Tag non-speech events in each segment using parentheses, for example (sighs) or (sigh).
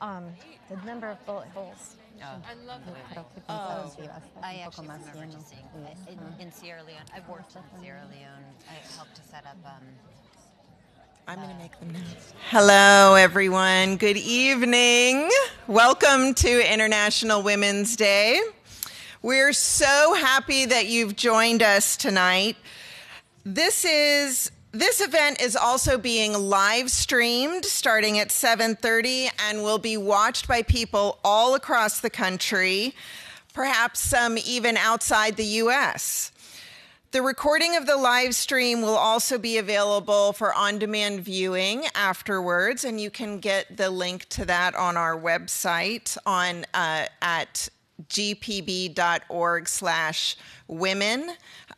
Um, the number of bullet holes. I love Creo que Oh. quizás sí va a estar I actually remember just seeing Sí. in, in Sierra Leone. I've worked in Sierra Leone. I helped to set up. Um, I'm going to make them notes. Hello, everyone. Good evening. Welcome to International Women's Day. We're so happy that you've joined us tonight. This is this event is also being live streamed starting at 7:30 and will be watched by people all across the country, perhaps some even outside the US. The recording of the live stream will also be available for on demand viewing afterwards, and you can get the link to that on our website on uh, at gpb.org slash women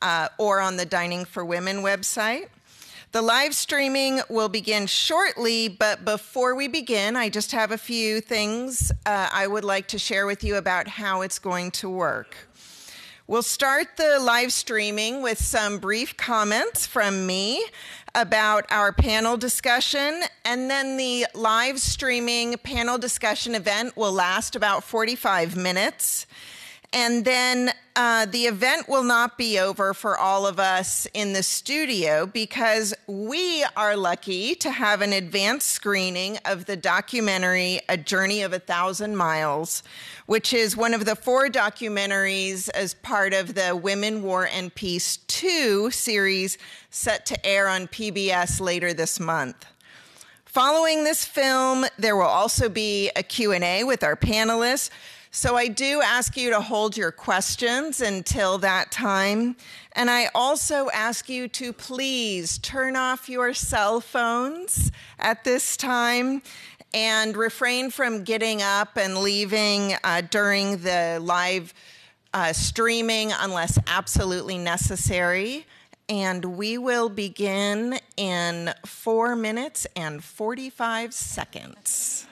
uh, or on the Dining for Women website. The live streaming will begin shortly, but before we begin, I just have a few things uh, I would like to share with you about how it's going to work. We'll start the live streaming with some brief comments from me about our panel discussion, and then the live streaming panel discussion event will last about 45 minutes. And then uh, the event will not be over for all of us in the studio because we are lucky to have an advanced screening of the documentary A Journey of a Thousand Miles, which is one of the four documentaries as part of the Women, War, and Peace 2 series set to air on PBS later this month. Following this film, there will also be a Q&A with our panelists. So I do ask you to hold your questions until that time. And I also ask you to please turn off your cell phones at this time and refrain from getting up and leaving uh, during the live uh, streaming unless absolutely necessary. And we will begin in four minutes and 45 seconds.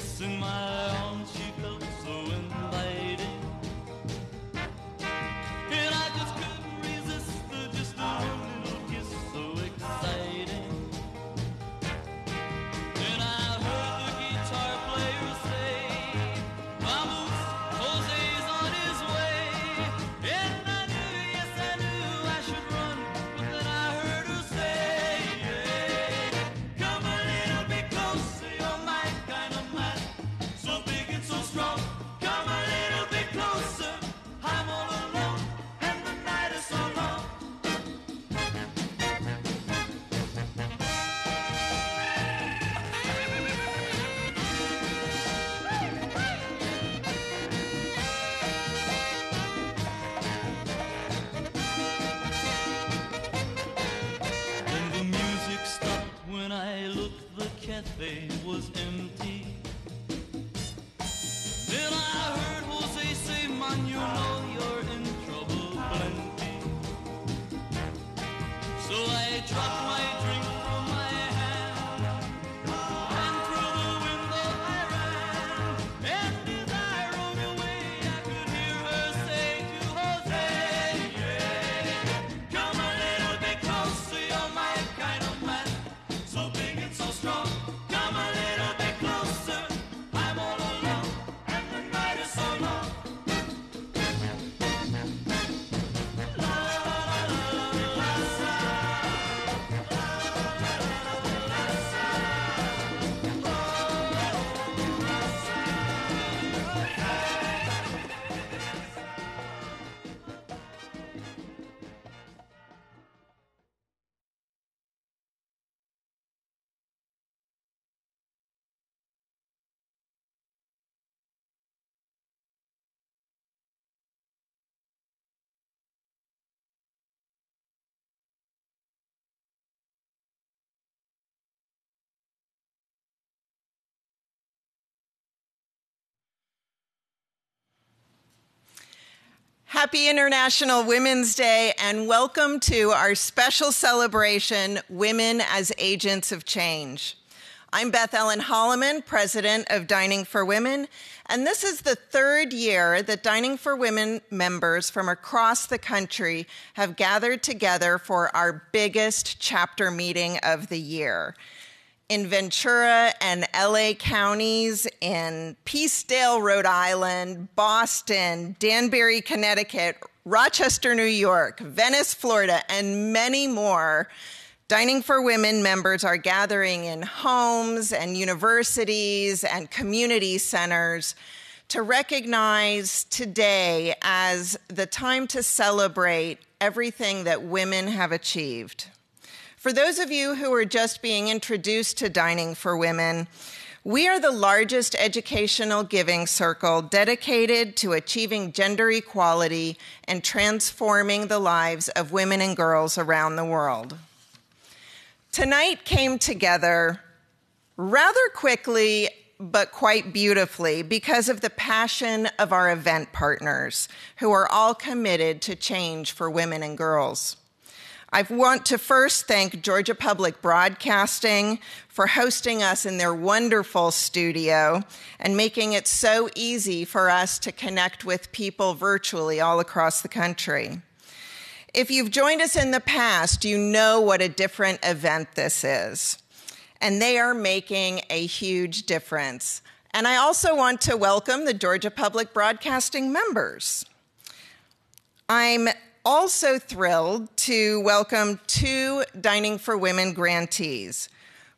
dancing cafe was Happy International Women's Day and welcome to our special celebration, Women as Agents of Change. I'm Beth Ellen Holimon, president of Dining for Women, and this is the third year that Dining for Women members from across the country have gathered together for our biggest chapter meeting of the year in Ventura and LA counties, in Peacedale, Rhode Island, Boston, Danbury, Connecticut, Rochester, New York, Venice, Florida, and many more. Dining for Women members are gathering in homes and universities and community centers to recognize today as the time to celebrate everything that women have achieved. For those of you who are just being introduced to Dining for Women, we are the largest educational giving circle dedicated to achieving gender equality and transforming the lives of women and girls around the world. Tonight came together rather quickly, but quite beautifully because of the passion of our event partners, who are all committed to change for women and girls. I want to first thank Georgia Public Broadcasting for hosting us in their wonderful studio and making it so easy for us to connect with people virtually all across the country. If you've joined us in the past, you know what a different event this is. And they are making a huge difference. And I also want to welcome the Georgia Public Broadcasting members. I'm also thrilled to welcome two Dining for Women grantees.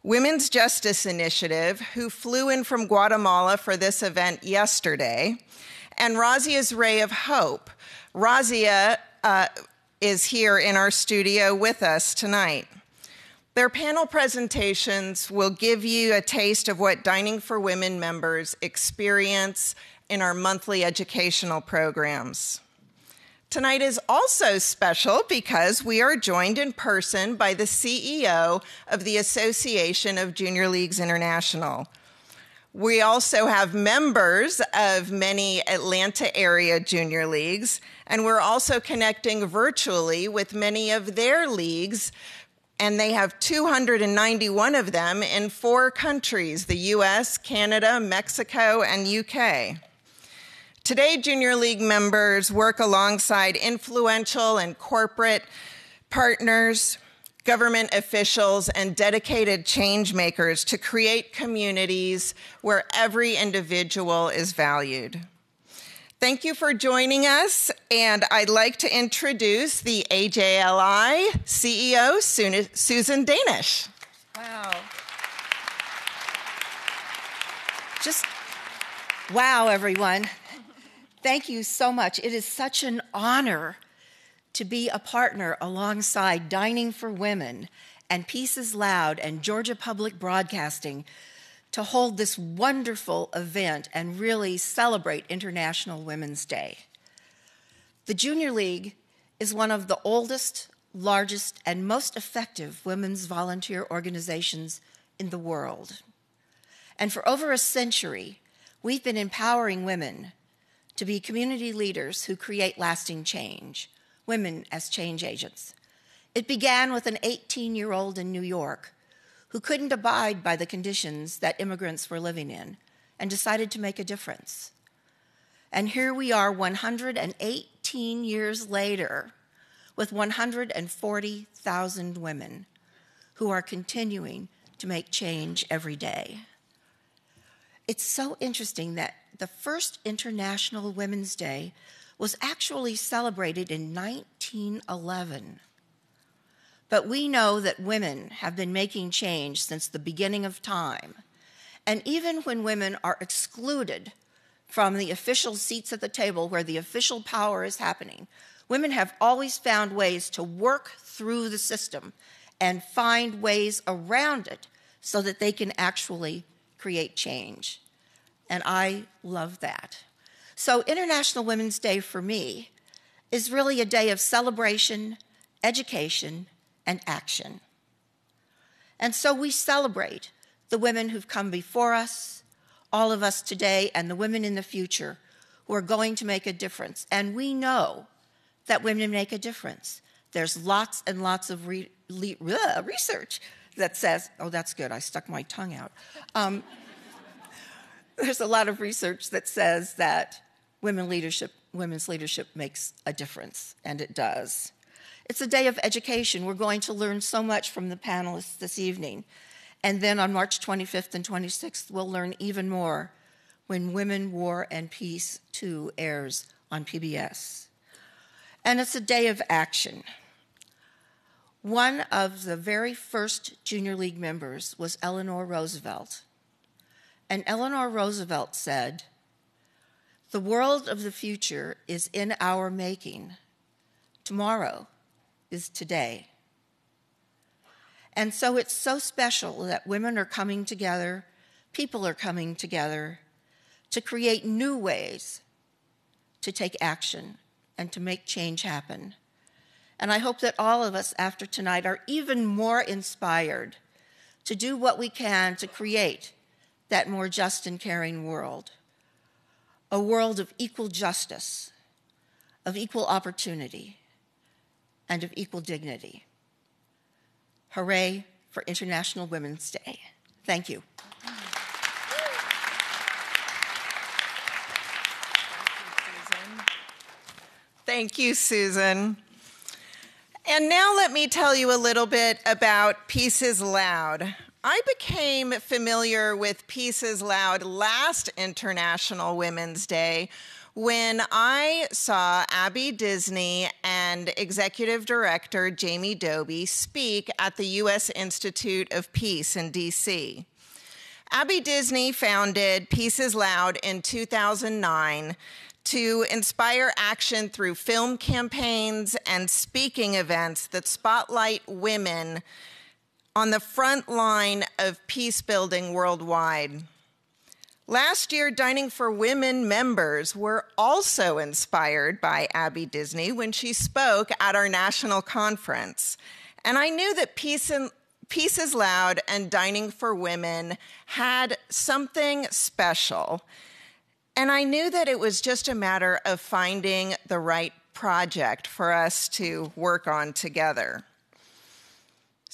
Women's Justice Initiative, who flew in from Guatemala for this event yesterday, and Razia's Ray of Hope. Razia uh, is here in our studio with us tonight. Their panel presentations will give you a taste of what Dining for Women members experience in our monthly educational programs. Tonight is also special because we are joined in person by the CEO of the Association of Junior Leagues International. We also have members of many Atlanta area junior leagues, and we're also connecting virtually with many of their leagues. And they have 291 of them in four countries the US, Canada, Mexico, and UK. Today, Junior League members work alongside influential and corporate partners, government officials, and dedicated change makers to create communities where every individual is valued. Thank you for joining us, and I'd like to introduce the AJLI CEO, Susan Danish. Wow. Just wow, everyone. Thank you so much. It is such an honor to be a partner alongside Dining for Women and Peace is Loud and Georgia Public Broadcasting to hold this wonderful event and really celebrate International Women's Day. The Junior League is one of the oldest, largest, and most effective women's volunteer organizations in the world. And for over a century, we've been empowering women to be community leaders who create lasting change, women as change agents. It began with an 18 year old in New York who couldn't abide by the conditions that immigrants were living in and decided to make a difference. And here we are 118 years later with 140,000 women who are continuing to make change every day. It's so interesting that the first International Women's Day was actually celebrated in 1911. But we know that women have been making change since the beginning of time. And even when women are excluded from the official seats at the table where the official power is happening, women have always found ways to work through the system and find ways around it so that they can actually create change and I love that. So, International Women's Day for me is really a day of celebration, education, and action. And so we celebrate the women who've come before us, all of us today, and the women in the future who are going to make a difference. And we know that women make a difference. There's lots and lots of re- le- research that says, oh, that's good, I stuck my tongue out. Um, there's a lot of research that says that women leadership, women's leadership makes a difference, and it does. It's a day of education. We're going to learn so much from the panelists this evening. And then on March 25th and 26th, we'll learn even more when Women, War, and Peace 2 airs on PBS. And it's a day of action. One of the very first Junior League members was Eleanor Roosevelt. And Eleanor Roosevelt said, The world of the future is in our making. Tomorrow is today. And so it's so special that women are coming together, people are coming together to create new ways to take action and to make change happen. And I hope that all of us after tonight are even more inspired to do what we can to create that more just and caring world. A world of equal justice, of equal opportunity, and of equal dignity. Hooray for International Women's Day. Thank you. Thank you, Susan. And now let me tell you a little bit about Peace is Loud. I became familiar with Peace is Loud last International Women's Day when I saw Abby Disney and Executive Director Jamie Dobie speak at the U.S. Institute of Peace in D.C. Abby Disney founded Peace is Loud in 2009 to inspire action through film campaigns and speaking events that spotlight women on the front line of peace building worldwide. Last year, Dining for Women members were also inspired by Abby Disney when she spoke at our national conference. And I knew that Peace, and, Peace is Loud and Dining for Women had something special. And I knew that it was just a matter of finding the right project for us to work on together.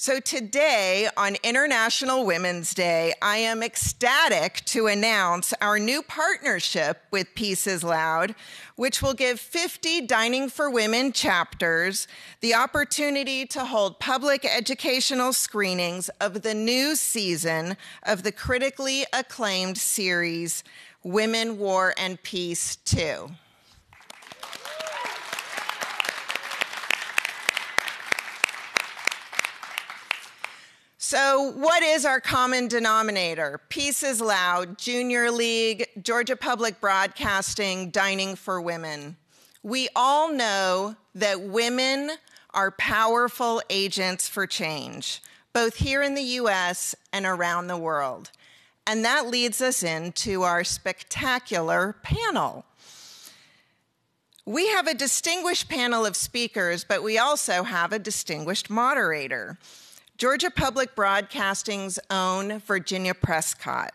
So, today, on International Women's Day, I am ecstatic to announce our new partnership with Peace is Loud, which will give 50 Dining for Women chapters the opportunity to hold public educational screenings of the new season of the critically acclaimed series Women, War, and Peace 2. So, what is our common denominator? Peace is Loud, Junior League, Georgia Public Broadcasting, Dining for Women. We all know that women are powerful agents for change, both here in the US and around the world. And that leads us into our spectacular panel. We have a distinguished panel of speakers, but we also have a distinguished moderator. Georgia Public Broadcasting's own Virginia Prescott.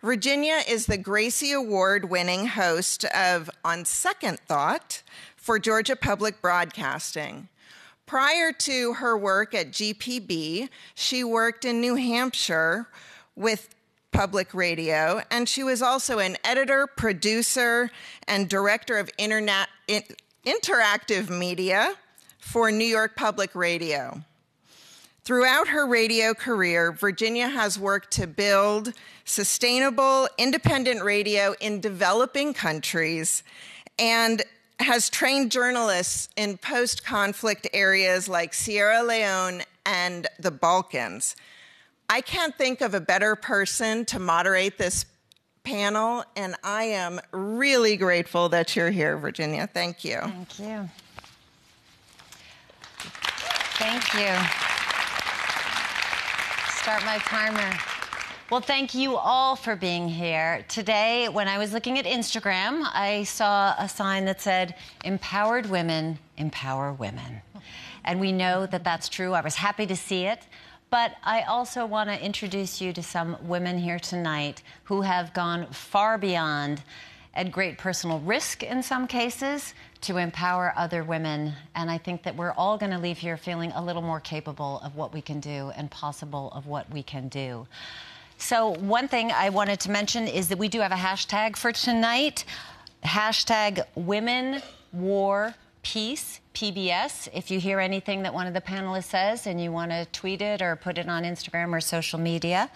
Virginia is the Gracie Award winning host of On Second Thought for Georgia Public Broadcasting. Prior to her work at GPB, she worked in New Hampshire with public radio, and she was also an editor, producer, and director of internet, interactive media for New York Public Radio. Throughout her radio career, Virginia has worked to build sustainable, independent radio in developing countries and has trained journalists in post conflict areas like Sierra Leone and the Balkans. I can't think of a better person to moderate this panel, and I am really grateful that you're here, Virginia. Thank you. Thank you. Thank you. Start my timer. Well, thank you all for being here. Today, when I was looking at Instagram, I saw a sign that said, Empowered Women Empower Women. And we know that that's true. I was happy to see it. But I also want to introduce you to some women here tonight who have gone far beyond at great personal risk in some cases to empower other women. And I think that we're all going to leave here feeling a little more capable of what we can do and possible of what we can do. So, one thing I wanted to mention is that we do have a hashtag for tonight hashtag women war peace pbs if you hear anything that one of the panelists says and you want to tweet it or put it on instagram or social media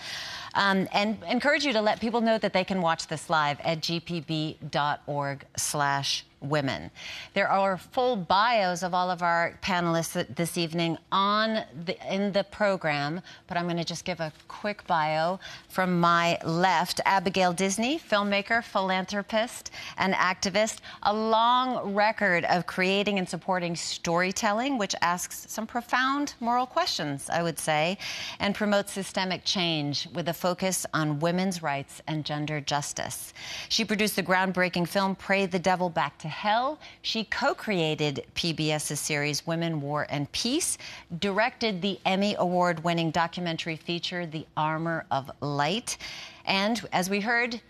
um, and encourage you to let people know that they can watch this live at gpb.org slash women. There are full bios of all of our panelists th- this evening on the, in the program, but I'm going to just give a quick bio from my left. Abigail Disney, filmmaker, philanthropist, and activist, a long record of creating and supporting storytelling, which asks some profound moral questions, I would say, and promotes systemic change with a focus on women's rights and gender justice. She produced the groundbreaking film Pray the Devil Back to Hell. She co created PBS's series Women, War, and Peace, directed the Emmy Award winning documentary feature The Armor of Light, and as we heard,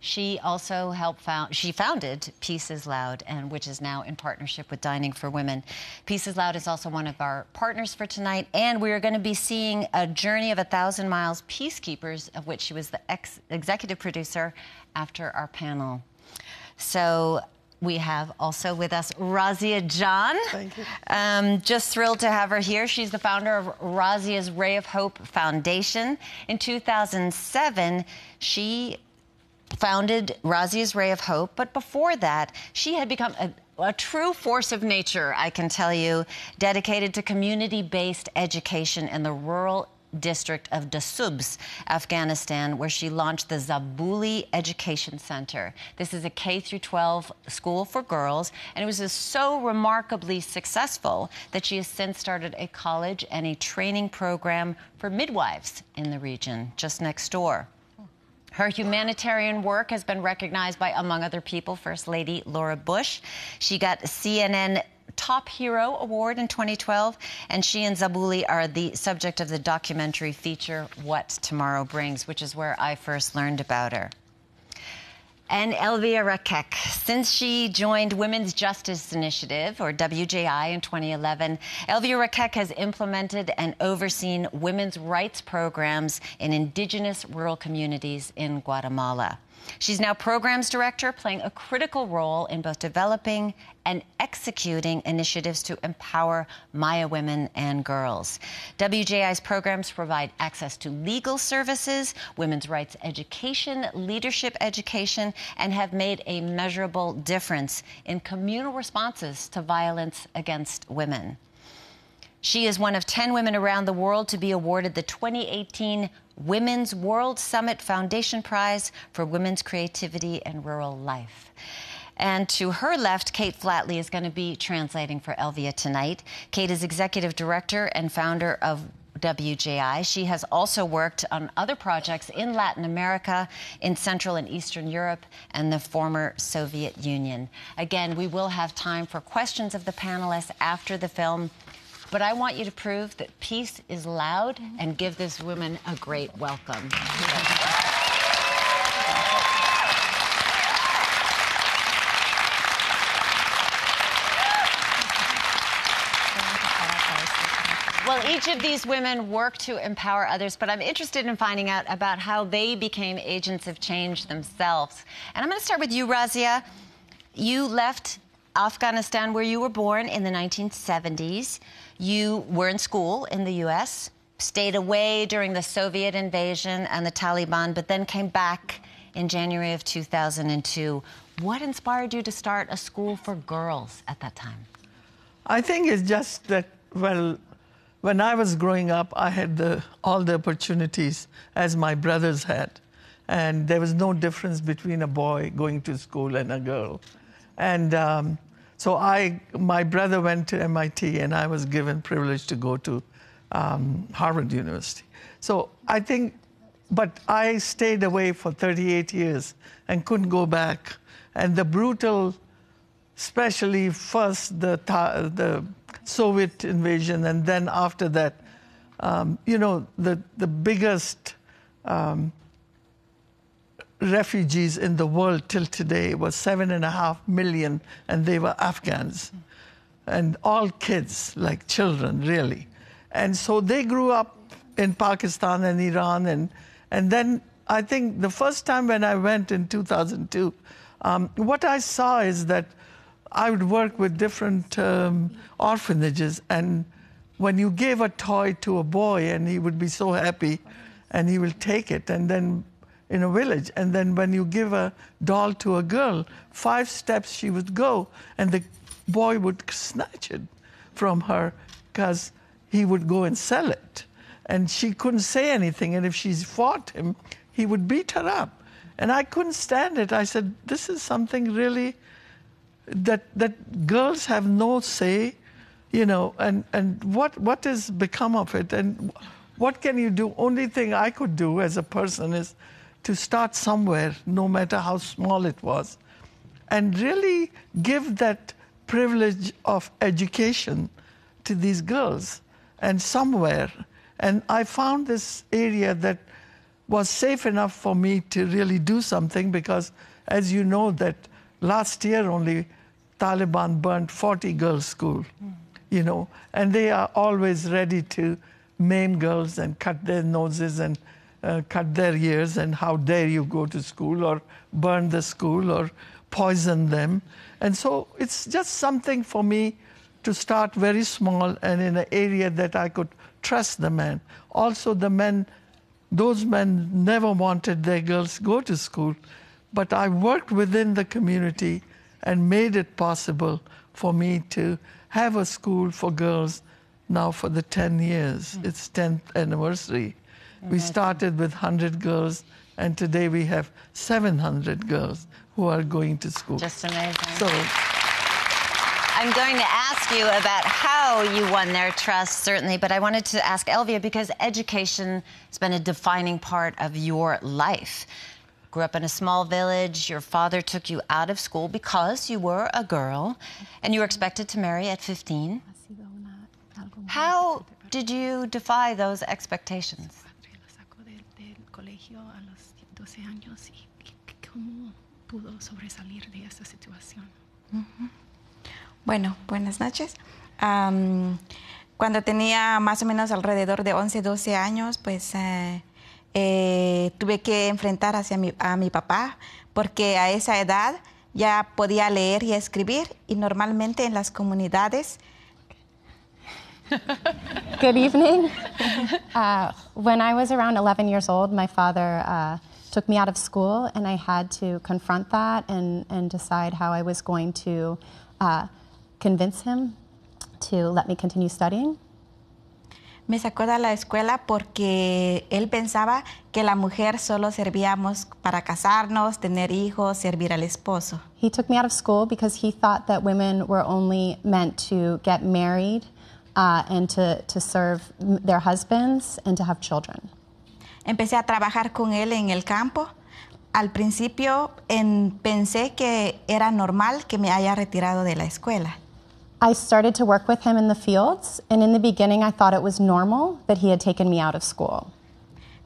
she also helped found she founded Peace is Loud and which is now in partnership with Dining for Women. Peace is Loud is also one of our partners for tonight and we are going to be seeing a journey of a thousand miles peacekeepers of which she was the ex- executive producer after our panel. So we have also with us Razia Jan. Thank you. Um, just thrilled to have her here. She's the founder of Razia's Ray of Hope Foundation. In 2007, she founded Razia's Ray of Hope, but before that, she had become a, a true force of nature, I can tell you, dedicated to community based education in the rural district of Deh Sabz, Afghanistan, where she launched the Zabuli Education Center. This is a K through 12 school for girls, and it was so remarkably successful that she has since started a college and a training program for midwives in the region just next door. Her humanitarian work has been recognized by, among other people, First Lady Laura Bush. She got CNN Top Hero Award in 2012, and she and Zabuli are the subject of the documentary feature What Tomorrow Brings, which is where I first learned about her. And Elvia Raquec. Since she joined Women's Justice Initiative, or WJI, in 2011, Elvia Raquec has implemented and overseen women's rights programs in indigenous rural communities in Guatemala. She's now programs director, playing a critical role in both developing and executing initiatives to empower Maya women and girls. WJI's programs provide access to legal services, women's rights education, leadership education, and have made a measurable difference in communal responses to violence against women. She is one of 10 women around the world to be awarded the 2018 Women's World Summit Foundation Prize for Women's Creativity and Rural Life. And to her left, Kate Flatley is going to be translating for Elvia tonight. Kate is executive director and founder of WJI. She has also worked on other projects in Latin America, in Central and Eastern Europe, and the former Soviet Union. Again, we will have time for questions of the panelists after the film. But I want you to prove that peace is loud and give this woman a great welcome. Well, each of these women work to empower others, but I'm interested in finding out about how they became agents of change themselves. And I'm going to start with you, Razia. You left Afghanistan, where you were born in the 1970s. You were in school in the U.S., stayed away during the Soviet invasion and the Taliban, but then came back in January of 2002. What inspired you to start a school for girls at that time? I think it's just that, well, when I was growing up, I had the, all the opportunities as my brothers had. And there was no difference between a boy going to school and a girl. And um, so I, my brother went to MIT, and I was given privilege to go to um, Harvard University. So I think, but I stayed away for 38 years and couldn't go back. And the brutal especially first the, the Soviet invasion, and then after that, um, you know, the, the biggest um, refugees in the world till today was seven and a half million, and they were Afghans. And all kids, like children, really. And so they grew up in Pakistan and Iran. And, and then I think the first time when I went in 2002, um, what I saw is that I would work with different um, orphanages. And when you gave a toy to a boy, and he would be so happy, and he will take it, and then in a village. And then when you give a doll to a girl, five steps she would go, and the boy would snatch it from her because he would go and sell it. And she couldn't say anything. And if she fought him, he would beat her up. And I couldn't stand it. I said, This is something really that, that girls have no say, you know, and, and what, what has become of it? And what can you do? Only thing I could do as a person is to start somewhere, no matter how small it was, and really give that privilege of education to these girls and somewhere. And I found this area that was safe enough for me to really do something because, as you know, that last year only Taliban burned 40 girls' school, you know, and they are always ready to maim girls and cut their noses and uh, cut their ears and how dare you go to school or burn the school or poison them. And so it's just something for me to start very small and in an area that I could trust the men. Also, the men, those men never wanted their girls go to school, but I worked within the community and made it possible for me to have a school for girls now for the 10 years. It's 10th anniversary. We started with 100 girls, and today we have 700 girls who are going to school. Just amazing. So, I'm going to ask you about how you won their trust, certainly, but I wanted to ask Elvia because education has been a defining part of your life. Grew up in a small village, your father took you out of school because you were a girl, and you were expected to marry at 15. How did you defy those expectations? 12 años y, y cómo pudo sobresalir de esta situación. Bueno, buenas noches. Am, cuando tenía más o menos alrededor de 11, 12 años, pues eh, eh, tuve que enfrentar hacia mi, a mi papá porque a esa edad ya podía leer y escribir y normalmente en las comunidades Good evening. (laughs) Uh, when I was around 11 years old, my father uh, took me out of school, and I had to confront that and, and decide how I was going to uh, convince him to let me continue studying. me sacó de la escuela porque él pensaba que la mujer solo servíamos para casarnos, tener hijos, servir al esposo. He took me out of school because he thought that women were only meant to get married uh, and to, to serve their husbands and to have children. Empecé a trabajar con él en el campo. Al principio en- pensé que era normal que me haya retirado de la escuela. I started to work with him in the fields, and in the beginning, I thought it was normal that he had taken me out of school.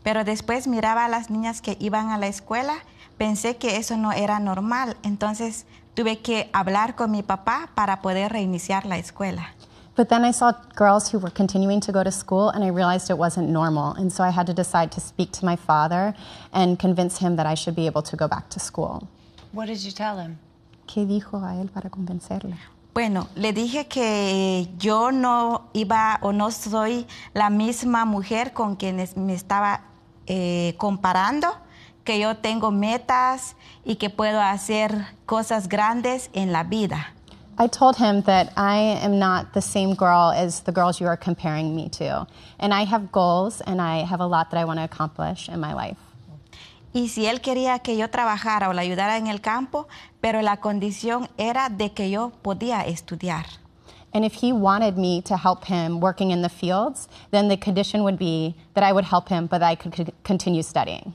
Pero después miraba a las niñas que iban a la escuela, pensé que eso no era normal, entonces tuve que hablar con mi papá para poder reiniciar la escuela. But then I saw girls who were continuing to go to school, and I realized it wasn't normal. And so I had to decide to speak to my father and convince him that I should be able to go back to school. What did you tell him? ¿Qué dijo a él para convencerle? Bueno, le dije que yo no iba o no soy la misma mujer con quien me estaba eh, comparando, que yo tengo metas y que puedo hacer cosas grandes en la vida. I told him that I am not the same girl as the girls you are comparing me to. And I have goals, and I have a lot that I want to accomplish in my life. Y si él quería que yo trabajara o le ayudara en el campo, pero la condición era de que yo podía estudiar. And if he wanted me to help him working in the fields, then the condition would be that I would help him, but I could continue studying.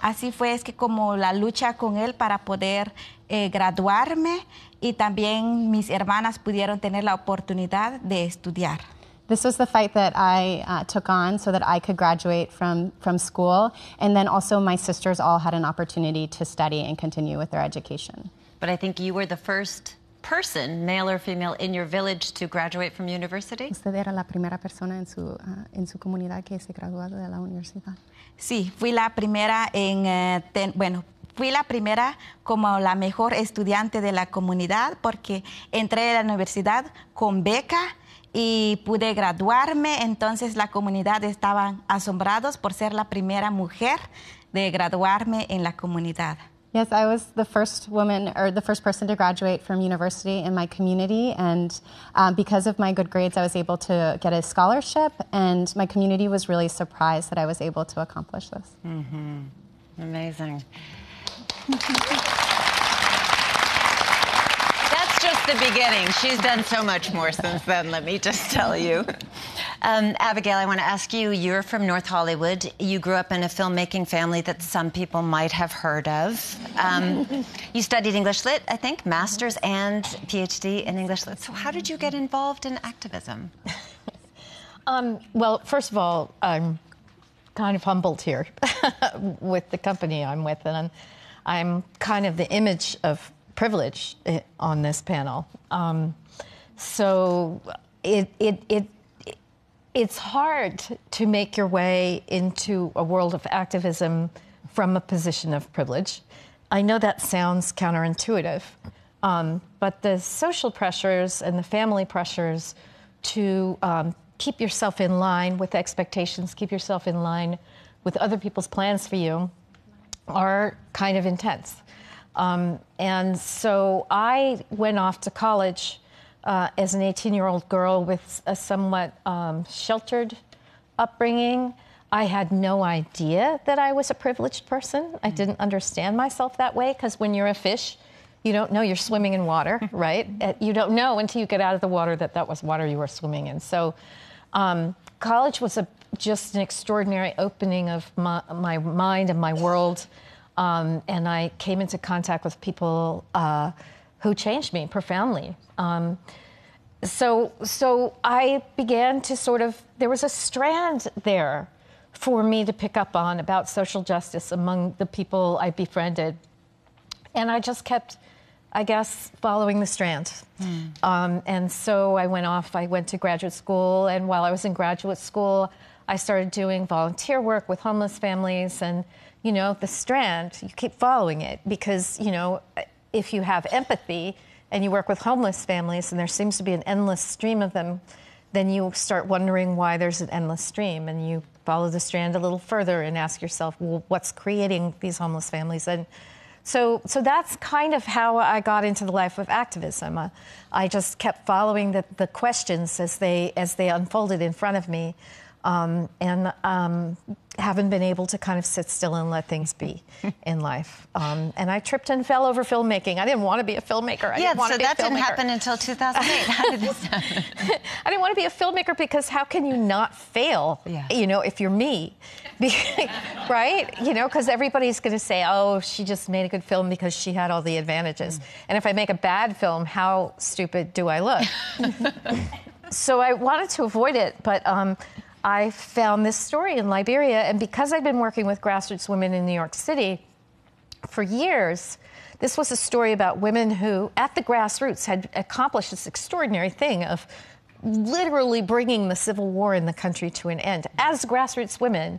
Así fue es que como la lucha con él para poder eh, graduarme y también mis hermanas pudieron tener la oportunidad de estudiar. This was the fight that I uh, took on so that I could graduate from, from school. And then also, my sisters all had an opportunity to study and continue with their education. But I think you were the first person, male or female, in your village to graduate from university. Usted era la primera persona en su, ah, en su comunidad que se graduó de la universidad. Sí, fui la primera en, eh, ten- bueno, fui la primera como la mejor estudiante de la comunidad porque entré a la universidad con beca y pude graduarme, entonces la comunidad estaban asombrados por ser la primera mujer de graduarme en la comunidad. Yes, I was the first woman or the first person to graduate from university in my community. And um, because of my good grades, I was able to get a scholarship. And my community was really surprised that I was able to accomplish this. Amazing. That's just the beginning. She's done so much more since then, let me just tell you. Um, Abigail, I want to ask you you're from North Hollywood. You grew up in a filmmaking family that some people might have heard of. Um, (laughs) you studied English Lit, I think, master's and PhD in English Lit. So, how did you get involved in activism? (laughs) Um, well, first of all, I'm kind of humbled here (laughs) with the company I'm with, and I'm, I'm kind of the image of privilege eh, on this panel. Um, so it, it, it, it's hard to make your way into a world of activism from a position of privilege. I know that sounds counterintuitive, um, but the social pressures and the family pressures to um, keep yourself in line with expectations, keep yourself in line with other people's plans for you, are kind of intense. Um, and so I went off to college uh, as an 18 year old girl with a somewhat um, sheltered upbringing. I had no idea that I was a privileged person. I didn't understand myself that way because when you're a fish, you don't know you're swimming in water, (laughs) right? Uh, You don't know until you get out of the water that that was water you were swimming in. So, um, college was a, just an extraordinary opening of my, my mind and my world. Um, and I came into contact with people uh, who changed me profoundly. Um, so, so I began to sort of, there was a strand there for me to pick up on about social justice among the people I befriended. And I just kept, I guess, following the strand. Um, and so I went off, I went to graduate school, and while I was in graduate school, I started doing volunteer work with homeless families. And, you know, the strand, you keep following it because, you know, if you have empathy and you work with homeless families and there seems to be an endless stream of them, then you start wondering why there's an endless stream and you follow the strand a little further and ask yourself, well, what's creating these homeless families? And so, so that's kind of how I got into the life of activism. Uh, I just kept following the, the questions as they, as they unfolded in front of me. Um, and um, haven't been able to kind of sit still and let things be (laughs) in life. Um, and I tripped and fell over filmmaking. I didn't want to be a filmmaker. I yeah, didn't want so to be a that didn't happen until 2008. How did this happen? (laughs) I didn't want to be a filmmaker because how can you not fail? Yeah. You know, if you're me, (laughs) right? You know, because everybody's going to say, "Oh, she just made a good film because she had all the advantages." And if I make a bad film, how stupid do I look? so I wanted to avoid it, but um, I found this story in Liberia, and because I've been working with grassroots women in New York City for years. This was a story about women who, at the grassroots, had accomplished this extraordinary thing of literally bringing the civil war in the country to an end as grassroots women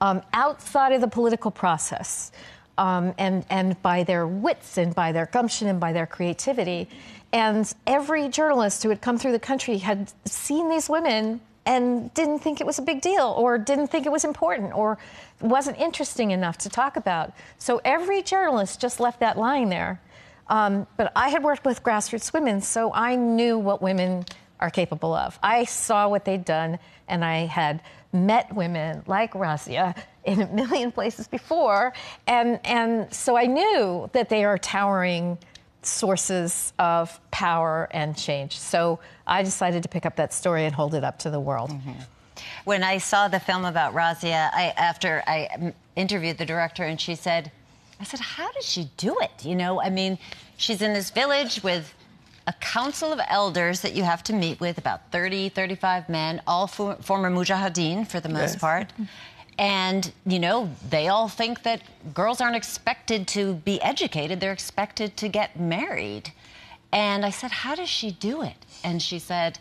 um, outside of the political process. Um, and, and by their wits and by their gumption and by their creativity. And every journalist who had come through the country had seen these women and didn't think it was a big deal or didn't think it was important or wasn't interesting enough to talk about. So every journalist just left that lying there. Um, but I had worked with grassroots women, so I knew what women are capable of. I saw what they'd done, and I had met women like Razia in a million places before, and, and so I knew that they are towering sources of power and change. So I decided to pick up that story and hold it up to the world. When I saw the film about Razia, I, after I mm, interviewed the director, and she said, I said, how does she do it? You know, I mean, she's in this village with a council of elders that you have to meet with, about 30, 35 men, all for, former mujahideen for the most Yes. part. And, you know, they all think that girls aren't expected to be educated, they're expected to get married. And I said, How does she do it? And she said,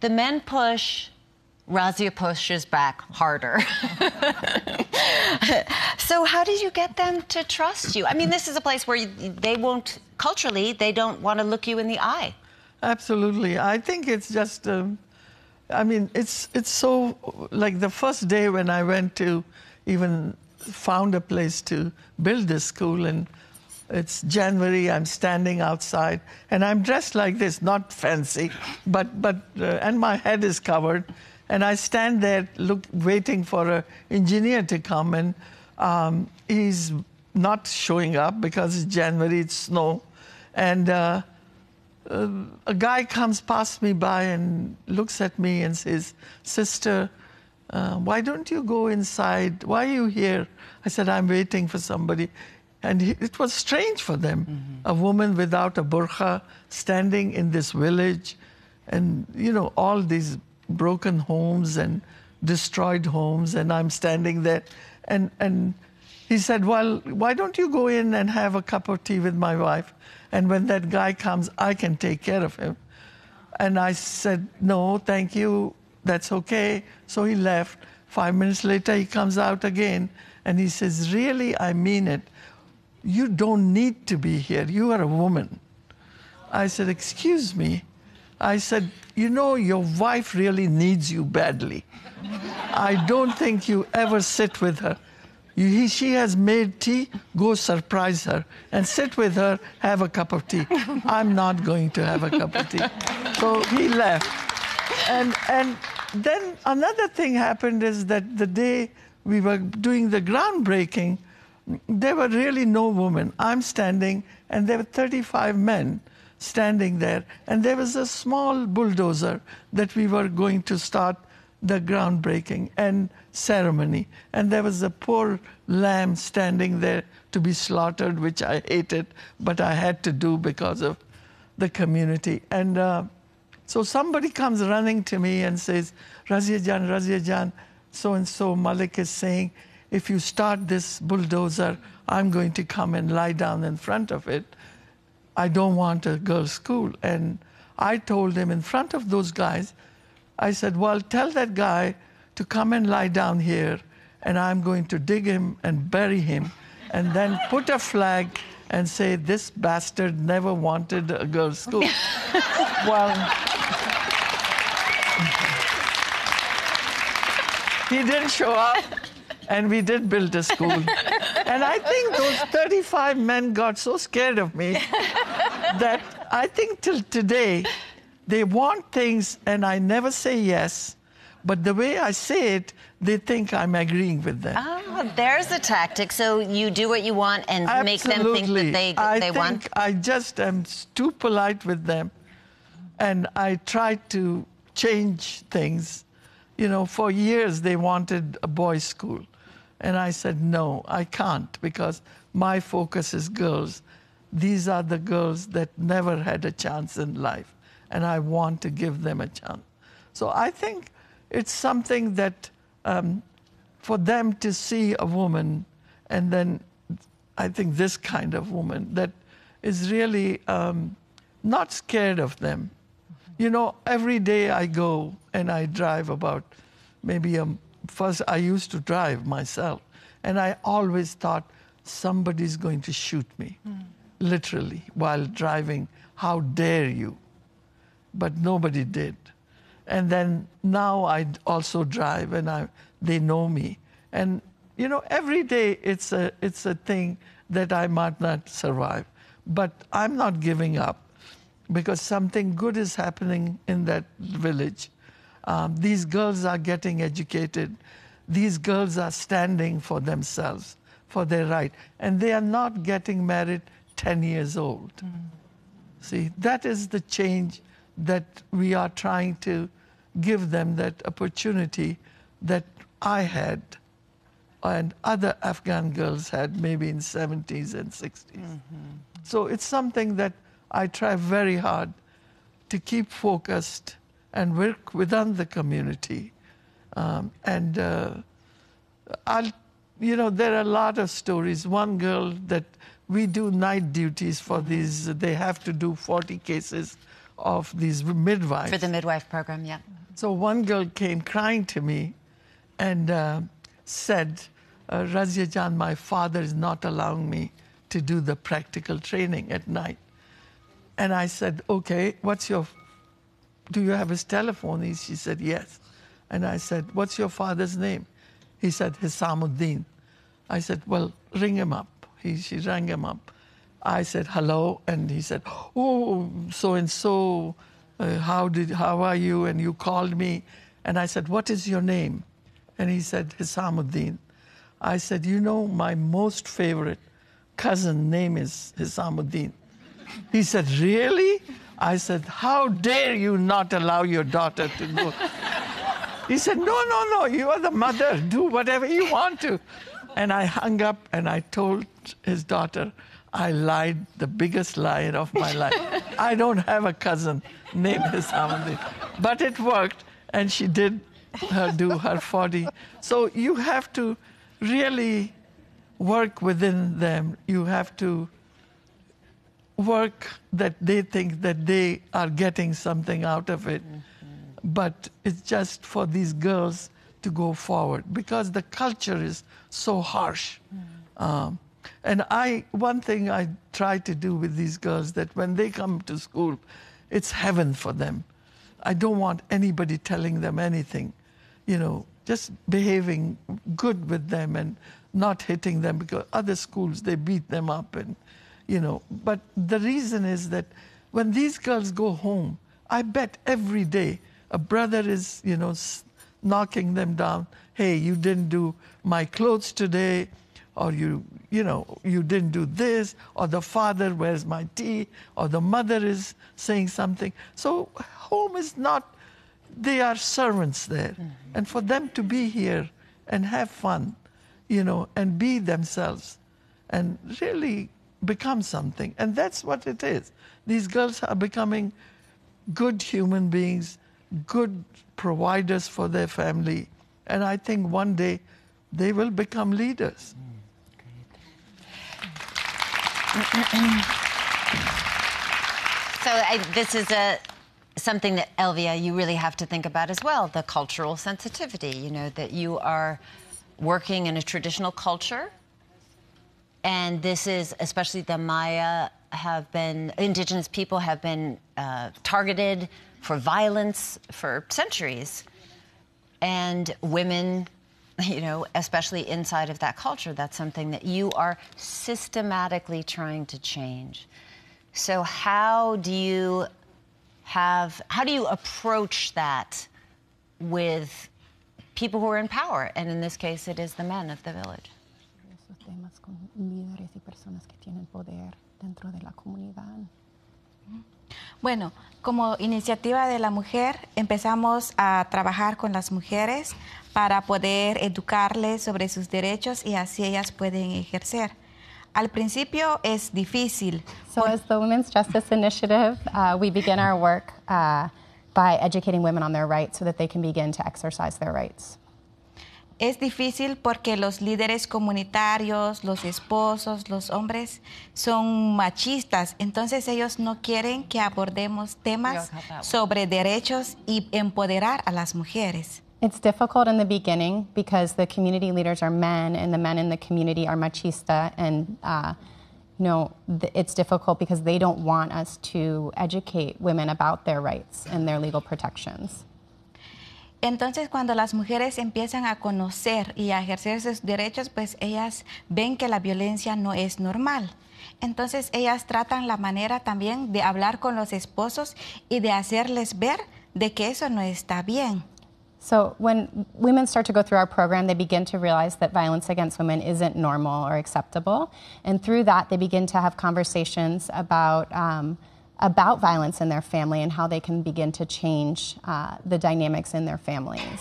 The men push, Razia pushes back harder. (laughs) so, how did you get them to trust you? I mean, this is a place where they won't, culturally, they don't want to look you in the eye. Absolutely. I think it's just, um, I mean, it's, it's so, like the first day when I went to even found a place to build this school, and it's January, I'm standing outside, and I'm dressed like this, not fancy, but, but uh, and my head is covered. And I stand there look, waiting for an engineer to come, and um, he's not showing up because it's January, it's snow. And uh, uh, a guy comes past me by and looks at me and says, Sister, uh, why don't you go inside? Why are you here? I said, I'm waiting for somebody. And it was strange for them. A woman without a burqa standing in this village, and, you know, all these broken homes and destroyed homes, and I'm standing there. And, and he said, Well, why don't you go in and have a cup of tea with my wife? And when that guy comes, I can take care of him. And I said, No, thank you. That's okay. So he left. Five minutes later, he comes out again and he says, Really, I mean it. You don't need to be here. You are a woman. I said, Excuse me. I said, You know, your wife really needs you badly. I don't think you ever sit with her. You, he, she has made tea, go surprise her and sit with her, have a cup of tea. (laughs) I'm not going to have a cup of tea. So he left. And, and then another thing happened is that the day we were doing the groundbreaking, there were really no women. I'm standing, and there were 35 men standing there, and there was a small bulldozer that we were going to start the groundbreaking and ceremony. And there was a poor lamb standing there to be slaughtered, which I hated, but I had to do because of the community. And uh, so somebody comes running to me and says, Razia Jan, Razia Jan, so and so Malik is saying, if you start this bulldozer, I'm going to come and lie down in front of it. I don't want a girls' school. And I told him in front of those guys, I said, Well, tell that guy to come and lie down here, and I'm going to dig him and bury him, and then put a flag and say, This bastard never wanted a girls' school. (laughs) well, he didn't show up, and we did build a school. (laughs) And I think those 35 men got so scared of me that I think till today, they want things and I never say yes, but the way I say it, they think I'm agreeing with them. Oh, there's a tactic. So you do what you want and make them think that Absolutely. they, I they think want. I just am too polite with them, and I try to change things. You know, for years they wanted a boys' school, and I said no, I can't because my focus is girls. These are the girls that never had a chance in life, and I want to give them a chance. So I think it's something that um, for them to see a woman, and then I think this kind of woman that is really um, not scared of them. You know, every day I go and I drive about maybe a, first I used to drive myself, and I always thought somebody's going to shoot me, literally, while driving. How dare you? But nobody did. And then now I also drive, and I, they know me. And you know, every day it's a it's a thing that I might not survive, but I'm not giving up because something good is happening in that village. Um, these girls are getting educated. These girls are standing for themselves, for their right, and they are not getting married 10 years old. See, that is the change that we are trying to give them that opportunity that I had and other Afghan girls had maybe in 70s and 60s. So it's something that I try very hard to keep focused and work within the community. Um, and uh, I'll, you know, there are a lot of stories. One girl that we do night duties for these, they have to do 40 cases of these midwives. For the midwife program, yeah. So one girl came crying to me and uh, said, uh, Razia Jan, my father is not allowing me to do the practical training at night. And I said, okay, what's your, do you have his telephone? He- She said, yes. And I said, what's your father's name? He said, Hisamuddin. I said, well, ring him up. He, she rang him up. I said, hello. And he said, oh, so and so, uh, how, did, how are you? And you called me. And I said, what is your name? And he said, Hisamuddin. I said, you know, my most favorite cousin name is Hisamuddin. He said, really? I said, how dare you not allow your daughter to go? He said, no, no, no, you are the mother. Do whatever you want to. And I hung up and I told his daughter, I lied the biggest lie of my life. I don't have a cousin named Hisamuddin. But it worked, and she did her do her 40. So you have to really work within them. You have to work that they think that they are getting something out of it. But it's just for these girls to go forward because the culture is so harsh. Um, and I, one thing I try to do with these girls that when they come to school, it's heaven for them. I don't want anybody telling them anything, you know, just behaving good with them and not hitting them because other schools they beat them up and, you know. But the reason is that when these girls go home, I bet every day a brother is, you know, s- knocking them down. Hey, you didn't do my clothes today, or you, you know, you didn't do this, or the father, where's my tea, or the mother is saying something. So home is not, they are servants there. Mm-hmm. And for them to be here and have fun, you know, and be themselves and really become something. And that's what it is. These girls are becoming good human beings, good providers for their family. And I think one day they will become leaders. So I, this is a something that Elvia you really have to think about as well the cultural sensitivity. You know that you are working in a traditional culture, and this is especially the Maya have been indigenous people have been uh, targeted for violence for centuries, and women. (laughs) You know, especially inside of that culture, that's something that you are systematically trying to change. So how do you have how do you approach that with people who are in power? And in this case it is the men of the village. Temas con líderes y personas que tienen poder dentro de la comunidad. Bueno, como iniciativa de la mujer empezamos a trabajar con las mujeres para poder educarles sobre sus derechos y así ellas pueden ejercer. Al principio es difícil. So, as the Women's Justice Initiative, uh, we begin our work uh, by educating women on their rights so that they can begin to exercise their rights. Es difícil porque los líderes comunitarios, los esposos, los hombres son machistas, entonces ellos no quieren que abordemos temas sobre derechos y empoderar a las mujeres. It's difficult in the beginning because the community leaders are men and the men in the community are machista, and uh, you know it's difficult because they don't want us to educate women about their rights and their legal protections. Entonces, cuando las mujeres empiezan a conocer y a ejercer sus derechos, pues ellas ven que la violencia no es normal. Entonces, ellas tratan la manera también de hablar con los esposos y de hacerles ver de que eso no está bien. So, when women start to go through our program, they begin to realize that violence against women isn't normal or acceptable. And through that, they begin to have conversations about, um, about violence in their family and how they can begin to change uh, the dynamics in their families.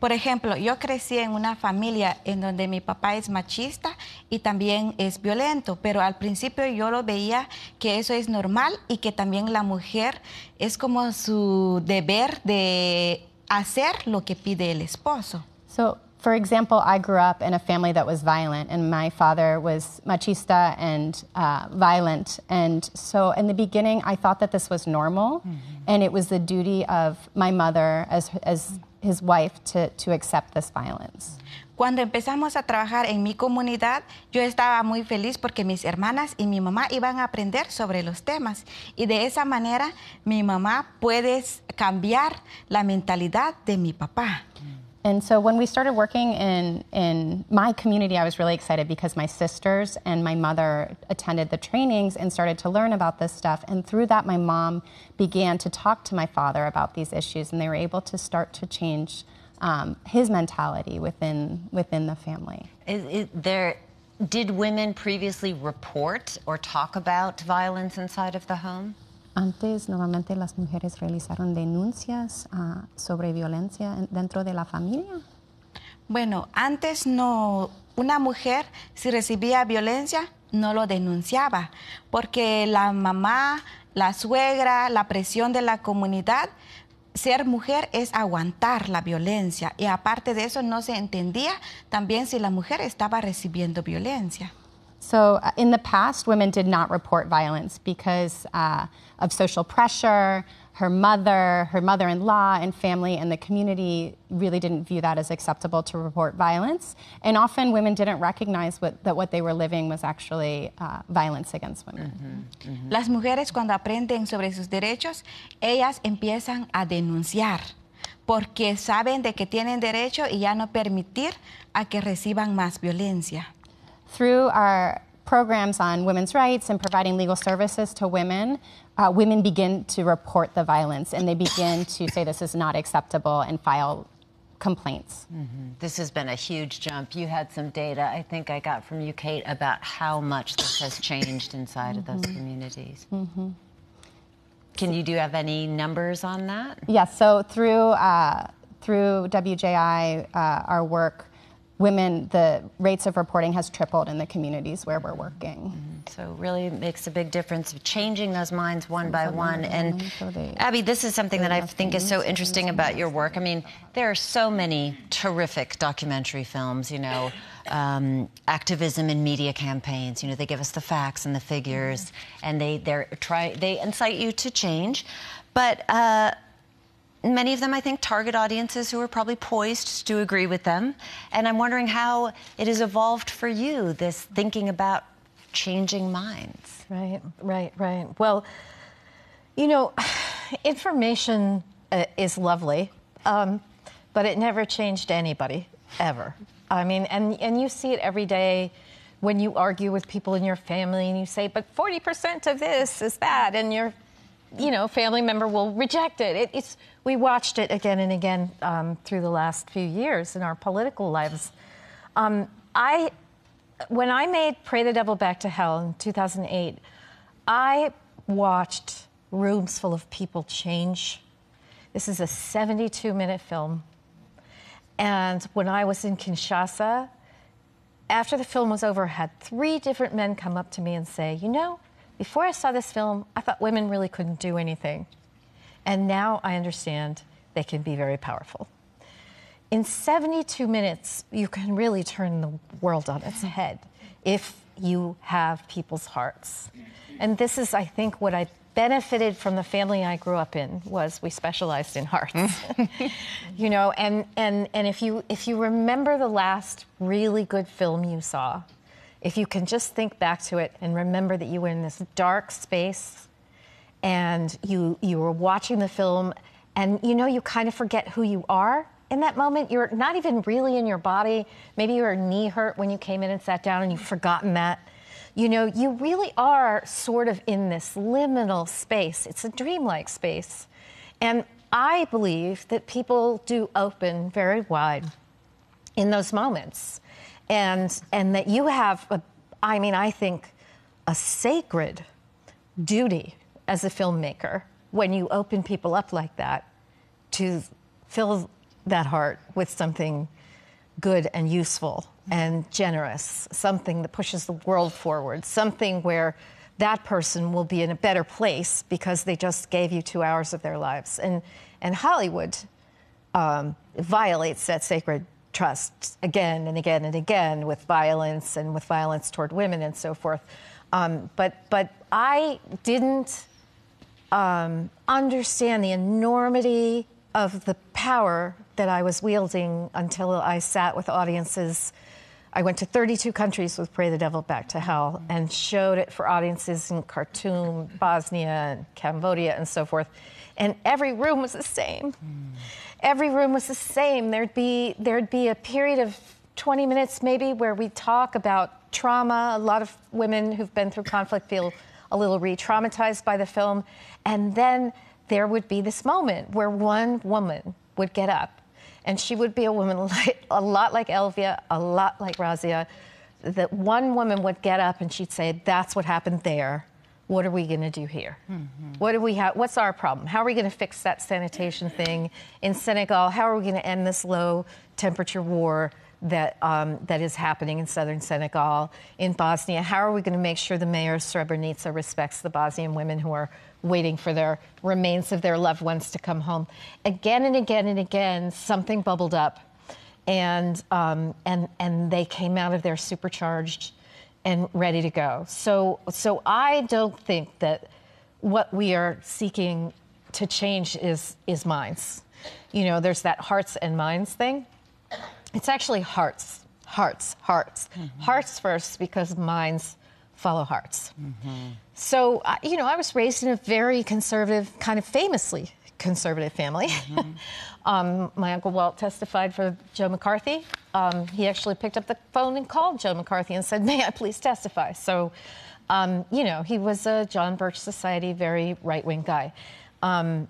Por ejemplo, yo crecí en una familia en donde mi papá es machista y también es violento, pero al principio yo lo veía que eso es normal y que también la mujer es como su deber de hacer lo que pide el esposo. So, for example, I grew up in a family that was violent, and my father was machista and uh, violent. And so, in the beginning, I thought that this was normal, and it was the duty of my mother as, as his wife to, to accept this violence. Cuando empezamos a trabajar en mi comunidad, yo estaba muy feliz porque mis hermanas y mi mamá iban a aprender sobre los temas. Y de esa manera mi mamá puede cambiar la mentalidad de mi papá. And so when we started working in, in my community, I was really excited because my sisters and my mother attended the trainings and started to learn about this stuff. And through that, my mom began to talk to my father about these issues, and they were able to start to change um, his mentality within, within the family. Is, is there, did women previously report or talk about violence inside of the home? Antes, normalmente las mujeres realizaron denuncias ah, sobre violencia en- dentro de la familia. Bueno, antes no, una mujer si recibía violencia no lo denunciaba, porque la mamá, la suegra, la presión de la comunidad, ser mujer es aguantar la violencia y aparte de eso no se entendía también si la mujer estaba recibiendo violencia. So, uh, in the past, women did not report violence because uh, of social pressure. Her mother, her mother in law, and family and the community really didn't view that as acceptable to report violence. And often women didn't recognize what, that what they were living was actually uh, violence against women. Las mujeres cuando aprenden sobre sus derechos, ellas empiezan a denunciar porque saben de que tienen derecho y ya no permitir a que reciban más violencia. Through our programs on women's rights and providing legal services to women, uh, women begin to report the violence and they begin to say this is not acceptable and file complaints. This has been a huge jump. You had some data, I think I got from you, Kate, about how much this has changed inside of those communities. Can you do you have any numbers on that? Yes, so through, uh, through WJI, uh, our work, women, the rates of reporting has tripled in the communities where we're working. So really it makes a big difference of changing those minds one by one. And Abby, this is something that I think is so interesting about your work. I mean, there are so many terrific documentary films, you know, um, activism and media campaigns. You know, they give us the facts and the figures, and they they try they incite you to change, but. Uh, many of them, I think, target audiences who are probably poised to agree with them. And I'm wondering how it has evolved for you, this thinking about changing minds. Right, right, right. Well, you know, (sighs) information uh, is lovely, um, but it never changed anybody, ever. I mean, and, and you see it every day when you argue with people in your family and you say, but 40% of this is that, and your you know, family member will reject it. it it's, we watched it again and again um, through the last few years in our political lives. Um, I, when I made Pray the Devil Back to Hell in 2008, I watched rooms full of people change. This is a 72 minute film. And when I was in Kinshasa, after the film was over, I had three different men come up to me and say, You know, before I saw this film, I thought women really couldn't do anything. And now I understand they can be very powerful. In 72 minutes, you can really turn the world on its head if you have people's hearts. And this is, I think, what I benefited from the family I grew up in was we specialized in hearts. Mm. (laughs) you know, and, and, and if you if you remember the last really good film you saw, if you can just think back to it and remember that you were in this dark space and you you were watching the film and you know you kind of forget who you are in that moment. You're not even really in your body. Maybe your knee hurt when you came in and sat down and you've forgotten that. You know you really are sort of in this liminal space. It's a dreamlike space. And i believe that people do open very wide in those moments and and that you have a, i mean i think a sacred duty as a filmmaker when you open people up like that to fill that heart with something good and useful and generous, something that pushes the world forward, something where that person will be in a better place because they just gave you two hours of their lives. And, and Hollywood um, violates that sacred trust again and again and again with violence and with violence toward women and so forth. Um, but, but I didn't um, understand the enormity of the power that I was wielding until I sat with audiences. I went to 32 countries with Pray the Devil Back to Hell and showed it for audiences in Khartoum, Bosnia, and Cambodia, and so forth. And every room was the same. Every room was the same. There'd be, there'd be a period of 20 minutes maybe where we talk about trauma. A lot of women who've been through conflict feel a little re traumatized by the film. And then there would be this moment where one woman would get up and she would be a woman (laughs) like, a lot like Elvia, a lot like Razia. That one woman would get up and she'd say, That's what happened there. What are we going to do here? What do we have? What's our problem? How are we going to fix that sanitation thing in Senegal? How are we going to end this low temperature war that um, that is happening in southern Senegal? In Bosnia, how are we going to make sure the mayor of Srebrenica respects the Bosnian women who are waiting for their remains of there loved ones to come home? Again and again and again, something bubbled up, and um, and and they came out of their supercharged and ready to go. So so I don't think that what we are seeking to change is is minds. You know, there's that hearts and minds thing. It's actually hearts, hearts, hearts, hearts first because minds follow hearts. So uh, you know, I was raised in a very conservative, kind of famously conservative family. (laughs) um, my uncle Walt testified for Joe McCarthy. Um, he actually picked up the phone and called Joe McCarthy and said, "May I please testify?" So, um, you know, he was a John Birch Society, very right-wing guy. Um,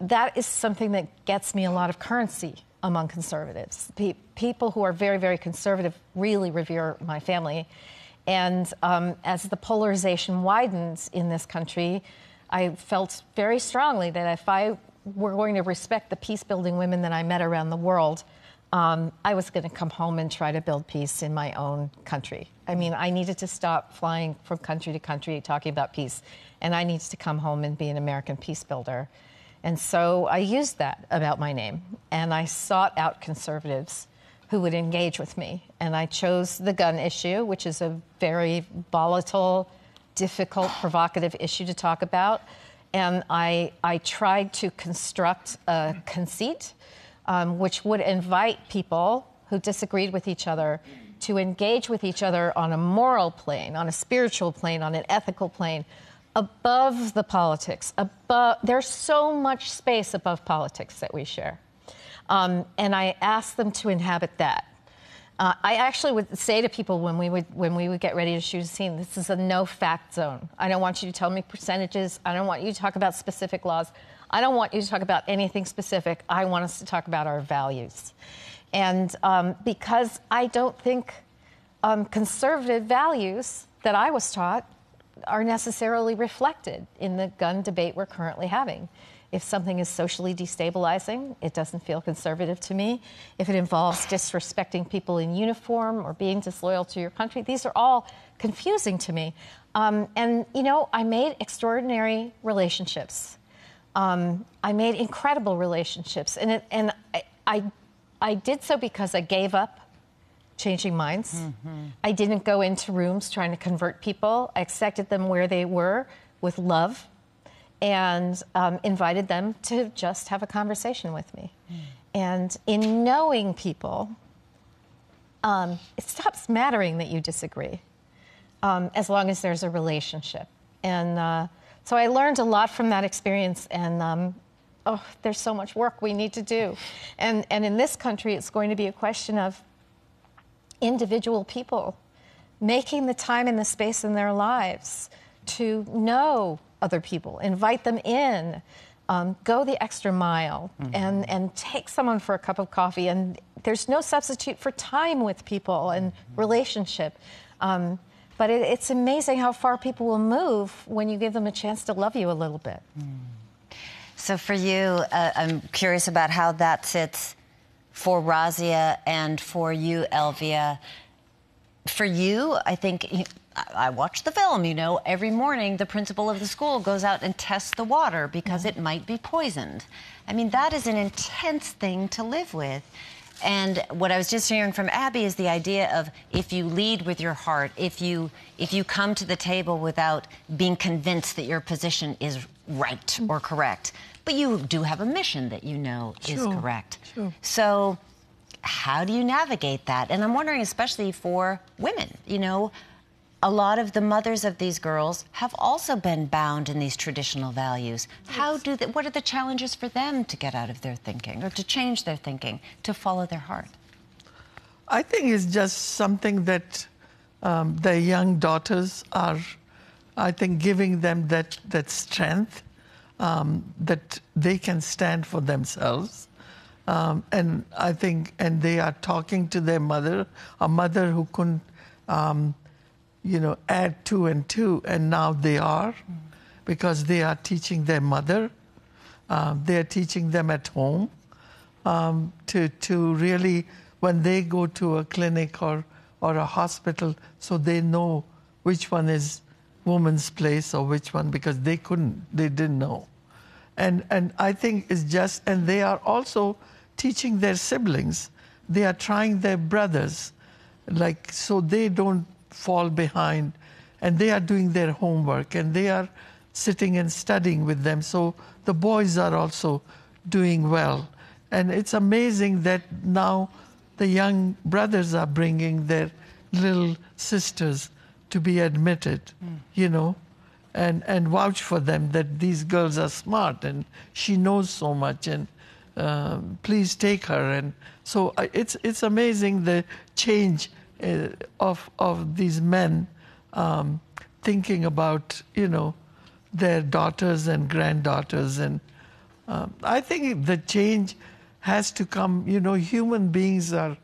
that is something that gets me a lot of currency among conservatives. Pe- people who are very, very conservative really revere my family. And um, as the polarization widens in this country, I felt very strongly that if I were going to respect the peace building women that I met around the world, um, I was going to come home and try to build peace in my own country. I mean, I needed to stop flying from country to country talking about peace, and I needed to come home and be an American peace builder. And so I used that about my name, and I sought out conservatives who would engage with me. And I chose the gun issue, which is a very volatile, difficult, provocative issue to talk about. And I, I tried to construct a conceit um, which would invite people who disagreed with each other to engage with each other on a moral plane, on a spiritual plane, on an ethical plane, above the politics. Above, there's so much space above politics that we share. Um, and I asked them to inhabit that. Uh, I actually would say to people when we would when we would get ready to shoot a scene, this is a no fact zone. I don't want you to tell me percentages. I don't want you to talk about specific laws. I don't want you to talk about anything specific. I want us to talk about our values, and um, because I don't think um, conservative values that I was taught are necessarily reflected in the gun debate we're currently having. If something is socially destabilizing, it doesn't feel conservative to me. If it involves disrespecting people in uniform or being disloyal to your country, these are all confusing to me. Um, and, you know, I made extraordinary relationships. Um, I made incredible relationships. And, it, and I, I, I did so because I gave up changing minds. I didn't go into rooms trying to convert people. I accepted them where they were with love and um, invited them to just have a conversation with me. And in knowing people, um, it stops mattering that you disagree um, as long as there's a relationship. And uh, so I learned a lot from that experience. And um, oh, there's so much work we need to do. And, and in this country, it's going to be a question of individual people making the time and the space in their lives to know other people, invite them in, um, go the extra mile, and, and take someone for a cup of coffee. And there's no substitute for time with people and relationship. Um, but it, it's amazing how far people will move when you give them a chance to love you a little bit. So for you, uh, I'm curious about how that sits for Razia and for you, Elvia. For you, I think I watch the film. You know, every morning the principal of the school goes out and tests the water because it might be poisoned. I mean, that is an intense thing to live with. And what I was just hearing from Abby is the idea of if you lead with your heart, if you if you come to the table without being convinced that your position is right or correct, but you do have a mission that you know is Sure, correct. sure. So how do you navigate that? And I'm wondering, especially for women, you know, a lot of the mothers of these girls have also been bound in these traditional values. How do they, what are the challenges for them to get out of their thinking or to change their thinking, to follow their heart? I think it's just something that um, the young daughters are, I think, giving them that, that strength um, that they can stand for themselves. Um, and I think, and they are talking to their mother, a mother who couldn't, um, you know, add two and two, and now they are, because they are teaching their mother. Um, they are teaching them at home um, to to really when they go to a clinic or or a hospital, so they know which one is woman's place or which one because they couldn't, they didn't know, and and I think it's just and they are also teaching their siblings. They are trying their brothers, like so they don't fall behind, and they are doing their homework and they are sitting and studying with them. So the boys are also doing well. And it's amazing that now the young brothers are bringing their little sisters to be admitted, you know, and, and vouch for them that these girls are smart and she knows so much and um, please take her. And so uh, it's, it's amazing the change uh, of, of these men um, thinking about, you know, their daughters and granddaughters. And um, I think the change has to come. You know, human beings are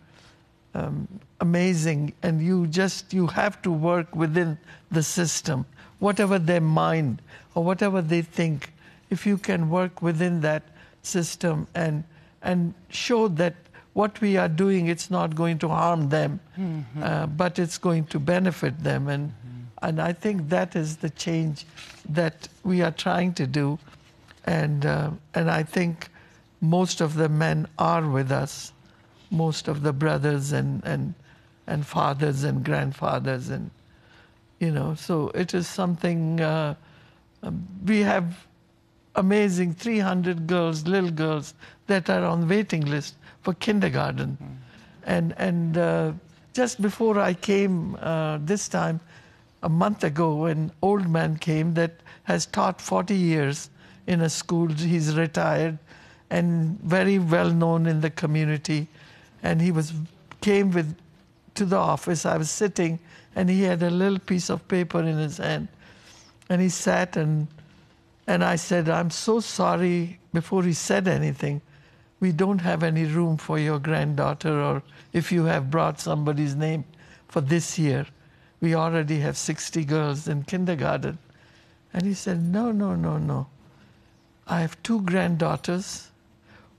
um, amazing, and you just you have to work within the system, whatever their mind or whatever they think. If you can work within that system and and show that what we are doing it's not going to harm them, uh, but it's going to benefit them, and and I think that is the change that we are trying to do, and uh, and I think most of the men are with us, most of the brothers and and and fathers and grandfathers and you know so it is something uh, um, we have amazing 300 girls little girls that are on waiting list for kindergarten. And and uh, just before i came uh, this time a month ago an old man came that has taught 40 years in a school he's retired and very well known in the community. And he was came with to the office. I was sitting and he had a little piece of paper in his hand. And he sat and and I said, I'm so sorry, before he said anything, we don't have any room for your granddaughter, or if you have brought somebody's name for this year. We already have 60 girls in kindergarten. And he said, No, no, no, no. I have two granddaughters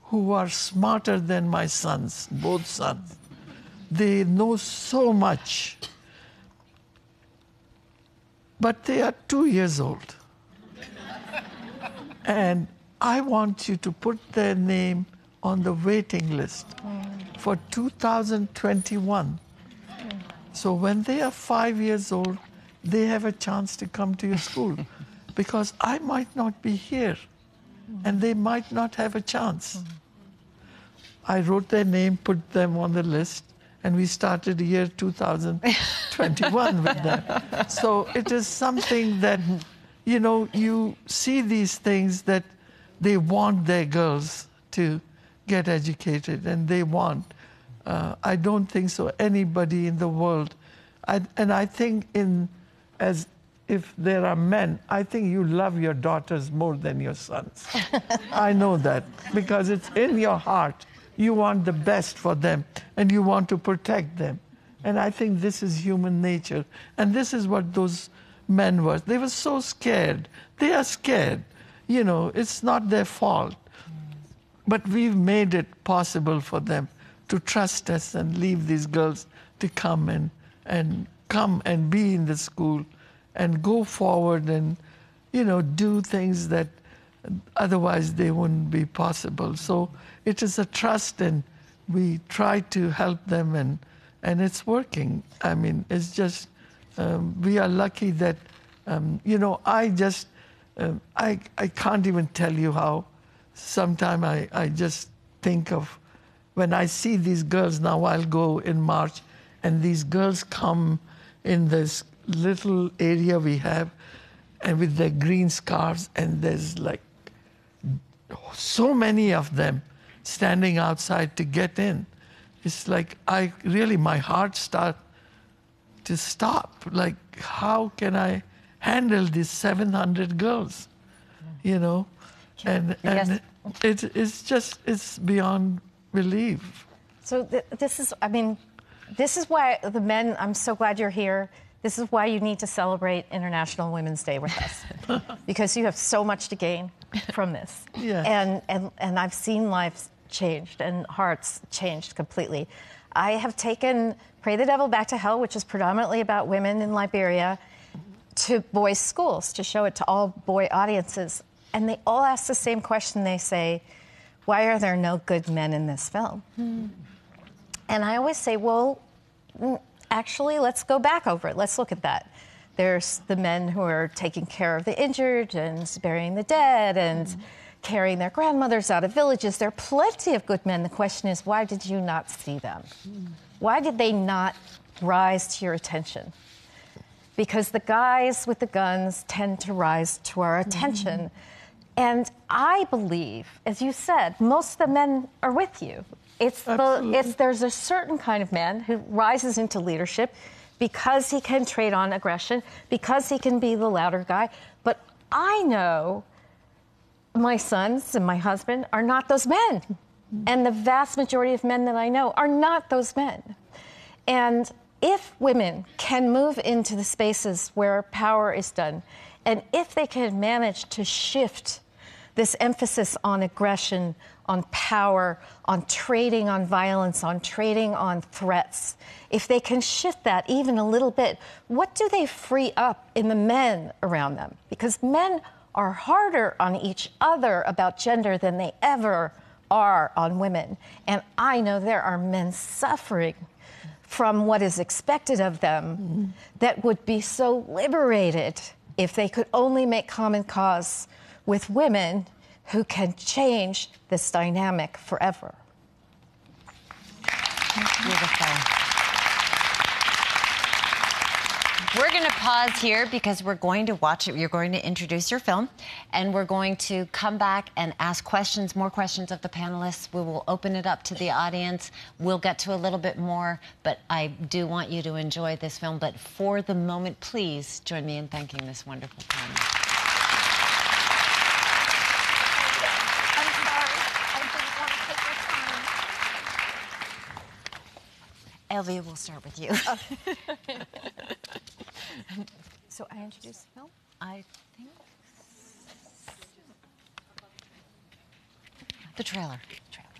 who are smarter than my sons, both sons. They know so much. But they are two years old. (laughs) And I want you to put their name on the waiting list for 2021. So when they are five years old, they have a chance to come to your school (laughs) because I might not be here and they might not have a chance. I wrote their name, put them on the list, and we started year 2021 with them. So it is something that, you know, you see these things that they want their girls to get educated and they want. Uh, I don't think so. Anybody in the world, I, and I think in as if there are men, I think you love your daughters more than your sons. (laughs) I know that because it's in your heart. You want the best for them and you want to protect them. And I think this is human nature. And this is what those men were. They were so scared. They are scared. You know, it's not their fault. But we've made it possible for them to trust us and leave these girls to come and, and come and be in the school and go forward and, you know, do things that otherwise they wouldn't be possible. So it is a trust and we try to help them and, and it's working. I mean, it's just, um, we are lucky that, um, you know, I just, um, I, I can't even tell you how sometimes I, I just think of when I see these girls now, I'll go in March, and these girls come in this little area we have, and with their green scarves, and there's like so many of them standing outside to get in. It's like I really, my heart start to stop. Like, how can I handle these 700 girls? You know, and and it, it's just it's beyond belief. So th- this is, I mean, this is why the men. I'm so glad you're here. This is why you need to celebrate International Women's Day with us, (laughs) because you have so much to gain from this. Yeah. And and and I've seen lives changed and hearts changed completely. I have taken Pray the Devil Back to Hell, which is predominantly about women in Liberia, to boys' schools to show it to all boy audiences. And they all ask the same question. They say, Why are there no good men in this film? Hmm. And I always say, Well, mm, actually, let's go back over it. Let's look at that. There's the men who are taking care of the injured and burying the dead and hmm. carrying their grandmothers out of villages. There are plenty of good men. The question is, why did you not see them? Hmm. Why did they not rise to your attention? Because the guys with the guns tend to rise to our attention. And I believe, as you said, most of the men are with you. It's the it's there's a certain kind of man who rises into leadership because he can trade on aggression, because he can be the louder guy. But I know my sons and my husband are not those men. And the vast majority of men that I know are not those men. And if women can move into the spaces where power is done, and if they can manage to shift this emphasis on aggression, on power, on trading on violence, on trading on threats, if they can shift that even a little bit, what do they free up in the men around them? Because men are harder on each other about gender than they ever are on women. And I know there are men suffering from what is expected of them that would be so liberated if they could only make common cause with women who can change this dynamic forever. Beautiful. We're going to pause here because we're going to watch it. You're going to introduce your film, and we're going to come back and ask questions, more questions of the panelists. We will open it up to the audience. We'll get to a little bit more, but I do want you to enjoy this film. But for the moment, please join me in thanking this wonderful panel. I'm sorry. I didn't want to take your time. Elvia, we'll start with you. Oh. (laughs) So I introduce the film? I think the trailer. Trailer.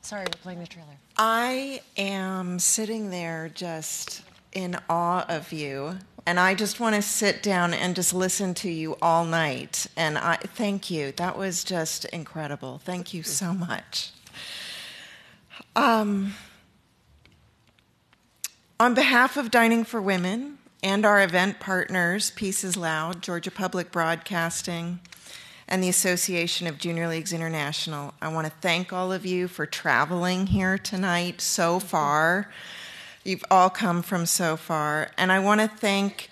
Sorry, we're playing the trailer. I am sitting there just in awe of you. And I just want to sit down and just listen to you all night. And I thank you. That was just incredible. Thank you so much. Um, on behalf of Dining for Women and our event partners, Peace is Loud, Georgia Public Broadcasting, and the Association of Junior Leagues International, I want to thank all of you for traveling here tonight so far. You've all come from so far. And I want to thank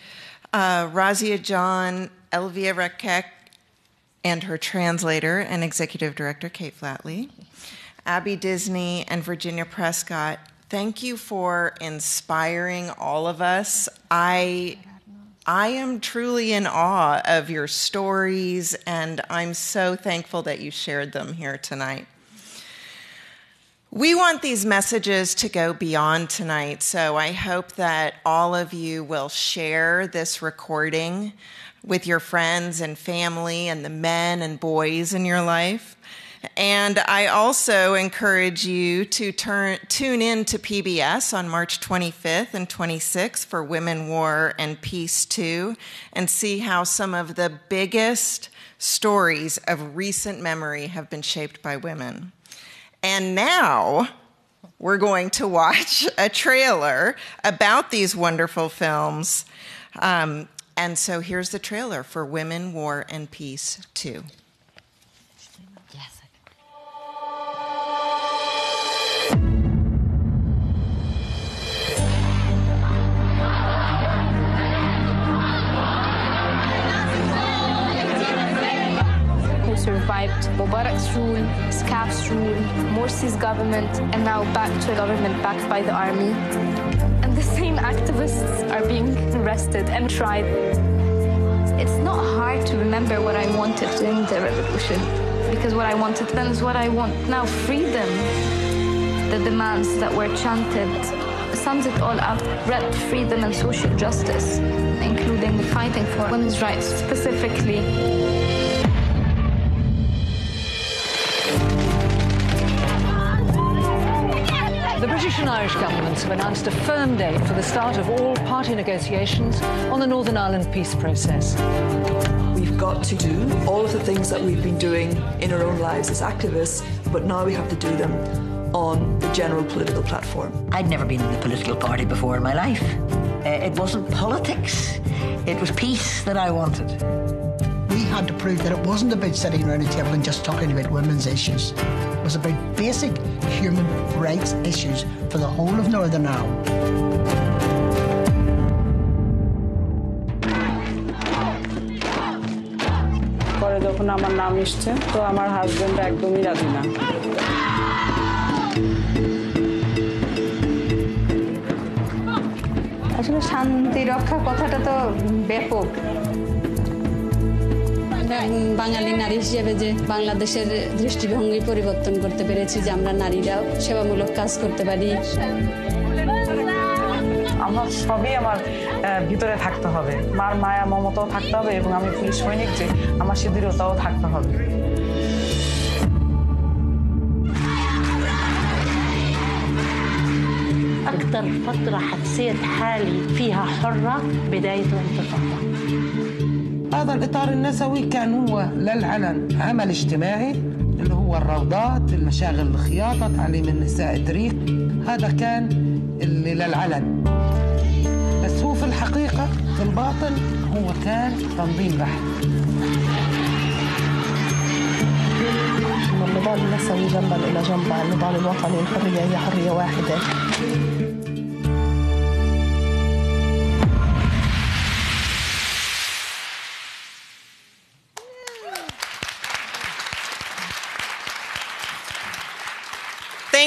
uh, Razia Jan, Elvia Raquec, and her translator and executive director, Kate Flatley, Abby Disney, and Virginia Prescott. Thank you for inspiring all of us. I I am truly in awe of your stories, and I'm so thankful that you shared them here tonight. We want these messages to go beyond tonight, so I hope that all of you will share this recording with your friends and family and the men and boys in your life. And I also encourage you to turn, tune in to PBS on March 25th and 26th for Women, War, and Peace 2 and see how some of the biggest stories of recent memory have been shaped by women. And now we're going to watch a trailer about these wonderful films. Um, and so here's the trailer for Women, War, and Peace 2. Survived Mubarak's rule, SCAF's rule, Morsi's government, and now back to a government backed by the army. And the same activists are being arrested and tried. It's not hard to remember what I wanted during the revolution, because what I wanted then is what I want now freedom. The demands that were chanted sums it all up breadth, freedom, and social justice, including the fighting for women's rights specifically. The British and Irish governments have announced a firm date for the start of all party negotiations on the Northern Ireland peace process. We've got to do all of the things that we've been doing in our own lives as activists, but now we have to do them on the general political platform. I'd never been in a political party before in my life. Uh, it wasn't politics, it was peace that I wanted We had to prove that it wasn't about sitting around a table and just talking about women's issues. It was about basic human rights issues for the whole of Northern Ireland. পরে যখন আমার নাম এসছে তো আমার husband একদমই রাজি না আসলে শান্তি রক্ষা কথাটা তো ব্যাপক আমরা উম, বাঙালি নারী হিসেবে যে বাংলাদেশের দৃষ্টিভঙ্গি পরিবর্তন করতে পেরেছি যে আমরা নারীরাও সেবামূলক কাজ করতে পারি আমার সবই আমার আহ, ভিতরে থাকতে হবে মার মায়া মমতাও থাকতে হবে এবং আমি পুলিশ সৈনিক যে আমার সে দৃঢ়তাও থাকতে হবে أكثر فترة حسيت حالي فيها حرة بداية الانتفاضة هذا الإطار النسوي كان هو للعلن عمل اجتماعي اللي هو الروضات المشاغل الخياطة تعليم النساء التاريخ. هذا كان اللي للعلن. بس هو في الحقيقة في الباطن هو كان تنظيم بحث النضال النسوي جنبا إلى جنب النضال الوطني الحرية هي حرية واحدة.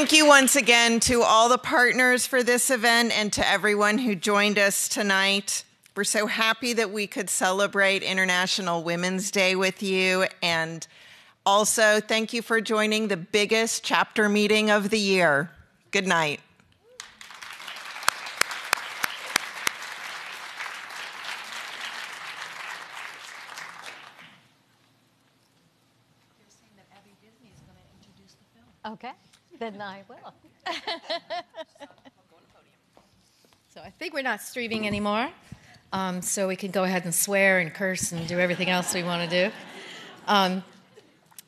Thank you once again to all the partners for this event and to everyone who joined us tonight. We're so happy that we could celebrate International Women's Day with you. And also, thank you for joining the biggest chapter meeting of the year. Good night. Okay, then I will. (laughs) So I think we're not streaming anymore. Um, so we can go ahead and swear and curse and do everything else we want to do. Um,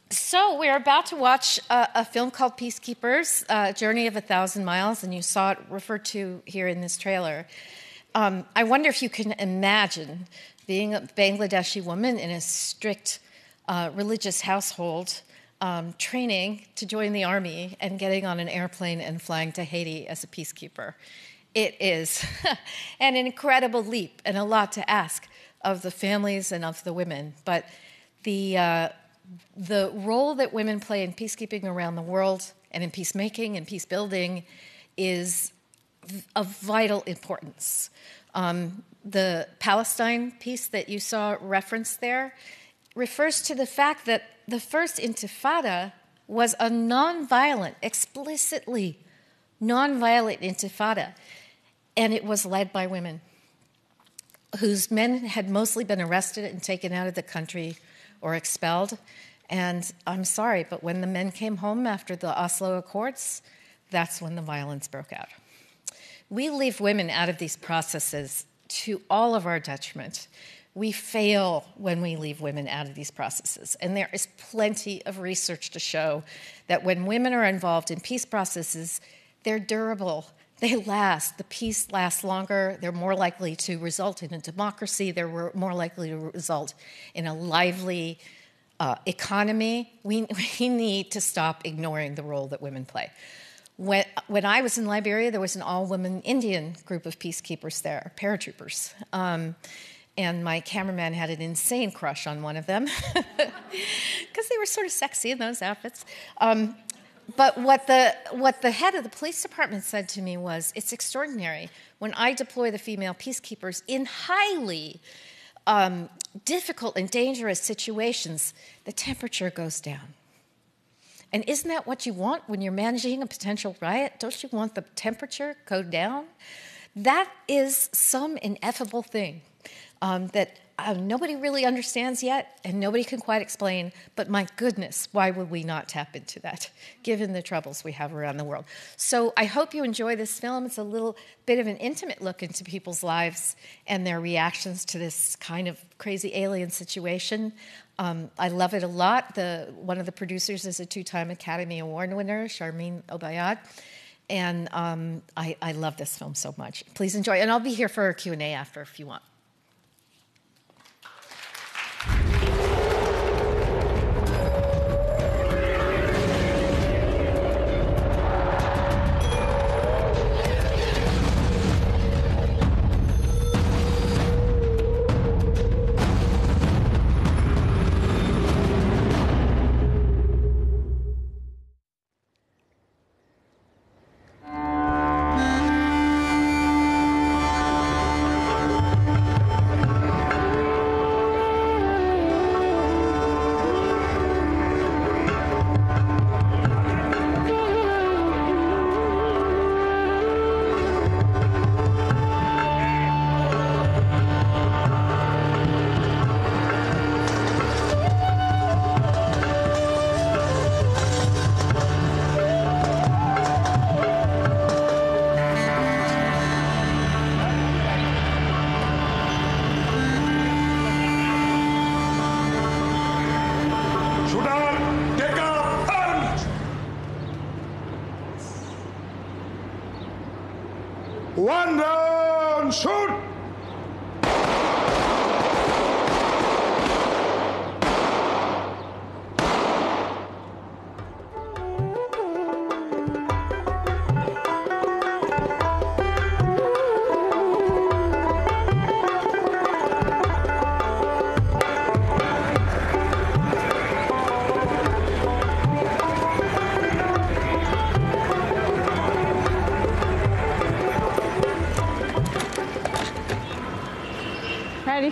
so we're about to watch a, a film called Peacekeepers: uh, Journey of a Thousand Miles, and you saw it referred to here in this trailer. Um, I wonder if you can imagine being a Bangladeshi woman in a strict uh, religious household, um, training to join the army, and getting on an airplane and flying to Haiti as a peacekeeper. It is (laughs) an incredible leap and a lot to ask of the families and of the women. But the, uh, the role that women play in peacekeeping around the world and in peacemaking and peace building is of vital importance. Um, the Palestine piece that you saw referenced there refers to the fact that the first intifada was a nonviolent, explicitly nonviolent intifada, and it was led by women whose men had mostly been arrested and taken out of the country or expelled. And I'm sorry, but when the men came home after the Oslo Accords, that's when the violence broke out. We leave women out of these processes to all of our detriment. We fail when we leave women out of these processes. And there is plenty of research to show that when women are involved in peace processes, they're durable. They last. The peace lasts longer. They're more likely to result in a democracy. They're more likely to result in a lively uh, economy. We, we need to stop ignoring the role that women play. When, when I was in Liberia, there was an all women Indian group of peacekeepers there, paratroopers. Um, and my cameraman had an insane crush on one of them (laughs) because they were sort of sexy in those outfits. Um, but what the, what the head of the police department said to me was it's extraordinary. When I deploy the female peacekeepers in highly um, difficult and dangerous situations, the temperature goes down. And isn't that what you want when you're managing a potential riot? Don't you want the temperature go down? That is some ineffable thing um, that uh, nobody really understands yet and nobody can quite explain. But my goodness, why would we not tap into that (laughs) given the troubles we have around the world? So I hope you enjoy this film. It's a little bit of an intimate look into people's lives and their reactions to this kind of crazy alien situation. Um, I love it a lot. The, one of the producers is a two time Academy Award winner, Sharmeen Obaid. And um, I, I love this film so much. Please enjoy. And I'll be here for a Q&A after if you want.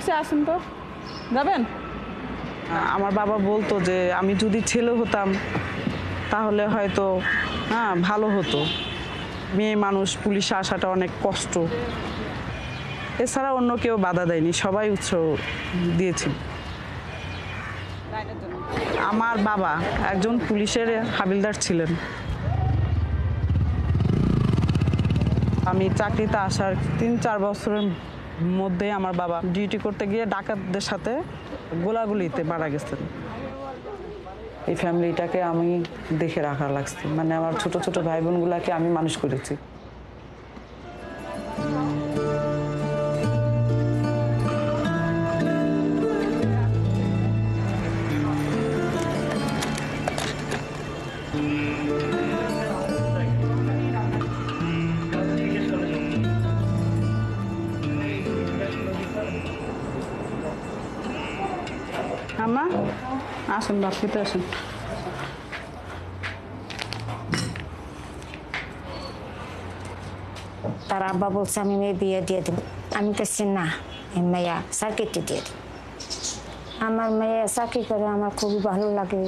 রিক্সা আসুন তো। যাবেন? আমার বাবা বলতো যে, আমি যদি ছেলে হতাম, তাহলে হয়তো হ্যাঁ ভালো হতো। মেয়ে মানুষ, পুলিশে আসাটা অনেক কষ্ট। এছাড়া অন্য কেউ বাধা দেয়নি, সবাই উৎসাহ দিয়েছিল। আমার বাবা একজন পুলিশের হাবিলদার ছিলেন। আমি চাকরিতে আসার তিন চার বছরের মধ্যে আমার বাবা ডিউটি করতে গিয়ে ডাকাতদের সাথে গোলাগুলিতে মারা গেছেন। এই ফ্যামিলিটাকে আমি দেখে রাখা লাগছে। মানে আমার ছোট ছোট ভাই বোনগুলাকে আমি মানুষ করেছি। আসুন বাপ খেতে তার আব্বা বলছে আমি মেয়ে বিয়ে দিয়ে দিব। আমি বলছি না মেয়া সার্কিটে দিয়ে দিব। আমার মেয়ে চাকরি করে আমার খুবই ভালো লাগে।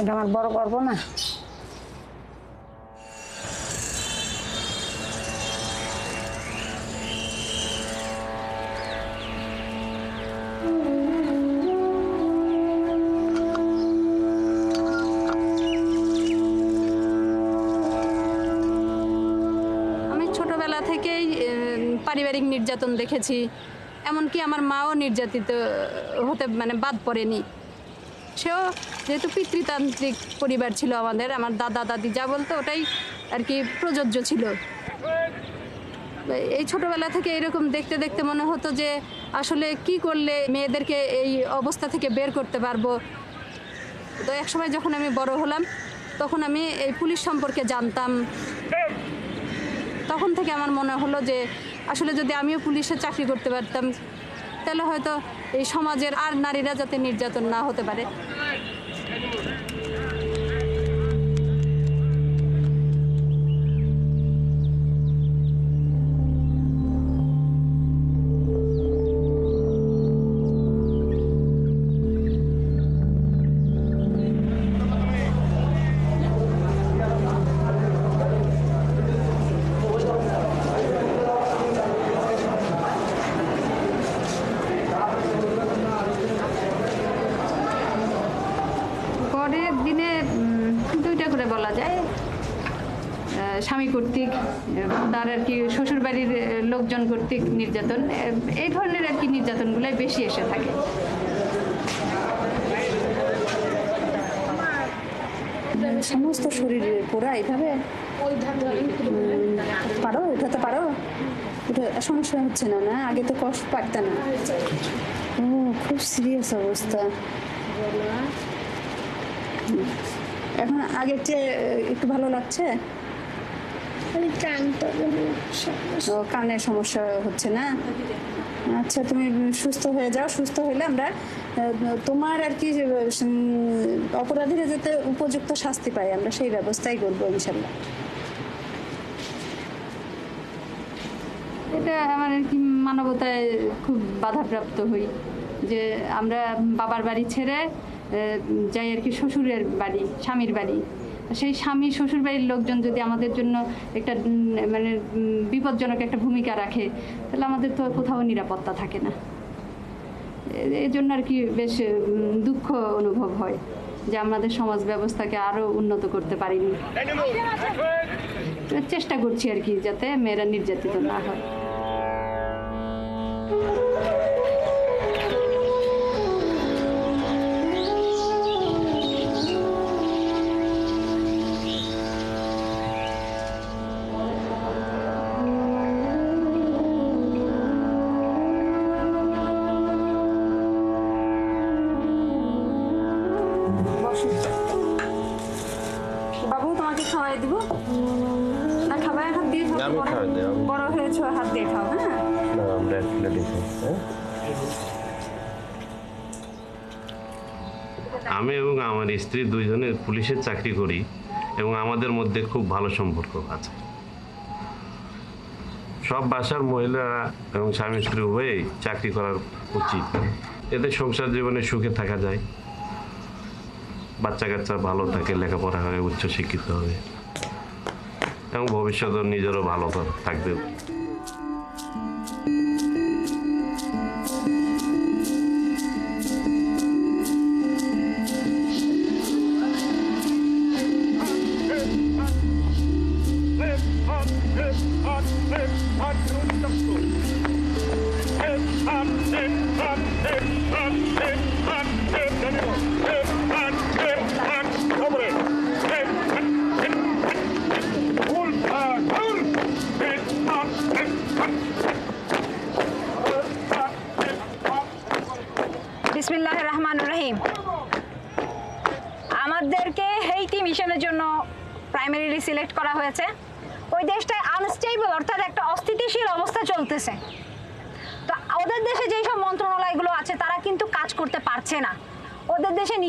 এটা আমার বড় গর্ব না? পারিবারিক নির্যাতন দেখেছি, এমনকি আমার মাও নির্যাতিত হতে মানে বাদ পড়েনি। সেও যেহেতু পিতৃতান্ত্রিক পরিবার ছিল আমাদের, আমার দাদা, দাদি যা বলতো ওটাই আর কি প্রযোজ্য ছিল। এই ছোটবেলা থেকে এরকম দেখতে দেখতে মনে হতো যে আসলে কি করলে মেয়েদেরকে এই অবস্থা থেকে বের করতে পারব। তো একসময় যখন আমি বড় হলাম, তখন আমি এই পুলিশ সম্পর্কে জানতাম। তখন থেকে আমার মনে হলো যে আসলে যদি আমিও পুলিশে চাকরি করতে পারতাম, তাহলে হয়তো এই সমাজের আর নারীরা যাতে নির্যাতন না হতে পারে। কর্তৃক নির্যাতন এই ধরনের আর কি নির্যাতনগুলাই বেশি এসে থাকে। সমস্ত শরীরে পোড়া এইভাবে পারো, উঠাতে পারো? সমস্যা হচ্ছে না না? আগে তো কষ্ট পারতে না। ও, খুব সিরিয়াস অবস্থা। এখন আগের চেয়ে একটু ভালো লাগছে? ও কানের সমস্যা হচ্ছে না? আচ্ছা তুমি সুস্থ হয়ে যাও সুস্থ হইলে আমরা তোমার আর কি অপরাধীরা যাতে উপযুক্ত শাস্তি পায় আমরা সেই ব্যবস্থাই করব ইনশাল্লাহ। এটা আমার আর কি মানবতায় খুব বাধাপ্রাপ্ত হই যে আমরা বাবার বাড়ি ছেড়ে যাই আর কি শ্বশুরের বাড়ি স্বামীর বাড়ি সেই স্বামী শ্বশুর বাড়ির লোকজন যদি আমাদের জন্য একটা মানে বিপজ্জনক একটা ভূমিকা রাখে, তাহলে আমাদের তো কোথাও নিরাপত্তা থাকে না। এই জন্য আর কি বেশ দুঃখ অনুভব হয় যে আমাদের সমাজ ব্যবস্থাকে আরও উন্নত করতে পারিনি। চেষ্টা করছি আর কি যাতে মেয়েরা নির্যাতিত না হয়। স্ত্রী দুইজনে পুলিশের চাকরি করি এবং আমাদের মধ্যে খুব ভালো সম্পর্ক আছে। সব বাসার মহিলারা এবং স্বামী স্ত্রী উভয়েই চাকরি করার উচিত। এতে সংসার জীবনে সুখে থাকা যায়। বাচ্চা কাচ্চা ভালো থাকে, লেখাপড়া হয় উচ্চ শিক্ষিত হবে। এবং ভবিষ্যতে নিজেরও ভালো থাকবে।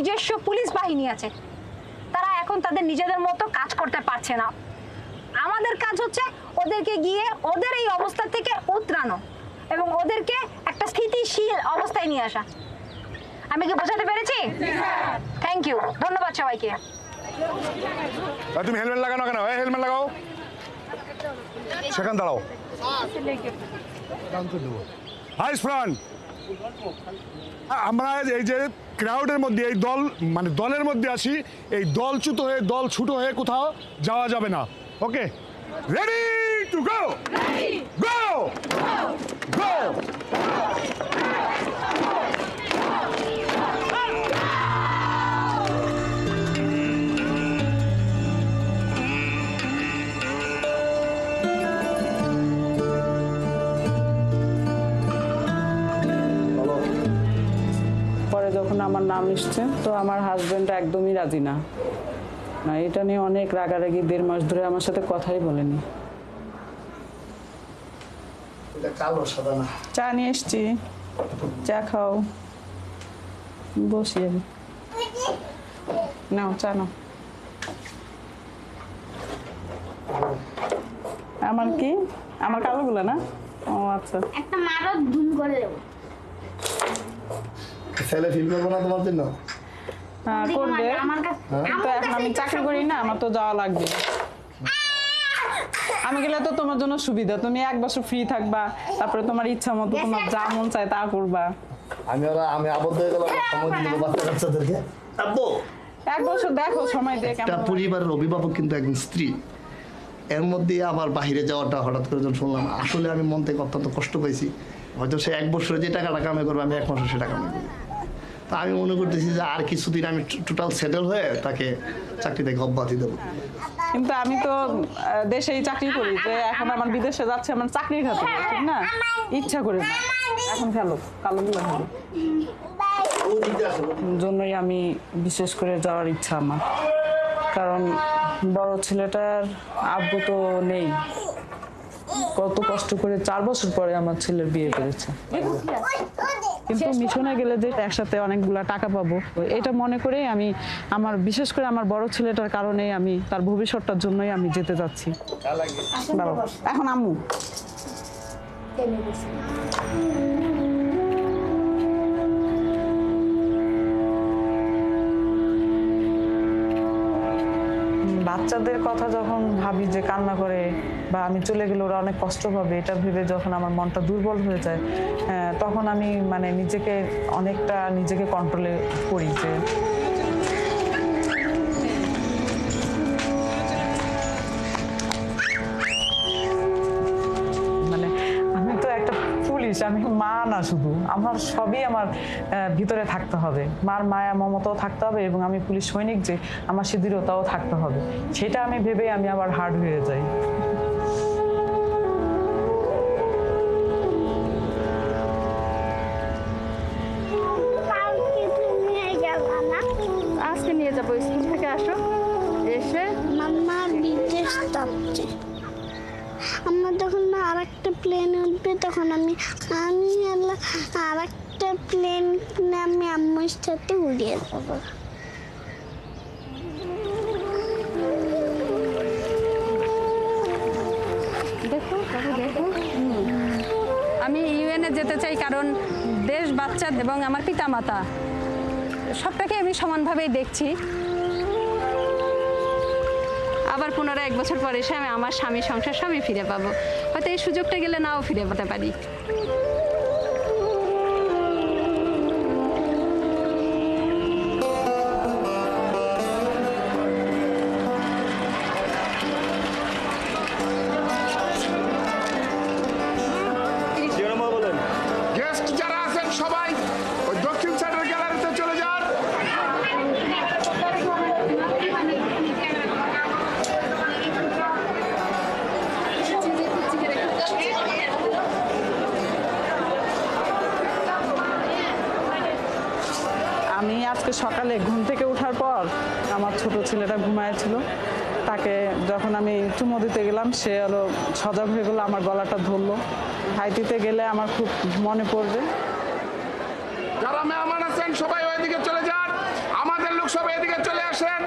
নিজস্ব পুলিশ বাহিনী আছে। তারা এখন তাদের নিজেদের মতো কাজ করতে পারছে না। আমাদের কাজ হচ্ছে ওদেরকে গিয়ে ওদের এই অবস্থা থেকে উতরানো এবং ওদেরকে একটা স্থিতিশীল অবস্থায় নিয়ে আসা। আমি কি বোঝাতে পেরেছি? থ্যাংক ইউ ধন্যবাদ সবাইকে। তুমি হেলমেট লাগানো কেন? এই হেলমেট লাগাও। সেখান দাঁড়াও। হাই ফ্রন্ট আমরা এই যে ক্রাউডের মধ্যে, এই দল মানে দলের মধ্যে আছি, এই দল চুত হয়ে, দল ছুটো হয়ে কোথাও যাওয়া যাবে না। Okay ready to go go Go. পরে যখন আমার নাম এসছে তো আমার হাজবেন্ড একদমই রাজি না। না এটা নিয়ে অনেক রাগারাগি দেড় মাস ধরে আমার সাথে কথাই বলেনি। কালো সাদা না। চা নিয়ে এসছি। চা খাও। বসি আমি। নাও চা নাও। আমার কি? আমার কালোগুলো না? ও আচ্ছা। একটা মারো ধুম করে দেবো। ছেলে ফিল করব না তোমার জন্য? হ্যাঁ? করবে কিন্তু এখন আমি চাকরি করি না আমার তো যাওয়া লাগবে। আমি গেলে তো তোমার জন্য সুবিধা। তুমি এক বছর ফ্রি থাকবা তারপরে তোমার ইচ্ছা মতো তোমার যা মন চায় তা করবা। আমি ওরা আমি আবদ্ধ হয়ে গেলাম সময় দিয়ে বাচ্চা কাচ্চাদেরকে আব্বু! এক বছর দেখো সময় দিয়ে একটা কেমন পরিবারের অভিভাবক কিন্তু একজন স্ত্রী। এর মধ্যে আবার বাইরে যাওয়াটা হঠাৎ করে যখন শুনলাম আসলে আমি মন থেকে অত্যন্ত কষ্ট পেয়েছি হয়তো সে এক বছরে যে টাকাটা কামাই করবে আমি এক মাসে সে টাকা কামাই করব। তা আমি মনে করতেছি যে আর কিছুদিন আমি টোটাল সেটেল হয়ে তাকে চাকরি থেকে অব্যাহতি দেবো। কিন্তু আমি তো দেশেই চাকরি করি যে এখন আমার বিদেশে যাচ্ছে আমার চাকরির খাতে ঠিক না? ইচ্ছা করে না। এখন খেলো কালো গুলো খেলো জন্যই আমি বিশেষ করে যাওয়ার ইচ্ছা আমার। কারণ বড় ছেলেটার আব্বু তো নেই। কত কষ্ট করে চার বছর পরে আমার ছেলের বিয়ে করেছে। কিন্তু মিশনে গেলে যে একসাথে অনেকগুলা টাকা পাবো এটা মনে করেই আমি আমার বিশেষ করে আমার বড় ছেলেটার কারণে আমি তার ভবিষ্যৎটার জন্যই আমি যেতে যাচ্ছি। এখন আম্মু। বাচ্চাদের কথা যখন ভাবি যে কান্না করে বা আমি চলে গেলে ওরা অনেক কষ্ট পাবে এটা ভেবে যখন আমার মনটা দুর্বল হয়ে যায় হ্যাঁ, তখন আমি মানে নিজেকে অনেকটা নিজেকে কন্ট্রোলে করি যে পুলিশ আমি মা না শুধু আমার সবই আমার ভিতরে থাকতে হবে। মার মায়া মমতাও থাকতে হবে এবং আমি পুলিশ সৈনিক যে আমার সে দৃঢ়তাও থাকতে হবে। সেটা আমি ভেবে আমি আবার হার্ড হয়ে যাই। আজকে নিয়ে যাব স্কুল থেকে আসো এসে মাম্মা বিদেশ যাচ্ছে। আমার যখন আর একটা প্লেন উঠবে, তখন আমি আমি আর একটা প্লেন আমি আম্মুর সাথে উড়িয়ে যাব আমি ইউএনএ যেতে চাই কারণ দেশ, বাচ্চা এবং আমার পিতামাতা। সবটাকে আমি সমানভাবেই দেখছি। আবার পুনরায় এক বছর পরে এসে আমি আমার স্বামী সংসার স্বামী ফিরে পাবো। হয়তো এই সুযোগটা গেলে নাও ফিরে পেতে পারি। সকালে ঘুম থেকে ওঠার পর আমার ছোট ছেলেটা ঘুমায় ঘুমায়েছিল। তাকে যখন আমি চুমো দিতে গেলাম, সে হলো সজাগ হয়ে গেলো, আমার গলাটা ধরলো। হাইটিতে গেলে আমার খুব মনে পড়বে। যারা মেহমান আছেন, সবাই ওইদিকে চলে যান। আমাদের লোক সবাই এদিকে চলে আসেন।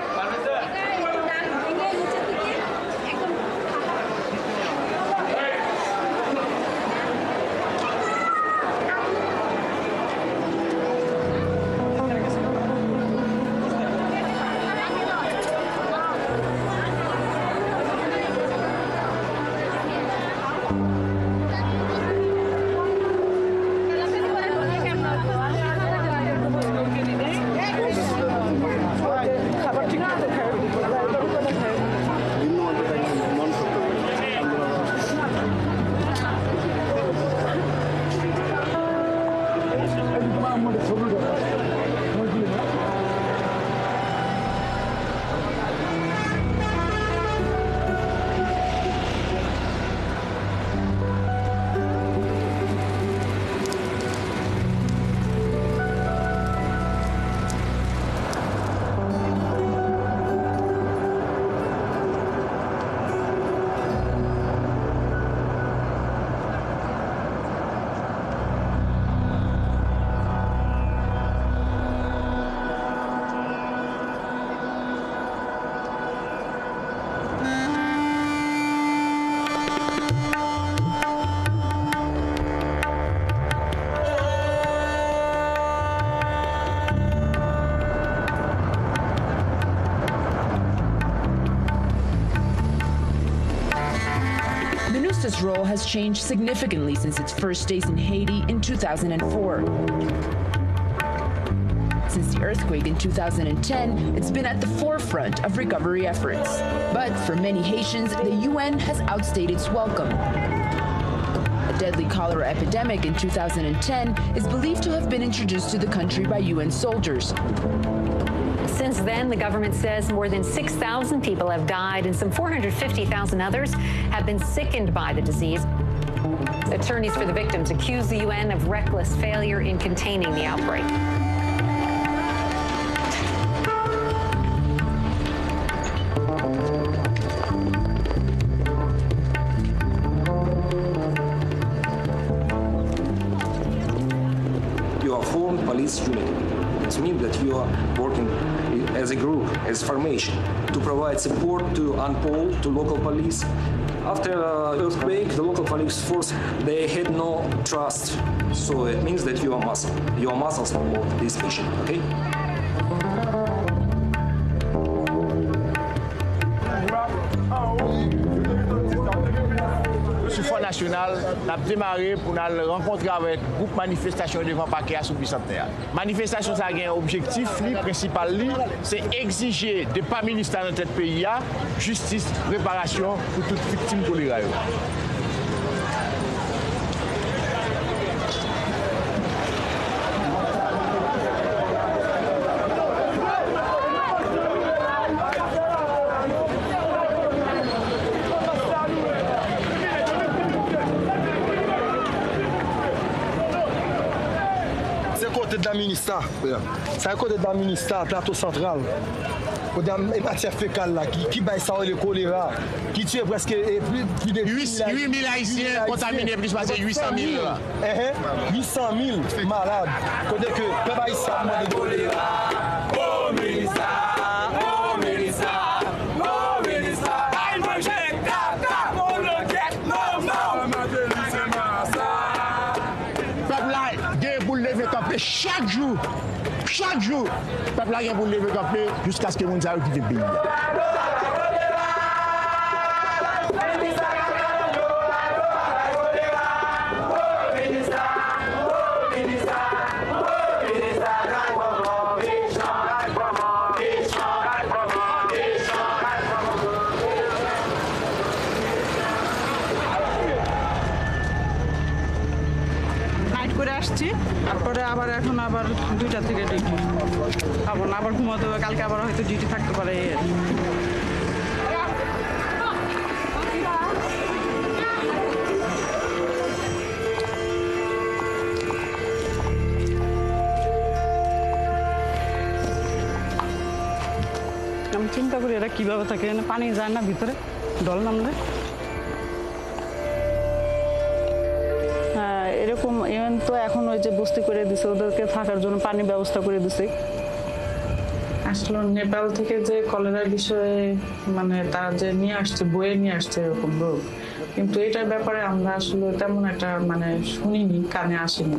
Has changed significantly since its first days in Haiti in 2004. Since the earthquake in 2010, it's been at the forefront of recovery efforts. But for many Haitians, the UN has outstayed its welcome. A deadly cholera epidemic in 2010 is believed to have been introduced to the country by UN soldiers. Then, the government says more than 6,000 people have died and some 450,000 others have been sickened by the disease. Attorneys for the victims accuse the UN of reckless failure in containing the outbreak. Support to to local police. After uh, earthquake, the local police force, they had no trust. So it means that you are muscle. You are muscles of this mission, okay? nasyonal, nap demare pou rencontrer avec avèk goup manifestasyon devan pake a sou bicentenyan. Manifestasyon sa gen objektif li, prinsipal li, se exije de pa minister nan tet peyi ya, justice, reparasyon pou tout victimes de yo. Ministère. C'est à côté de la ministère, plateau central. Côté de matière fécale là, qui, qui baille ça le choléra, qui tue presque plus, de 8 000 Haïtiens contaminés, plus passé 800 000 là. Eh, eh, 800 000 malades. Côté que peuple haïtien Chaque jour. Peuple là, gagne pour lever jusqu'à ce que les gens quittent le pays. চিন্তা করি এরা কীভাবে থাকে এখানে পানি যায় না ভিতরে ডল নামলে। হ্যাঁ এরকম ইভেন তো এখন ওই যে বস্তি করে দিছে ওদেরকে থাকার জন্য পানি ব্যবস্থা করে দিছে। আসলে নেপাল থেকে যে কলেরার বিষয়ে মানে তারা যে নিয়ে আসছে বয়ে নিয়ে আসছে এরকম রোগ কিন্তু এটার ব্যাপারে আমরা আসলে তেমন একটা মানে শুনিনি কানে আসেনি।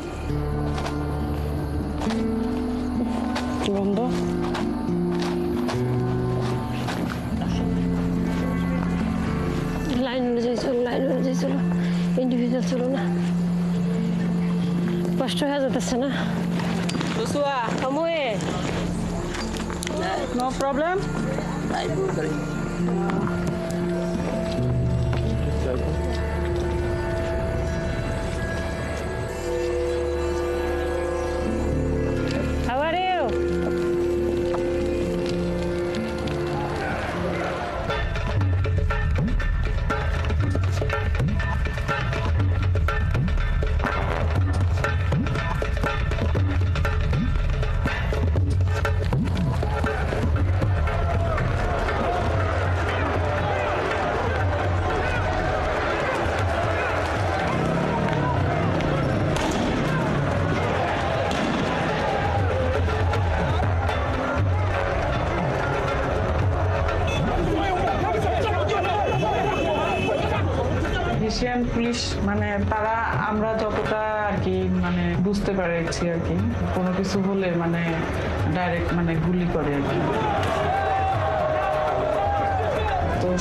অনুযায়ী চলো লাইন অনুযায়ী চলো ইন্ডিভিজুয়াল চলো না কষ্ট হয়ে যেতেছে না Joshua, come. No problem?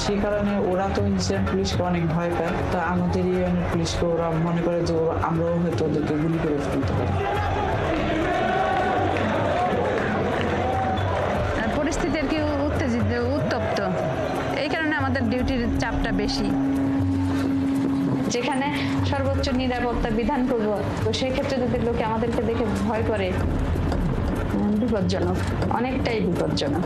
সেই কারণে ওরা তো ইনসিডেন্ট পুলিশকে অনেক ভয় পায়। তো আমাদের ইউনিয়নের পুলিশকে ওরা মনে করে যে ও- আমরাও হয়তো ওদেরকে গুলি করে ফেলতে পারি। আর পরিস্থিতি আর কি উত্তেজিত উত্তপ্ত? এই কারণে আমাদের ডিউটির চাপটা বেশি। যেখানে সর্বোচ্চ নিরাপত্তা বিধান করব তো সেই ক্ষেত্রে যদি লোকে আমাদেরকে দেখে ভয় করে বিপজ্জনক অনেকটাই বিপজ্জনক।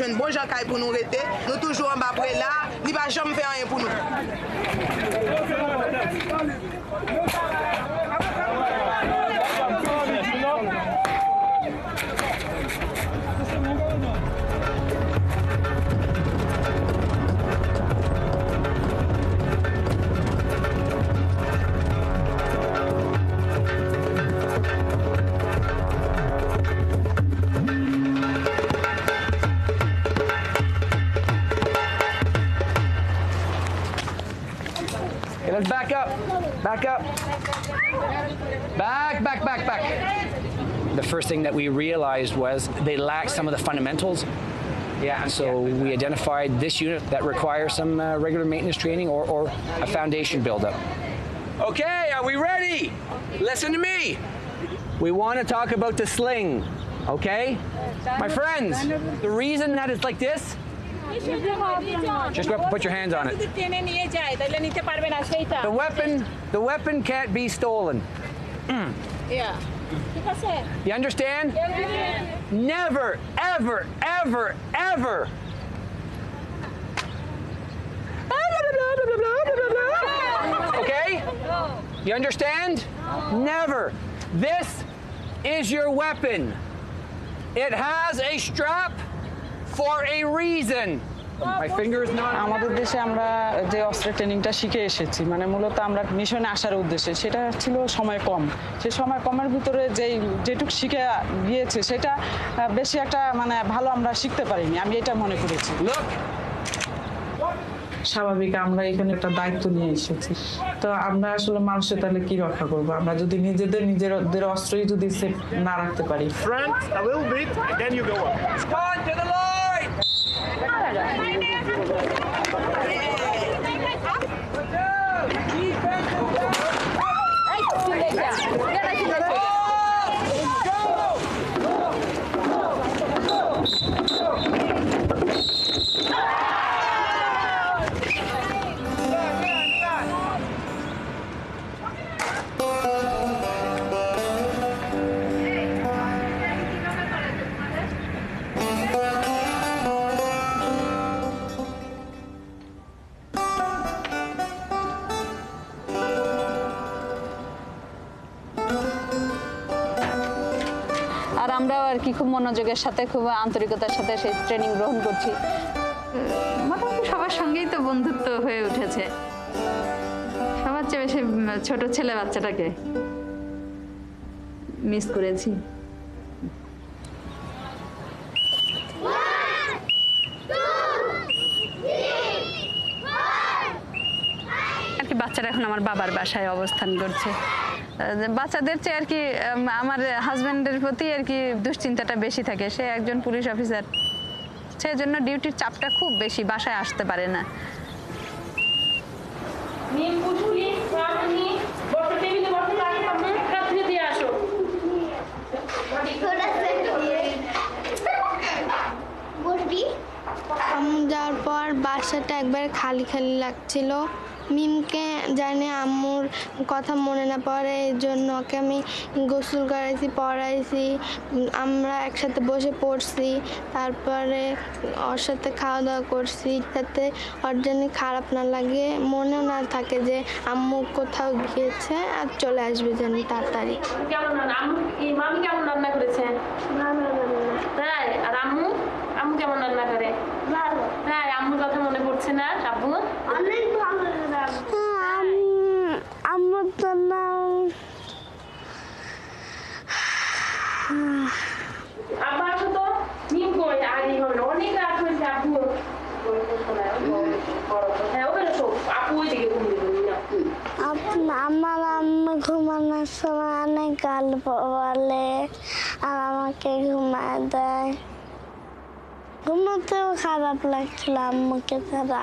jeune bon jacquille pour nous rester. Nous toujours en bas là, il va jamais faire rien pour nous. Realized was they lacked some of the fundamentals. Yeah. So we identified this unit that requires some uh, regular maintenance training or, or a foundation buildup. Okay, are we ready? Listen to me. We want to talk about the sling, okay? My friends, the reason that it's like this, just go up and put your hands on it. The weapon, the weapon can't be stolen. Mm. You understand? Never, ever, ever, ever. Okay? You understand? Never. This is your weapon. It has a strap for a reason. আমাদের দেশে আমরা যে অস্ত্রের ট্রেনিংটা শিখে এসেছি মানে মূলত আমরা মিশনে আসার উদ্দেশ্যে সেটা ছিল সময় কম। সে সময় কমের ভিতরে যেই যেটুক শিখে গিয়েছে সেটা বেশি একটা মানে ভালো আমরা শিখতে পারিনি আমি এটা মনে করেছি। স্বাভাবিক আমরা এখানে একটা দায়িত্ব নিয়ে এসেছি। তো আমরা আসলে মানুষের তাহলে কি রক্ষা করব? আমরা যদি নিজেদের নিজেদের অস্ত্রই যদি সেফ না রাখতে পারি। Front a আর কি, খুব মনোযোগের সাথে, খুব আন্তরিকতার সাথে সেই ট্রেনিং গ্রহণ করছি। মোটামুটি সবার সঙ্গেই তো বন্ধুত্ব হয়ে উঠেছে। সবার চেয়ে বেশি ছোট ছেলে বাচ্চাটাকে মিস করেছি। বাচ্চারা এখন আমার বাবার বাসায় অবস্থান করছে। বাচ্চাদের চেয়ে আর কি আমার হাজব্যান্ডের প্রতি আর কি দুশ্চিন্তাটা বেশি থাকে। সে একজন পুলিশ অফিসার সেই জন্য ডিউটির চাপটা খুব বেশি বাসায় আসতে পারে না। যাওয়ার পর বাসাটা একবার খালি খালি লাগছিল। মিমকে জানে আম্মুর কথা মনে না পড়ে এই জন্য ওকে আমি গোসল করাইছি পড়াইছি। আমরা একসাথে বসে পড়ছি তারপরে ওর সাথে খাওয়া দাওয়া করছি যাতে ওর জন্য খারাপ না লাগে। মনেও না থাকে যে আম্মু কোথাও গিয়েছে আর চলে আসবে যেন তাড়াতাড়ি। কেমন মামি কেমন রান্না তাই? আর আম্মু? আম্মু কেমন রান্না করে? তাই আম্মুর কথা মনে পড়ছে না? আব্বু? অনেক আব্বা তো হ্যাঁ আমার আম্মু ঘুমানোর সময় অনেক গল্প বলে আর আমাকে ঘুমায় দেয় ঘুমোতেও খারাপ লাগছিল আম্মুকে ছাড়া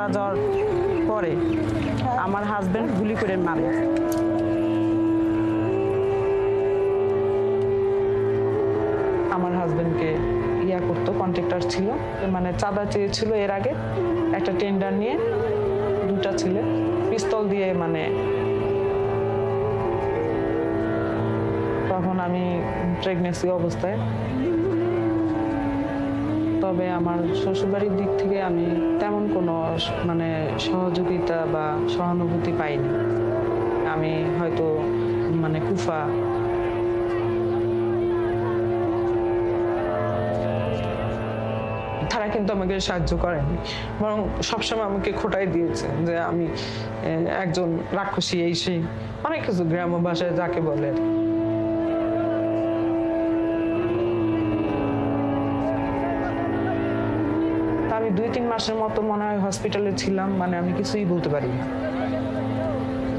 মারা যাওয়ার পরে আমার হাজব্যান্ড গুলি করে মারে। আমার হাজব্যান্ডকে ইয়া করতো কন্ট্রাক্টর ছিল। মানে চাঁদা চেয়েছিল এর আগে একটা টেন্ডার নিয়ে, দুটা ছেলে পিস্তল দিয়ে মানে তখন আমি প্রেগনেন্সি অবস্থায়। তবে আমার শ্বশুরবাড়ির দিক থেকে আমি কোনো মানে সহযোগিতা বা সহানুভূতি পাইনি। আমি হয়তো মানে কুফা। তারা কিন্তু আমাকে সাহায্য করেনি। বরং সবসময় আমাকে খোটাই দিয়েছে যে আমি একজন রাক্ষসী এই সেই, অনেক কিছু গ্রাম্য ভাষায় যাকে বলে। দুই তিন মাসের মতো মনে হয় হসপিটালে ছিলাম মানে আমি কিছুই বলতে পারি না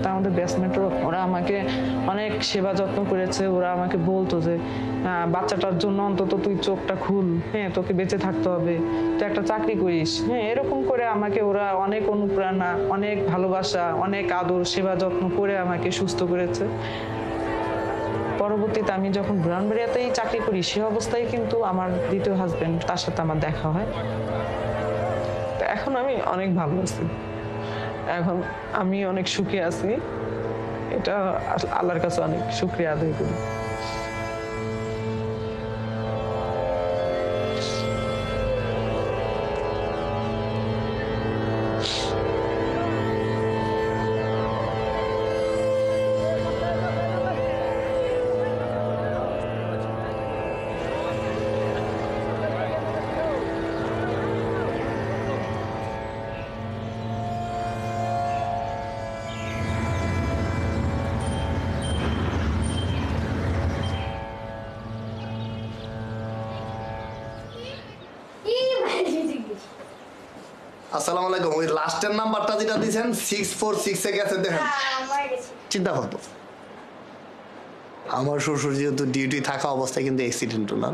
তা আমাদের ব্যাসমেন্টও ওরা আমাকে অনেক সেবা যত্ন করেছে, ওরা আমাকে বলতো যে বাচ্চাটার জন্য অন্তত তুই চোখটা খুল হ্যাঁ তোকে বেঁচে থাকতে হবে, তুই একটা চাকরি করিস। হ্যাঁ এরকম করে আমাকে ওরা অনেক অনুপ্রেরণা, অনেক ভালোবাসা, অনেক আদর, সেবা যত্ন করে আমাকে সুস্থ করেছে। পরবর্তীতে আমি যখন ব্রাউনবাড়িয়াতেই চাকরি করি, সে অবস্থায় কিন্তু আমার দ্বিতীয় হাজবেন্ড তার সাথে আমার দেখা হয়। এখন আমি অনেক ভালো আছি। এখন আমি অনেক সুখে আছি। এটা আল্লাহর কাছে অনেক শুক্রিয়া আদায় করি। আসসালামু আলাইকুম। ওই লাস্টের নাম্বারটা যেটা দিয়েছেন সিক্স ফোর সিক্সে গেছে দেখেন। চিন্তা করতো আমার শ্বশুর যেহেতু ডিউটি থাকা অবস্থায় কিন্তু অ্যাক্সিডেন্ট না।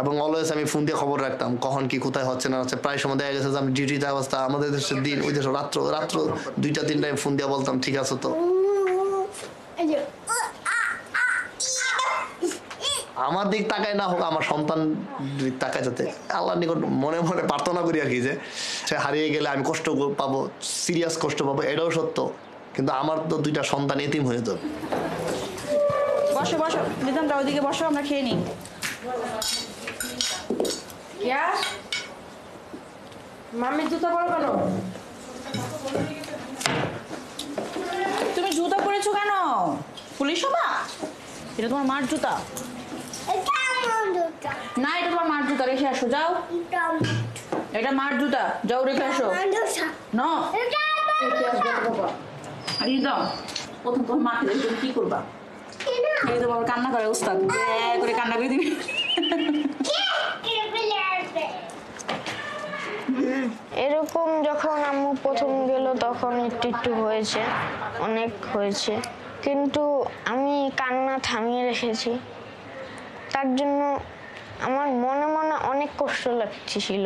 এবং অলওয়েজ আমি ফোন দিয়ে খবর রাখতাম কখন কি কোথায় হচ্ছে না হচ্ছে। প্রায় সময় দেখা গেছে যে আমি ডিউটিতে অবস্থা আমাদের দেশের দিন ওই দেশে রাত্র রাত্র দুইটা তিনটায় ফোন দিয়ে বলতাম ঠিক আছে তো? আমার দিক তাকায় না হোক আমার সন্তান দিক তাকায় যাতে আল্লাহর নিকট মনে মনে প্রার্থনা করি আর কি যে সে হারিয়ে গেলে আমি কষ্ট পাবো সিরিয়াস কষ্ট পাবো এটাও সত্য। কিন্তু আমার তো দুইটা সন্তান এতিম হয়ে যাবে। বসো বসো। রিদমটা ওইদিকে বসো আমরা খেয়ে নিই। মাম্মি জুতো পরো কেন? তুমি জুতা পরেছো কেন? পুলিশ হবা? এটা তোমার মার জুতা। না এটা তোমার মার জুতা রেখে আসো যাও। এটা মার জুতা যাও রেখে আসো। ন। প্রথম তোমার মাকে দেখে তুমি কি করবা? এই তো বাবা কান্না করে উস্তাদ করে কান্না করে দিবি। এরকম যখন আম্মু প্রথম গেল তখন একটু একটু হয়েছে অনেক হয়েছে। কিন্তু আমি কান্না থামিয়ে রেখেছি। তার জন্য আমার মনে মনে অনেক কষ্ট লাগছিল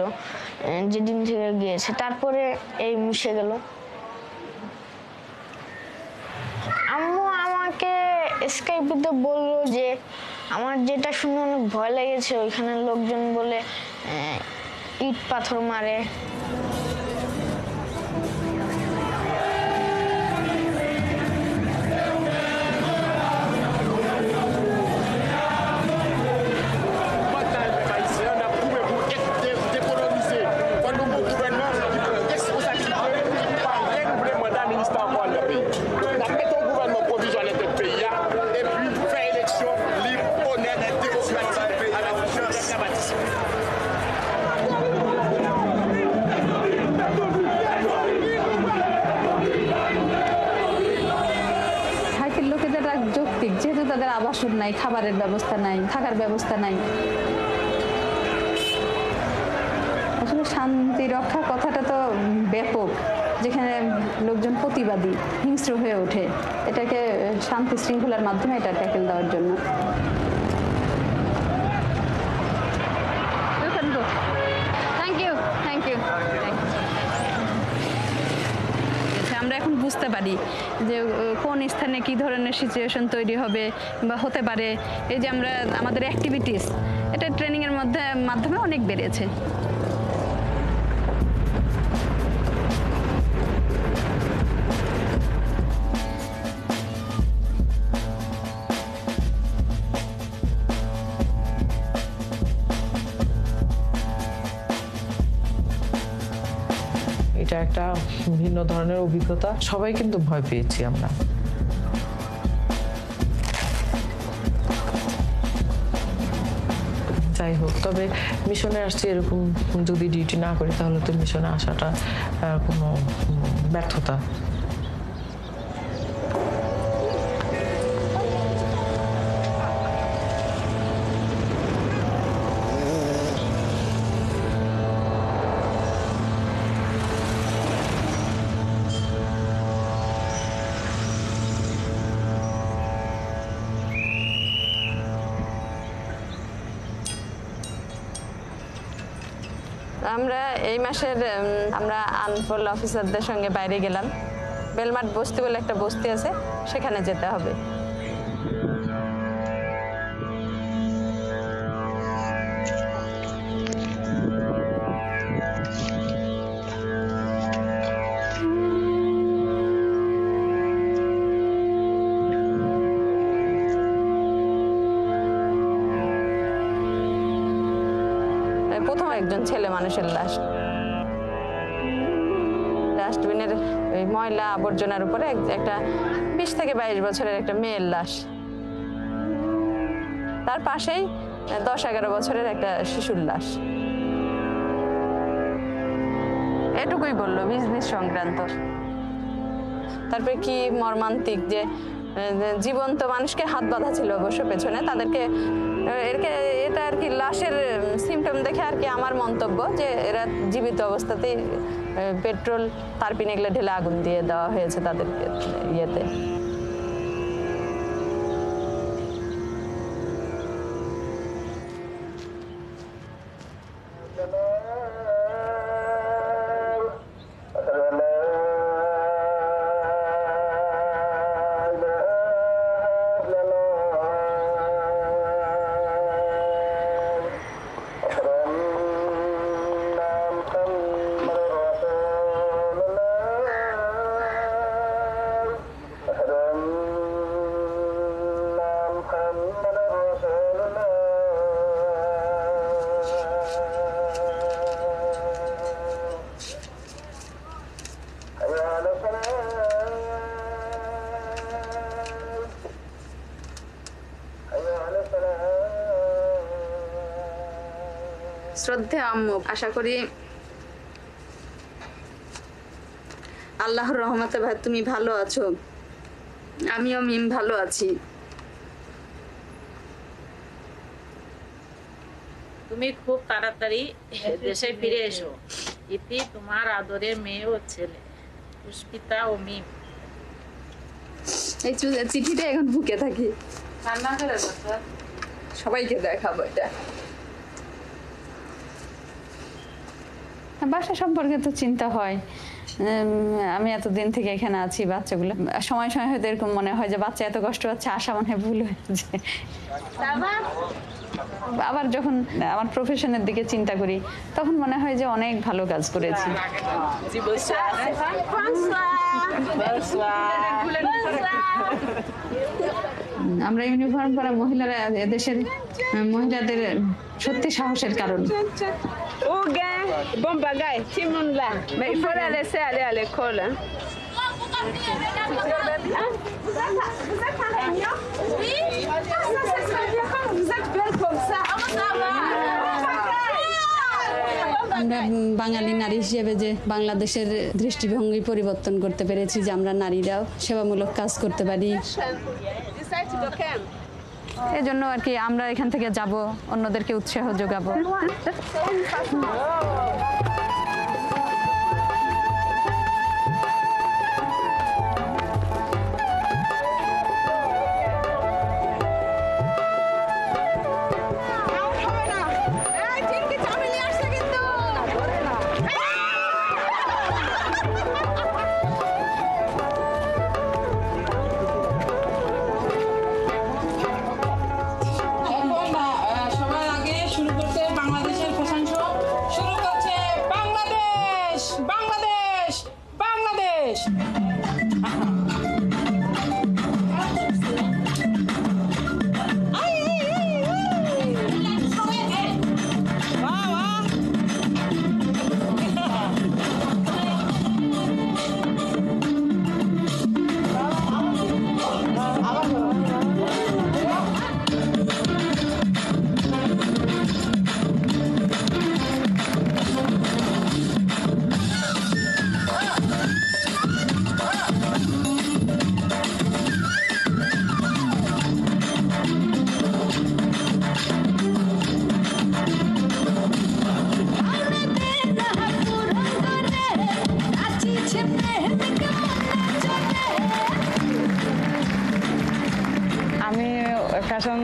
যেদিন থেকে গিয়েছে। তারপরে এই মিশে গেল। আম্মু আমাকে স্কাইপিতে বলল যে, আমার যেটা শুনে অনেক ভয় লেগেছে, ওইখানে লোকজন বলে ইট পাথর মারে। শৃঙ্খলার মাধ্যমে এটা ট্যাকেল দেওয়ার জন্য। থ্যাংক ইউ থ্যাংক ইউ আমরা এখন বুঝতে পারি যে কোন স্থানে কি ধরনের সিচুয়েশন তৈরি হবে বা হতে পারে। এই যে আমরা, আমাদের অ্যাক্টিভিটিস এটা ট্রেনিংয়ের মধ্যে, মাধ্যমে অনেক বেড়েছে। ভিন্ন ধরনের অভিজ্ঞতা, সবাই কিন্তু ভয় পেয়েছি আমরা। যাই হোক, তবে মিশনে আসছি এরকম যদি ডিউটি না করি, তাহলে তো মিশনে আসাটা কোনো ব্যর্থতা। আমরা এই মাসের আমরা আনফল অফিসারদের সঙ্গে বাইরে গেলাম। বেলমাট বস্তি বলে একটা বস্তি আছে, সেখানে যেতে হবে। ছেলে মানুষের লাশ। ডাস্টবিনের ওই ময়লা আবর্জনার উপরে একটা বিশ থেকে বাইশ বছরের একটা মেয়ের লাশ। তার পাশেই দশ এগারো বছরের একটা শিশুর লাশ। এটুকুই বলল বিজনেস সংক্রান্ত। তারপরে কি মর্মান্তিক যে জীবন্ত মানুষকে হাত বাঁধা ছিল অবশ্য পেছনে, তাদেরকে এরকে এটা আর কি লাশের সিমটম দেখে আর কি আমার মন্তব্য যে এরা জীবিত অবস্থাতেই পেট্রোল তারপিন এগুলো ঢেলে আগুন দিয়ে দেওয়া হয়েছে তাদেরকে ইয়েতে। আম্মু আশা করি আল্লাহর রহমতে ভাই তুমি ভালো আছো। আমিও মিম ভালো আছি। তুমি খুব তাড়াতাড়ি দেশে ফিরে এসো। ইতি তোমার আদরের মেয়ে ও ছেলে পুষ্পিতা ও মিম। এই চিঠিটা এখন বুকে থাকি। রান্না করে। সবাইকে দেখাবো এটা। বাসা সম্পর্কে তো চিন্তা হয়। আমি এতদিন থেকে এখানে আছি বাচ্চাগুলো। সময় সময় হয়তো এরকম মনে হয় যে বাচ্চা এত কষ্ট পাচ্ছে আশা মনে হয় ভুল হয়েছে আবার যখন আমার প্রফেশনের দিকে চিন্তা করি তখন মনে হয় যে অনেক ভালো কাজ করেছি। আমরা ইউনিফর্ম পরা মহিলারা এদেশের মহিলাদের সত্যি সাহসের কারণ। Bon le monde là. Il faut la laisser aller à l'école. Vous êtes en réunion Oui. Ça, c'est très bien. Comme vous êtes belle comme ça. Comment Ça va. আমরা বাঙালি নারী হিসেবে যে বাংলাদেশের দৃষ্টিভঙ্গি পরিবর্তন করতে পেরেছি যে আমরা নারীরাও সেবামূলক কাজ করতে পারি Decide to go camp. এই জন্য আর কি আমরা এখান থেকে যাব, অন্যদেরকে উৎসাহ যোগাবো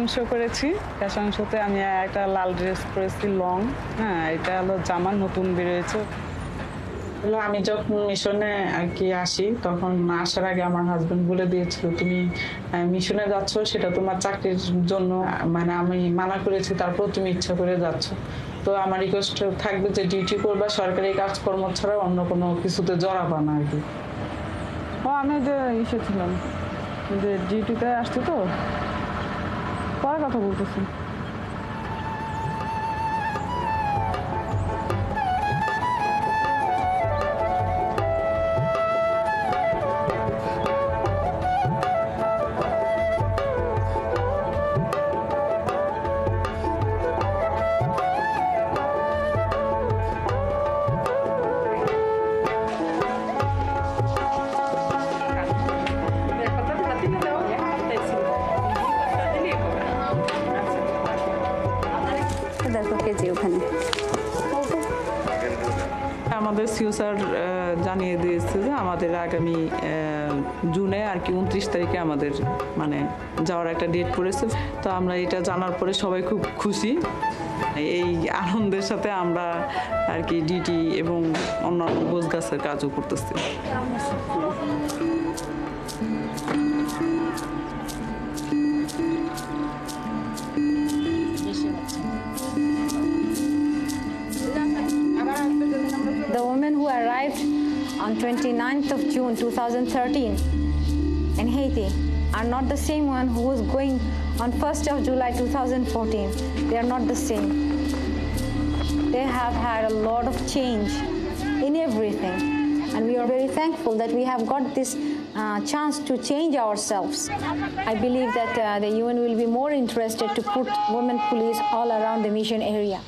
ফ্যাশন শো করেছি। ফ্যাশন শোতে আমি একটা লাল ড্রেস করেছি লং হ্যাঁ এটা হলো জামা নতুন বেরোয়েছে আমি যখন মিশনে আর কি আসি তখন আসার আগে আমার হাজবেন্ড বলে দিয়েছিল তুমি মিশনে যাচ্ছ সেটা তোমার চাকরির জন্য। মানে আমি মানা করেছি তারপর তুমি ইচ্ছা করে যাচ্ছ। তো আমার রিকোয়েস্ট থাকবে যে ডিউটি করবা সরকারি কাজকর্ম ছাড়া অন্য কোনো কিছুতে জড়াবা না আর কি। ও আমি যে ইসে ছিলাম। যে ডিউটিতে আসছি তো। 빨가 더 묻었어. যাওয়ার একটা ডেট পড়েছে। তো আমরা এটা জানার পরে সবাই খুব খুশি। এই আনন্দের সাথে আমরা আর কি ডিটি এবং অন্যান্য গোছ গাছের কাজও করতেছি। The women who arrived on 29th of June 2013 in Haiti. Are not the same one who was going on 1st of July 2014. They are not the same. They have had a lot of change in everything. And we are very thankful that we have got this uh, chance to change ourselves. I believe that uh, the UN will be more interested to put women police all around the mission area.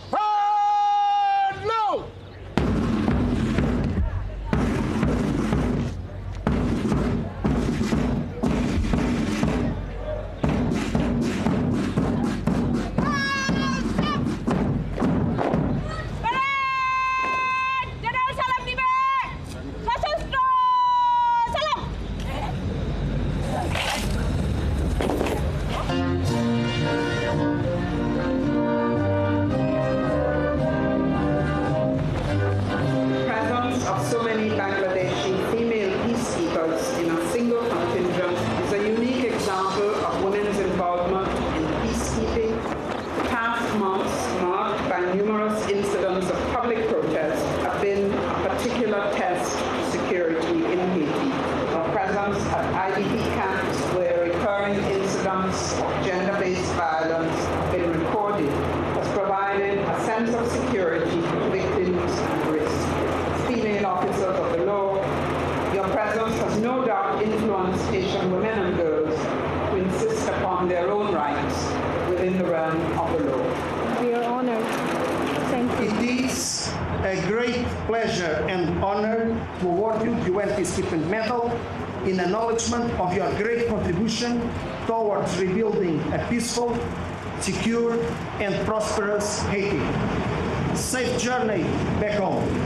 Acknowledgement of your great contribution towards rebuilding a peaceful, secure, and prosperous Haiti. Safe journey back home.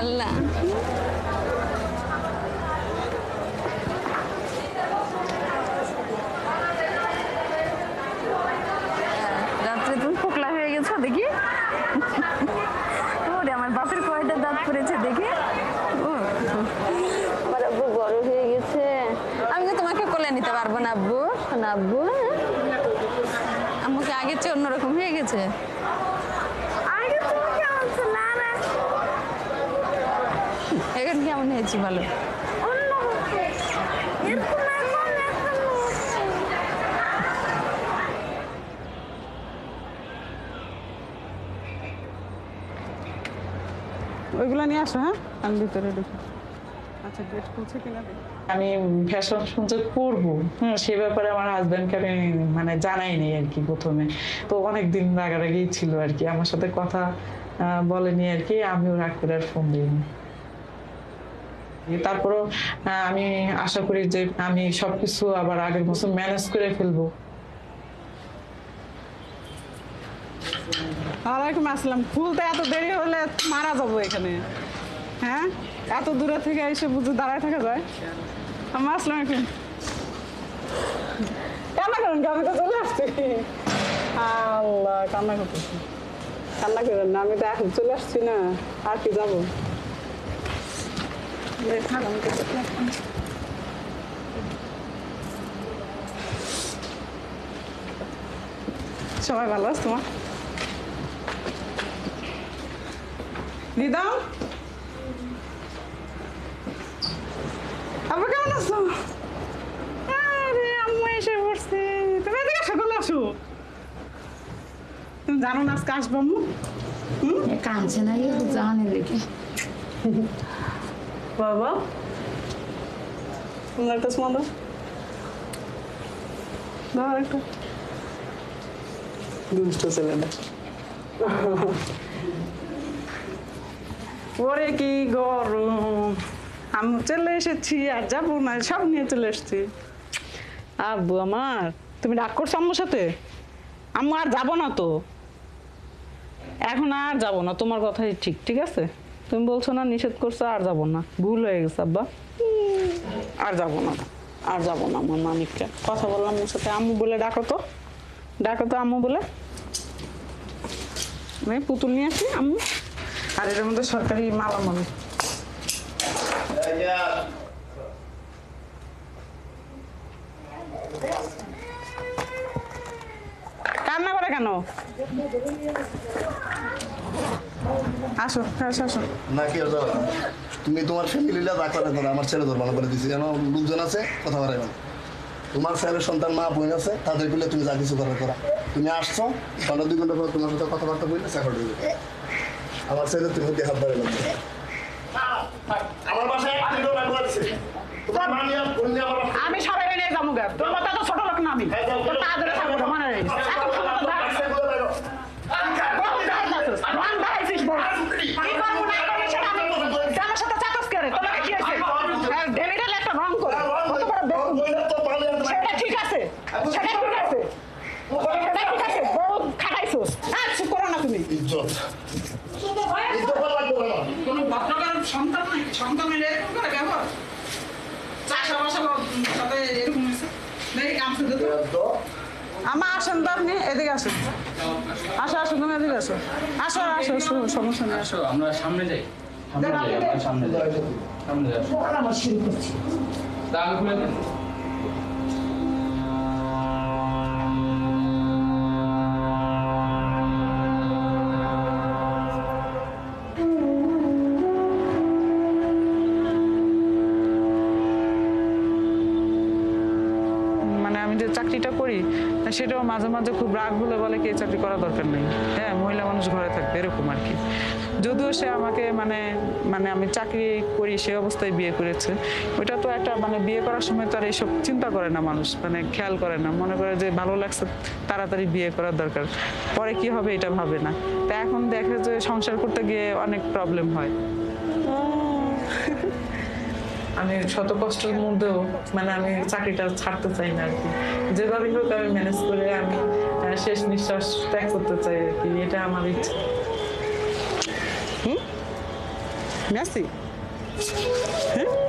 很冷 হয়েছি বলো ওইগুলো নিয়ে আসো হ্যাঁ? আমি ভিতরে ঢুকি আচ্ছা গেট খুলছে কিনা আমি ফ্যাশন শুনতে করব হ্যাঁ সে ব্যাপারে আমার হাজব্যান্ডকে আমি মানে জানাই নেই আর কি প্রথমে। তো অনেক দিন রাগারাগি ছিল আর কি। আমার সাথে কথা বলেনি আর কি। আমিও রাগ করে আর ফোন দিইনি। তারপরও আমি আশা করি যে আমি সবকিছু আবার আগের মতো ম্যানেজ করে ফেলব। ওয়ালাইকুম আসসালাম। এত দেরি হলে মারা যাব এখানে। হ্যাঁ? এত দূরে থেকে এসে বুঝে দাঁড়ায় থাকা যায়। আমার আসসালাম আলাইকুম। কান্না? আমি তো চলে আসছি। আল্লাহ, কান্না করতেছি। কান্না করেন না, আমি তো এখন চলে আসছি না। আর কি যাব? সবাই ভালো আছে তোমার দিদাম আসো আরে আম্মু এসে পড়ছে তুমি এদিকে আসো গলা আসো তুমি জানো না আজকে আসবো আম্মু কাঁদছে না ইয়ে জানে দেখে বাবা তোমার একটা সময় দাও। দাও একটা দুষ্ট ছেলেটা ওরে কি গরম। আমি চলে এসেছি আর যাব না সব নিয়ে চলে এসেছি। আব্বু আমার তুমি রাগ করছ আম্মুর সাথে? আম্মু আর যাব না তো। এখন আর যাব না তোমার কথাই ঠিক ঠিক আছে? তুমি বলছো না, নিষেধ করছ, আর যাব না। ভুল হয়ে গেছে, আব্বা। আর যাব না, আর যাব না, আমার মানিককে। কথা বললাম ওর সাথে, আম্মু বলে ডাকো তো। ডাকো তো আম্মু বলে। আমি পুতুল নিয়ে আসি, আম্মু। আর এটার মধ্যে সরকারি মালামাল কান্না করে কেন? আসো আসো আসো। না কি তুমি তোমার ফ্যামিলিটা আমার ছেলে দিছি। লোকজন আছে কথা বাড়াইবে। না তোমার ছেলের সন্তান মা বোন আছে তাদের বলে তুমি যা কিছু করার করা। তুমি আসছো দুই ঘণ্টা পর তোমার সাথে কথাবার্তা বললে চাকর হয়ে যাবে আমার ছেলে তুমি মিনিটও না আমার বাসায়- আমি সবাই নিয়ে যাব গা। তোর মতো ছোট লোক না আমি। থাকব মনে সন্তানের এরকম ব্যবহার চাষাবাসের সাথে এরকম হয়েছে দেখি কাম শুধু তো আমার আসেন তো আপনি এদিকে আসুন। আসো আসো তুমি এদিকে আসো। আসো আসো সমস্যা নেই আসো। আমরা সামনে যাই। সামনে যাই সামনে যাই। সামনে যাই। আবার শুরু করছি খুলে দেন মাঝে মাঝে খুব রাগ হলে বলে কি চাকরি করা দরকার নেই। হ্যাঁ মহিলা মানুষ ঘরে থাকবে, এরকম আর কি। যদিও সে আমাকে মানে মানে আমি চাকরি করি, সে অবস্থায় বিয়ে করেছে। ওইটা তো একটা মানে বিয়ে করার সময় তো আর এইসব চিন্তা করে না মানুষ মানে খেয়াল করে না। মনে করে যে ভালো লাগছে, তাড়াতাড়ি বিয়ে করার দরকার। পরে কি হবে এটা ভাবে না। তা এখন দেখে যে সংসার করতে গিয়ে অনেক প্রবলেম হয়। আমি শত কষ্টের মধ্যেও মানে আমি চাকরিটা ছাড়তে চাই না আর কি। যেভাবেই হোক আমি ম্যানেজ করে আমি শেষ নিঃশ্বাস ত্যাগ করতে চাই আর কি, এটা আমার ইচ্ছা। মেসি হ্যাঁ?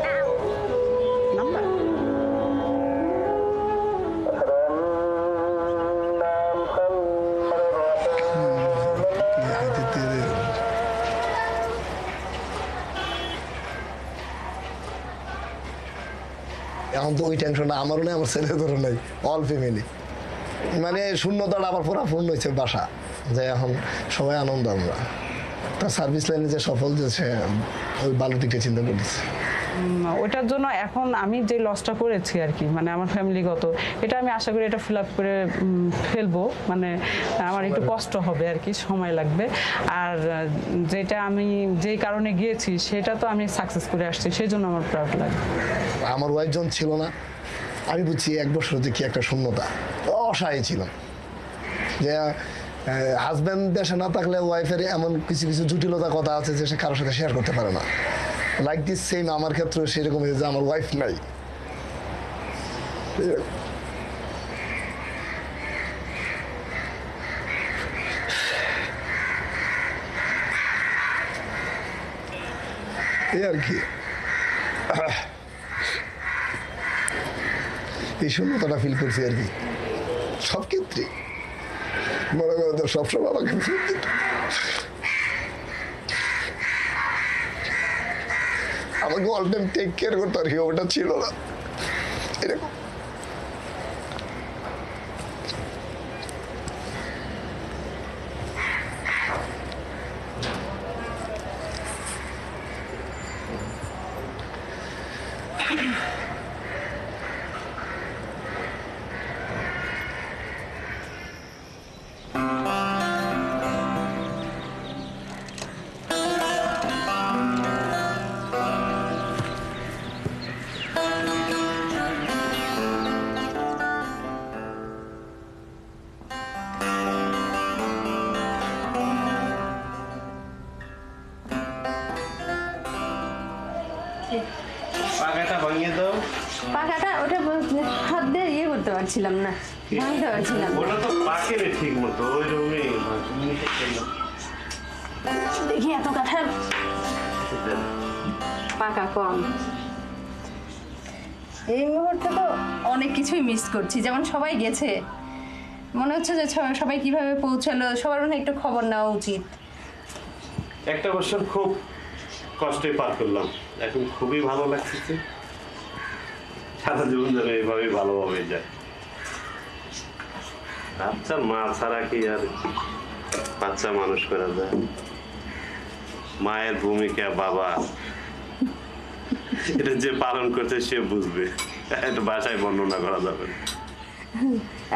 এখন তো ওই টেনশনটা আমারও নেই আমার ছেলেদেরও নেই অল ফ্যামিলি মানে শূন্যতাটা আবার পুরা পূর্ণ হয়েছে বাসা যে এখন সবাই আনন্দ আমরা। তার সার্ভিস লাইনে যে সফল যে সে ওই বালু দিকটা চিন্তা করতেছে। ওটার জন্য এখন আমি যে লসটা করেছি আর কি মানে আমার ফ্যামিলিগত এটা আমি আশা করি এটা ফিল আপ করে ফেলব মানে আমার একটু কষ্ট হবে আর কি সময় লাগবে। আর যেটা আমি যেই কারণে গিয়েছি সেটা তো আমি সাকসেস করে আসছি সেই জন্য আমার প্রাউড লাগে আমার ওয়াইফ যখন ছিল না, আমি বুঝছি এক বছর যে কি একটা শূন্যতা। অসহায় ছিল যে হাজব্যান্ড দেশে না থাকলে ওয়াইফের এমন কিছু কিছু জটিলতা কথা আছে যে সে কারোর সাথে শেয়ার করতে পারে না। লাইক দিস সেম আমার ক্ষেত্রে সেরকম যে আমার ওয়াইফ নাই। এই আর কি। এই শূন্যতাটা ফিল করছি আর কি। সব ক্ষেত্রে। মনে করেন তো সবসময় আমাকে। আমাকে অল টাইম টেক কেয়ার করতে আর কি, ওটা ছিল না। পারছিলাম না। ভাঙতে পারছিলাম ওটা তো পাকে রে ঠিক মতো ওই রকমই দেখি এত কাঠার পাকা কম। এই মুহূর্তে তো অনেক কিছুই মিস করছি যেমন সবাই গেছে। মনে হচ্ছে যে সবাই কীভাবে পৌঁছালো সবার মনে একটু খবর নেওয়া উচিত। একটা বছর খুব কষ্টে পার করলাম। এখন খুবই ভালো লাগতেছে সারা জীবন যেন এইভাবে ভালোভাবে যায়। বাচ্চা মা ছাড়া কি আর বাচ্চা মানুষ করা যায়? মায়ের ভূমিকা বাবা। এটা যে পালন করছে সে বুঝবে। এটা বাসায় বর্ণনা করা যাবে না।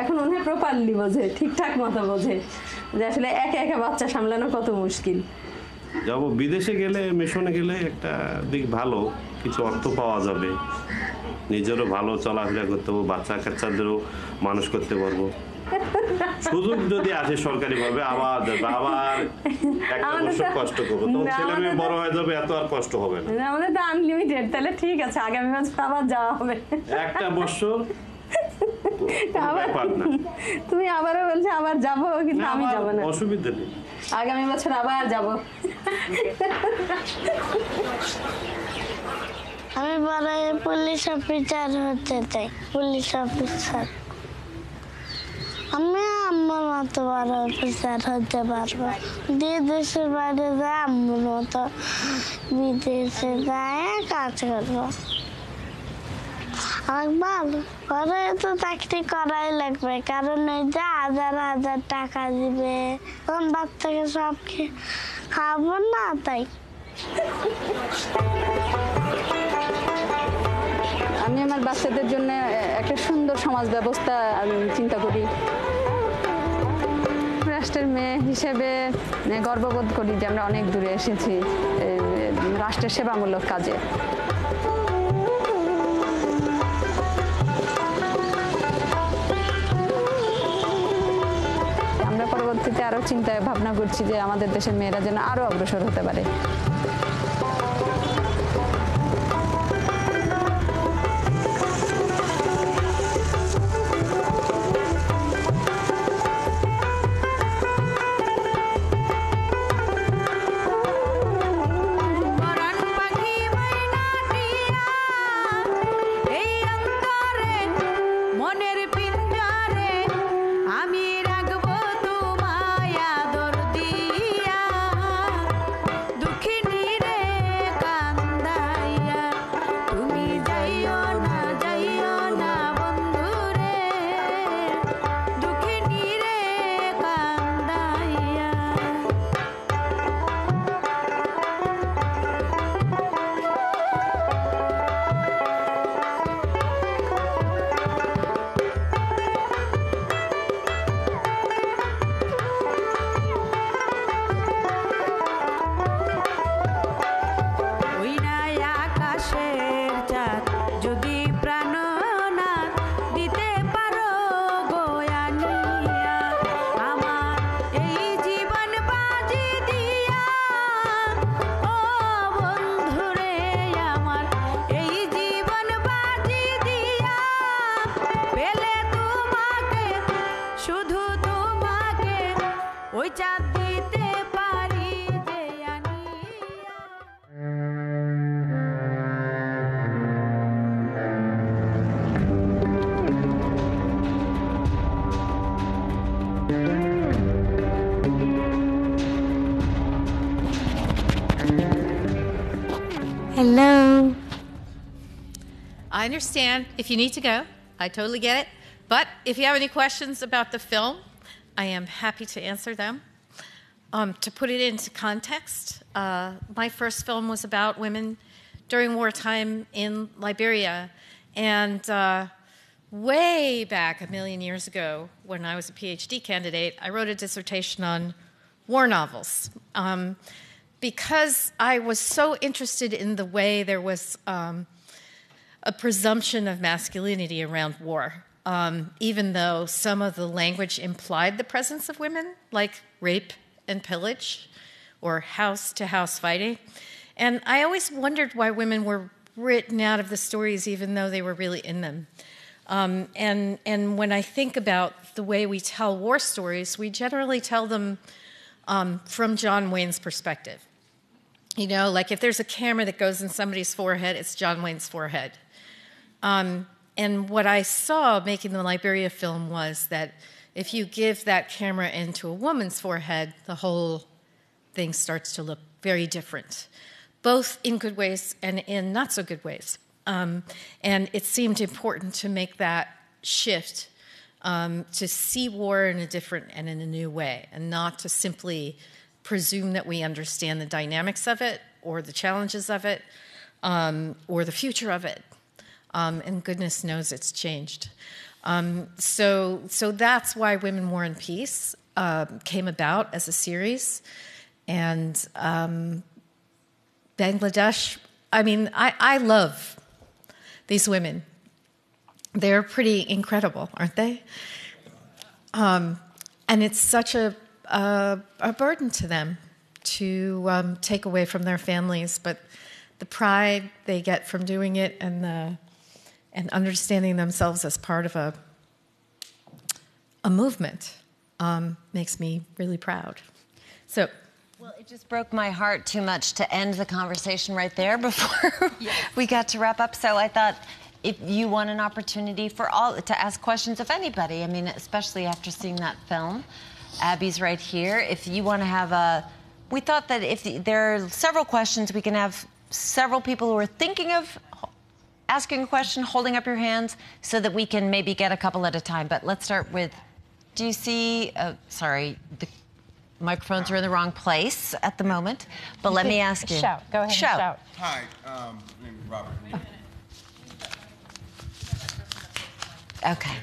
এখন মনে হয় প্রপারলি বোঝে ঠিকঠাক মতো বোঝে যে আসলে একা একা বাচ্চা সামলানো কত মুশকিল। যাব বিদেশে গেলে মিশনে গেলে একটা দিক ভালো কিছু অর্থ পাওয়া যাবে। নিজেরও ভালো চলাফেরা করতে পারব বাচ্চা কাচ্চাদেরও মানুষ করতে পারব। সুযোগ যদি আসে সরকারি ভাবে আবার যাবে আবার একটা বছর কষ্ট করব। তখন ছেলে মেয়ে বড় হয়ে যাবে এত আর কষ্ট হবে না। আমাদের তো আনলিমিটেড তাহলে ঠিক আছে আগামী বছর আবার যাওয়া হবে। একটা বছর? তুমি আবারও বলছো আবার যাব কিন্তু আমি যাব না। অসুবিধা নেই। আগামী বছর আবার যাব। আমি বড় হয়ে পুলিশ অফিসার হতে চাই পুলিশ অফিসার। আমি আম্মুর মতো বড় অফিসার হতে পারব। দিয়ে দেশের বাইরে যায় আম্মুর মতো বিদেশে যায়, কাজ করব। একবার পরে তো চাকরি করাই লাগবে, কারণ ওই যে হাজার হাজার টাকা দিবে তখন বাচ্চাকে সব খাব না তাই। আমি আমার বাচ্চাদের জন্য একটা সুন্দর সমাজ ব্যবস্থা চিন্তা করি। রাষ্ট্রের মেয়ে হিসেবে গর্ববোধ করি যে আমরা অনেক দূরে এসেছি রাষ্ট্রের সেবামূলক কাজে। আমরা পরবর্তীতে আরও চিন্তা ভাবনা করছি যে আমাদের দেশের মেয়েরা যেন আরও অগ্রসর হতে পারে। I understand if you need to go. I totally get it. But if you have any questions about the film, I am happy to answer them. Um, to put it into context, uh, my first film was about women during wartime in Liberia. And uh, way back a million years ago, when I was a PhD candidate, I wrote a dissertation on war novels. Um, because I was so interested in the way there was um, a presumption of masculinity around war, um, even though some of the language implied the presence of women, like rape and pillage or house to house fighting. And I always wondered why women were written out of the stories, even though they were really in them. Um, and and when I think about the way we tell war stories, we generally tell them um, from John Wayne's perspective. You know, like if there's a camera that goes in somebody's forehead, it's John Wayne's forehead. Um, and what I saw making the Liberia film was that if you give that camera into a woman's forehead, the whole thing starts to look very different, both in good ways and in not so good ways. Um, and it seemed important to make that shift um, to see war in a different and in a new way, and not to simply presume that we understand the dynamics of it or the challenges of it um, or the future of it. Um, and goodness knows it's changed. Um, so, so that's why Women, War, and Peace uh, came about as a series. And um, Bangladesh, I mean, I, I love these women. They're pretty incredible, aren't they? Um, and it's such a, a, a, burden to them to um, take away from their families, but the pride they get from doing it and the and understanding themselves as part of a a movement um, makes me really proud. So. Well, it just broke my heart too much to end the conversation right there (laughs) before yes. we got to wrap up. So I thought if you want an opportunity for all to ask questions of anybody, I mean, especially after seeing that film, Abby's right here. If you want to have a, we thought that if the, there are several questions, we can have several people who are thinking of asking a question, holding up your hands, so that we can maybe get a couple at a time. But let's start with do you see, uh, sorry, the microphones are in the wrong place at the moment, but let me ask you. Shout. Go ahead shout. shout. Hi, um, my name is Robert. Okay.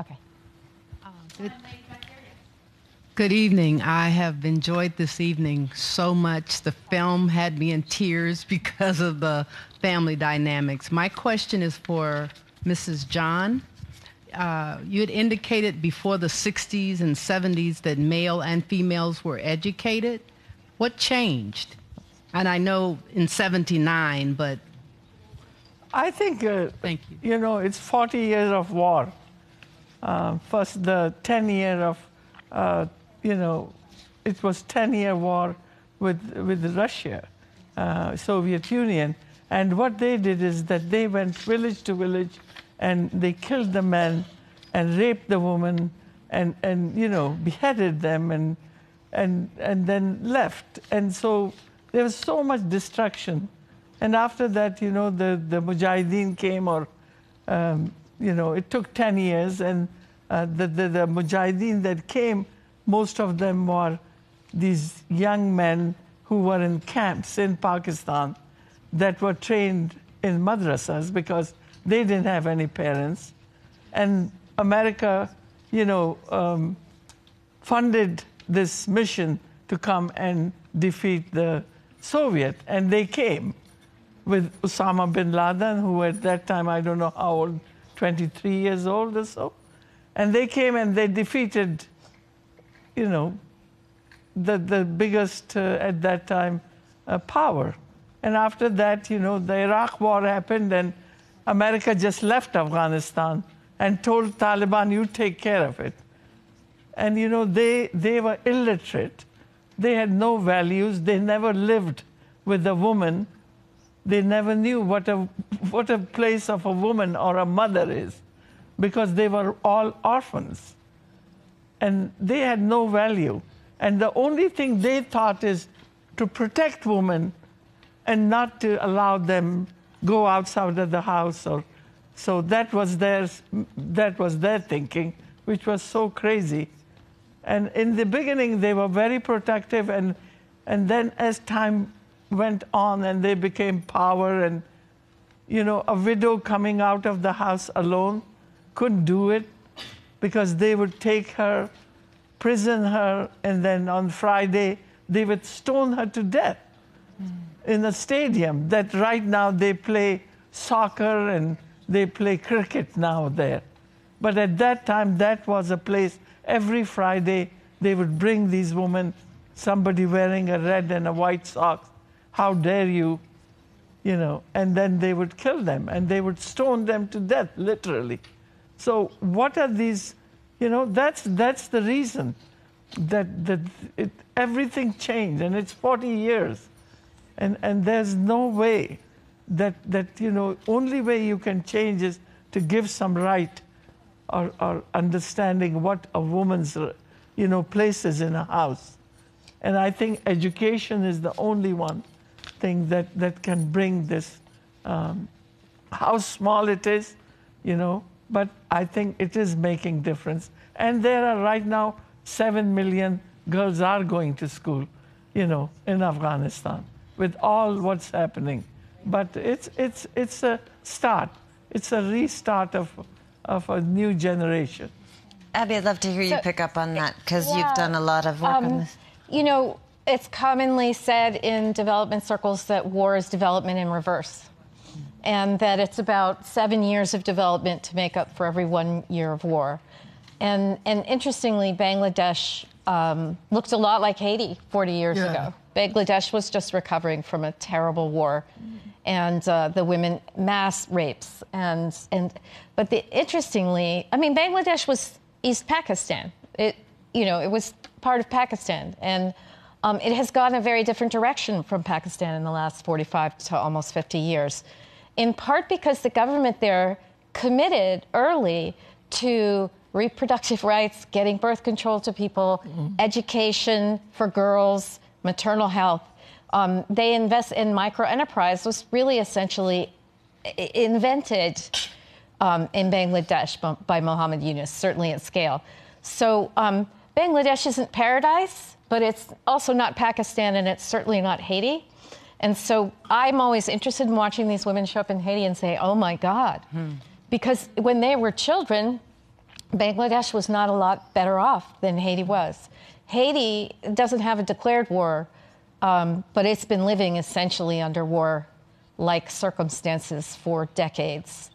Okay. Good, good evening. I have enjoyed this evening so much. The film had me in tears (laughs) because of the family dynamics. My question is for Mrs. Jan uh, you had indicated before the 60s and 70s that male and females were educated. What changed? And I know in 79, but. I think, uh, Thank you. you know, it's 40 years of war. Uh, first, the 10 year of, uh, you know, it was 10 year war with, with Russia, uh, Soviet Union. And what they did is that they went village to village and they killed the men and raped the woman and, and you know, beheaded them and, and, and then left. And so there was so much destruction. And after that, you know, the, the Mujahideen came, or, um, you know, it took 10 years. And uh, the, the, the Mujahideen that came, most of them were these young men who were in camps in Pakistan that were trained in madrasas because they didn't have any parents. And America, you know, um, funded this mission to come and defeat the Soviet. And they came with Osama bin Laden, who at that time, I don't know how old, 23 years old or so. And they came and they defeated, you know, the, the biggest uh, at that time uh, power. And after that, you know, the Iraq war happened and America just left Afghanistan and told Taliban, you take care of it. And you know, they, they were illiterate. They had no values. They never lived with a woman. They never knew what a, what a place of a woman or a mother is because they were all orphans. And they had no value. And the only thing they thought is to protect women and not to allow them go outside of the house or so that was their that was their thinking which was so crazy and in the beginning they were very protective and and then as time went on and they became power and you know a widow coming out of the house alone couldn't do it because they would take her prison her and then on friday they would stone her to death hmm. in a stadium that right now they play soccer and they play cricket now there. But at that time, that was a place every Friday they would bring these women, somebody wearing a red and a white socks. How dare you you know, and then they would kill them and they would stone them to death, literally. So, what are these? You know, that's, that's the reason that, that it, everything changed, and it's 40 years. And, and there's no way that, that, you know, only way you can change is to give some right or, or understanding what a woman's, you know, place is in a house. And I think education is the only one thing that, that can bring this, um, how small it is, you know, but I think it is making difference. And there are right now 7 million girls are going to school, you know, in Afghanistan with all what's happening. But it's, it's, it's a start. It's a restart of, of a new generation. Abby, I'd love to hear you So- pick up on that because Yeah. you've done a lot of work on Um, this. You know, it's commonly said in development circles that war is development in reverse, and that it's about seven years of development to make up for every one year of war. And, and interestingly, Bangladesh um, looked a lot like Haiti 40 years Yeah. ago. Bangladesh was just recovering from a terrible war, and uh, the women mass rapes and and. But the, interestingly, I mean, Bangladesh was East Pakistan. It you know it was part of Pakistan, and um, it has gone a very different direction from Pakistan in the last 45 to almost 50 years, in part because the government there committed early to reproductive rights, getting birth control to people, education for girls, maternal health. Um, they invest in micro enterprise was really essentially i- invented um, in Bangladesh by- by Mohammed Yunus, certainly at scale. So um, Bangladesh isn't paradise, but it's also not Pakistan and it's certainly not Haiti. And so I'm always interested in watching these women show up in Haiti and say, oh my God. Because when they were children, Bangladesh was not a lot better off than Haiti was. Haiti doesn't have a declared war, um, but it's been living essentially under war like circumstances for decades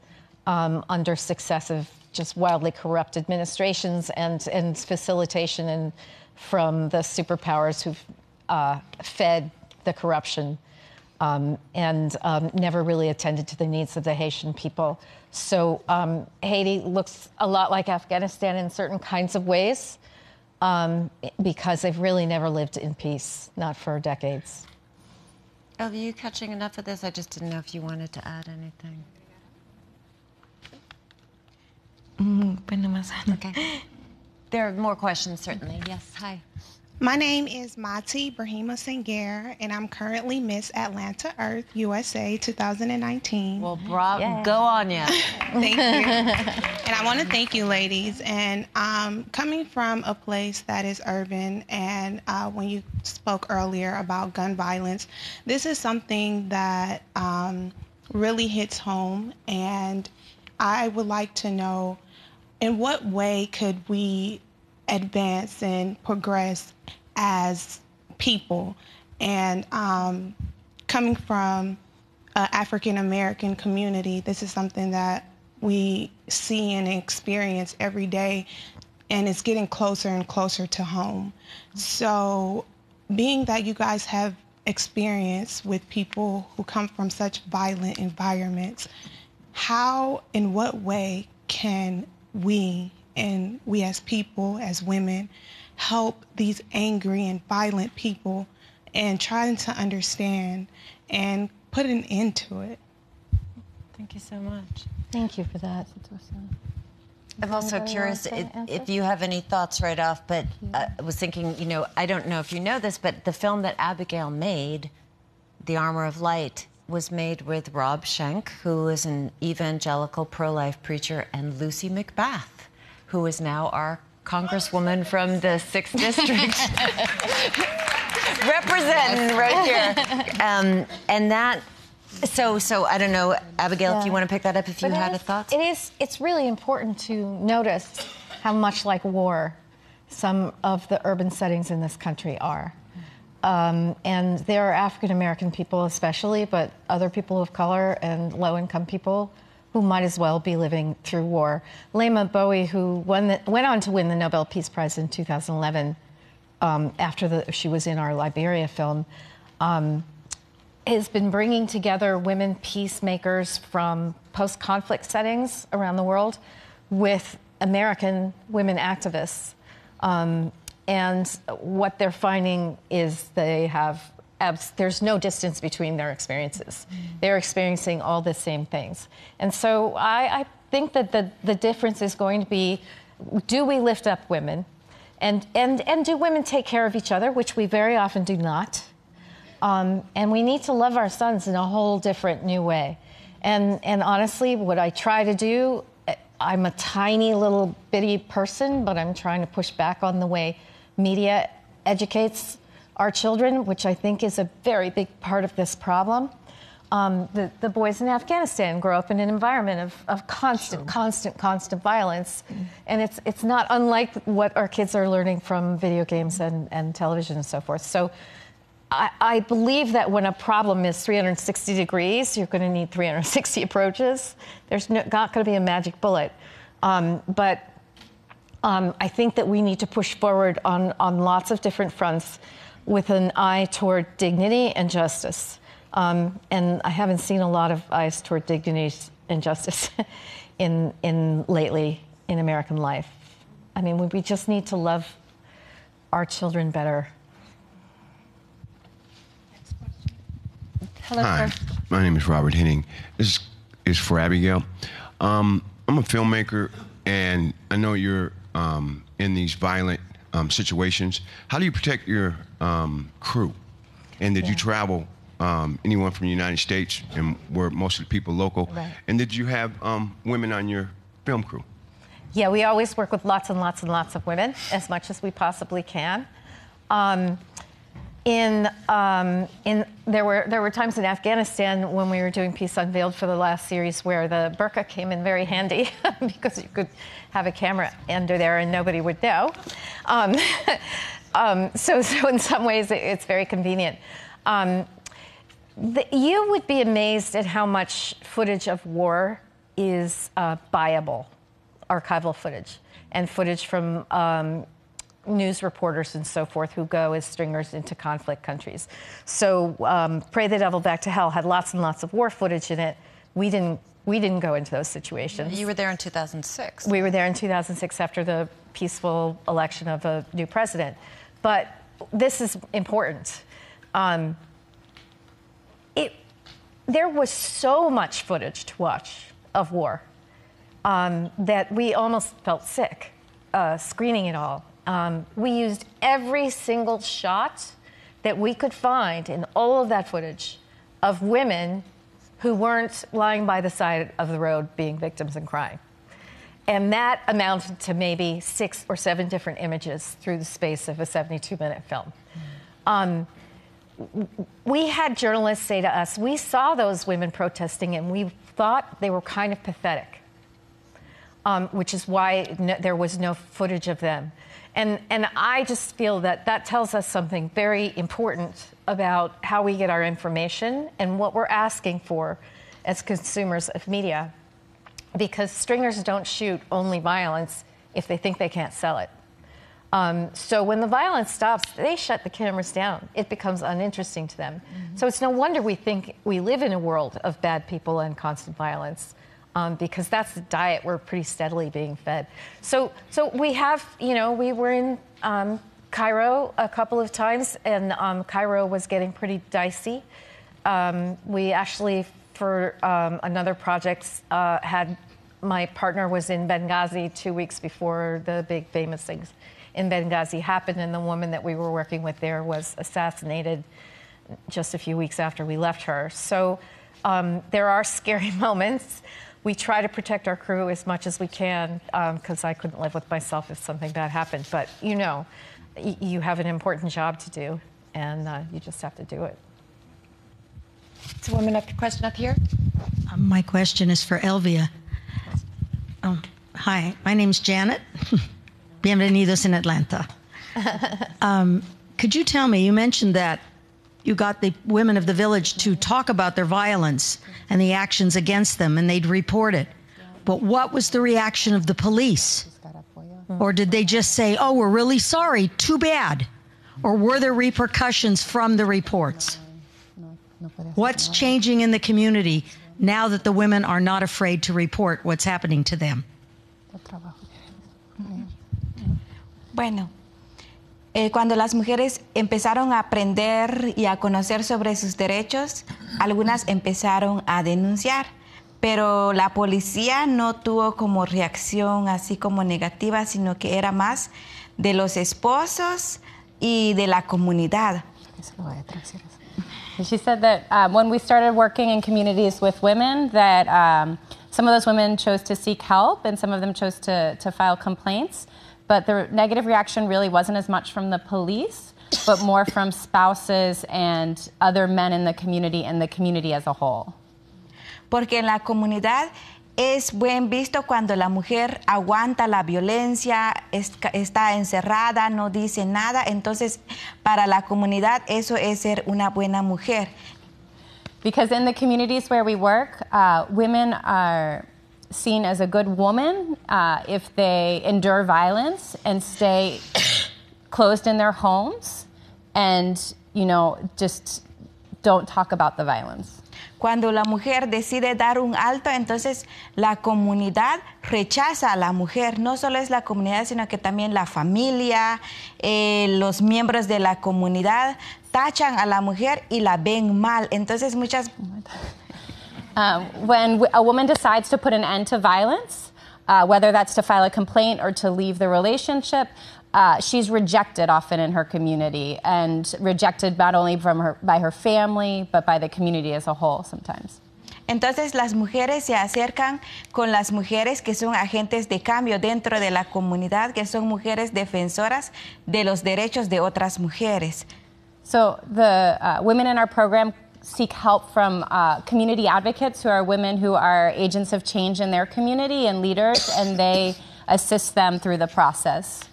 um, under successive, just wildly corrupt administrations and, and facilitation and from the superpowers who've uh, fed the corruption um, and um, never really attended to the needs of the Haitian people. So um, Haiti looks a lot like Afghanistan in certain kinds of ways um, because they've really never lived in peace, not for decades. Elvia, are you catching enough of this? I just didn't know if you wanted to add anything. Okay. There are more questions, certainly. Yes, hi. My name is Mati Brahima Sengar, and I'm currently Miss Atlanta Earth USA 2019. Well, bra- go on, yeah. (laughs) thank you. And I want to thank you, ladies. And um, coming from a place that is urban, and uh, when you spoke earlier about gun violence, this is something that um, really hits home. And I would like to know in what way could we advance and progress as people? And um, coming from an African American community, this is something that we see and experience every day, and it's getting closer and closer to home. So, being that you guys have experience with people who come from such violent environments, how, in what way can we and we as people, as women, help these angry and violent people and trying to understand and put an end to it? Thank you so much. Thank you for that. I'm also curious if, if you have any thoughts right off, but uh, I was thinking, you know, I don't know if you know this, but the film that Abigail made, The Armor of Light, was made with Rob Schenck, who is an evangelical pro life preacher, and Lucy McBath, who is now our congresswoman from the 6th District. (laughs) Representing right here. Um, and that, so, so I don't know, Abigail, if you want to pick that up, if you But had a thought. It is. It's really important to notice how much like war some of the urban settings in this country are. Um, and there are African American people, especially, but other people of color and low income people who might as well be living through war. Leymah Gbowee, who the, went on to win the Nobel Peace Prize in 2011 um, after the, she was in our Liberia film, um, has been bringing together women peacemakers from post conflict settings around the world with American women activists. Um, and what they're finding is they have, there's no distance between their experiences. They're experiencing all the same things. And so I, I think that the, the difference is going to be do we lift up women? And, and, and do women take care of each other, which we very often do not? Um, and we need to love our sons in a whole different new way. And, and honestly, what I try to do, I'm a tiny little bitty person, but I'm trying to push back on the way media educates our children, which I think is a very big part of this problem. Um, the, the boys in Afghanistan grow up in an environment of, of constant, constant, constant violence. And it's, it's not unlike what our kids are learning from video games and, and television and so forth. So I, I believe that when a problem is 360 degrees, you're going to need 360 (laughs) approaches. There's no, not going to be a magic bullet. Um, but um, I think that we need to push forward on, on lots of different fronts with an eye toward dignity and justice. Um, and I haven't seen a lot of eyes toward dignity and justice (laughs) in, in lately in American life. I mean, we, we just need to love our children better. Hello, Hi, sir. my name is Robert Henning. This is for Abigail. Um, I'm a filmmaker, and I know you're um, in these violent um, situations. How do you protect your um, crew? And did you travel? Um, anyone from the United States, and were most of the people local? Right. And did you have um, women on your film crew? Yeah, we always work with lots and lots and lots of women as much as we possibly can. Um, in, um, in there were there were times in Afghanistan when we were doing Peace Unveiled for the last series where the burqa came in very handy (laughs) because you could have a camera under there and nobody would know. (laughs) Um, so (laughs) so in some ways it, it's very convenient. Um, the, you would be amazed at how much footage of war is uh, buyable, archival footage, and footage from um, news reporters and so forth who go as stringers into conflict countries. So, um, Pray the Devil Back to Hell had lots and lots of war footage in it. We didn't. We didn't go into those situations. You were there in 2006. We were there in 2006 after the peaceful election of a new president. But this is important. Um, it, there was so much footage to watch of war um, that we almost felt sick uh, screening it all. Um, we used every single shot that we could find in all of that footage of women who weren't lying by the side of the road being victims and crying. And that amounted to maybe six or seven different images through the space of a 72 minute film. Um, we had journalists say to us, we saw those women protesting and we thought they were kind of pathetic, um, which is why no, there was no footage of them. And, and I just feel that that tells us something very important about how we get our information and what we're asking for as consumers of media. Because stringers don't shoot only violence if they think they can't sell it. Um, so when the violence stops, they shut the cameras down. It becomes uninteresting to them. So it's no wonder we think we live in a world of bad people and constant violence. Um, because that's the diet we're pretty steadily being fed. So, so we have, you know, we were in um, Cairo a couple of times, and um, Cairo was getting pretty dicey. Um, we actually, for um, another project, uh, had my partner was in Benghazi two weeks before the big famous things in Benghazi happened, and the woman that we were working with there was assassinated just a few weeks after we left her. So um, there are scary (laughs) moments. We try to protect our crew as much as we can because I couldn't live with myself if something bad happened. But you know, you have an important job to do, and uh, you just have to do it. It's a woman up question up here. Um, My question is for Elvia. Oh, hi, my name's Janet. (laughs) Bienvenidos in Atlanta. (laughs) Um, could you tell me, you mentioned that you got the women of the village to talk about their violence and the actions against them, and they'd report it. But what was the reaction of the police? Or did they just say, oh, we're really sorry, too bad? Or were there repercussions from the reports? What's changing in the community now that the women are not afraid to report what's happening to them? Bueno, eh, cuando las mujeres empezaron a aprender y a conocer sobre sus derechos, algunas empezaron a denunciar, pero la policía no tuvo como reacción así como negativa, sino que era más de los esposos y de la comunidad. She said that um, when we started working in communities with women, that um, some of those women chose to seek help and some of them chose to, to file complaints. But the negative reaction really wasn't as much from the police, but more from spouses and other men in the community and the community as a whole. Porque en la comunidad es buen visto cuando la mujer aguanta la violencia, es- está encerrada, no dice nada. Entonces, para la comunidad eso es ser una buena mujer. Because in the communities where we work, uh, women are seen as a good woman uh, if they endure violence and stay closed in their homes and, you know, just don't talk about the violence. Cuando la mujer decide dar un alto, entonces la comunidad rechaza a la mujer. No solo es la comunidad, sino que también la familia, eh, los miembros de la comunidad tachan a la mujer y la ven mal. Entonces muchas Um, when a woman decides to put an end to violence, uh, whether that's to file a complaint or to leave the relationship, uh, she's rejected often in her community and rejected not only from her by her family but by the community as a whole sometimes. Entonces las mujeres se acercan con las mujeres que son agentes de cambio dentro de la comunidad, que son mujeres defensoras de los derechos de otras mujeres. So the uh, women in our program seek help from uh, community advocates who are women who are agents of change in their community and leaders, and they assist them through the process.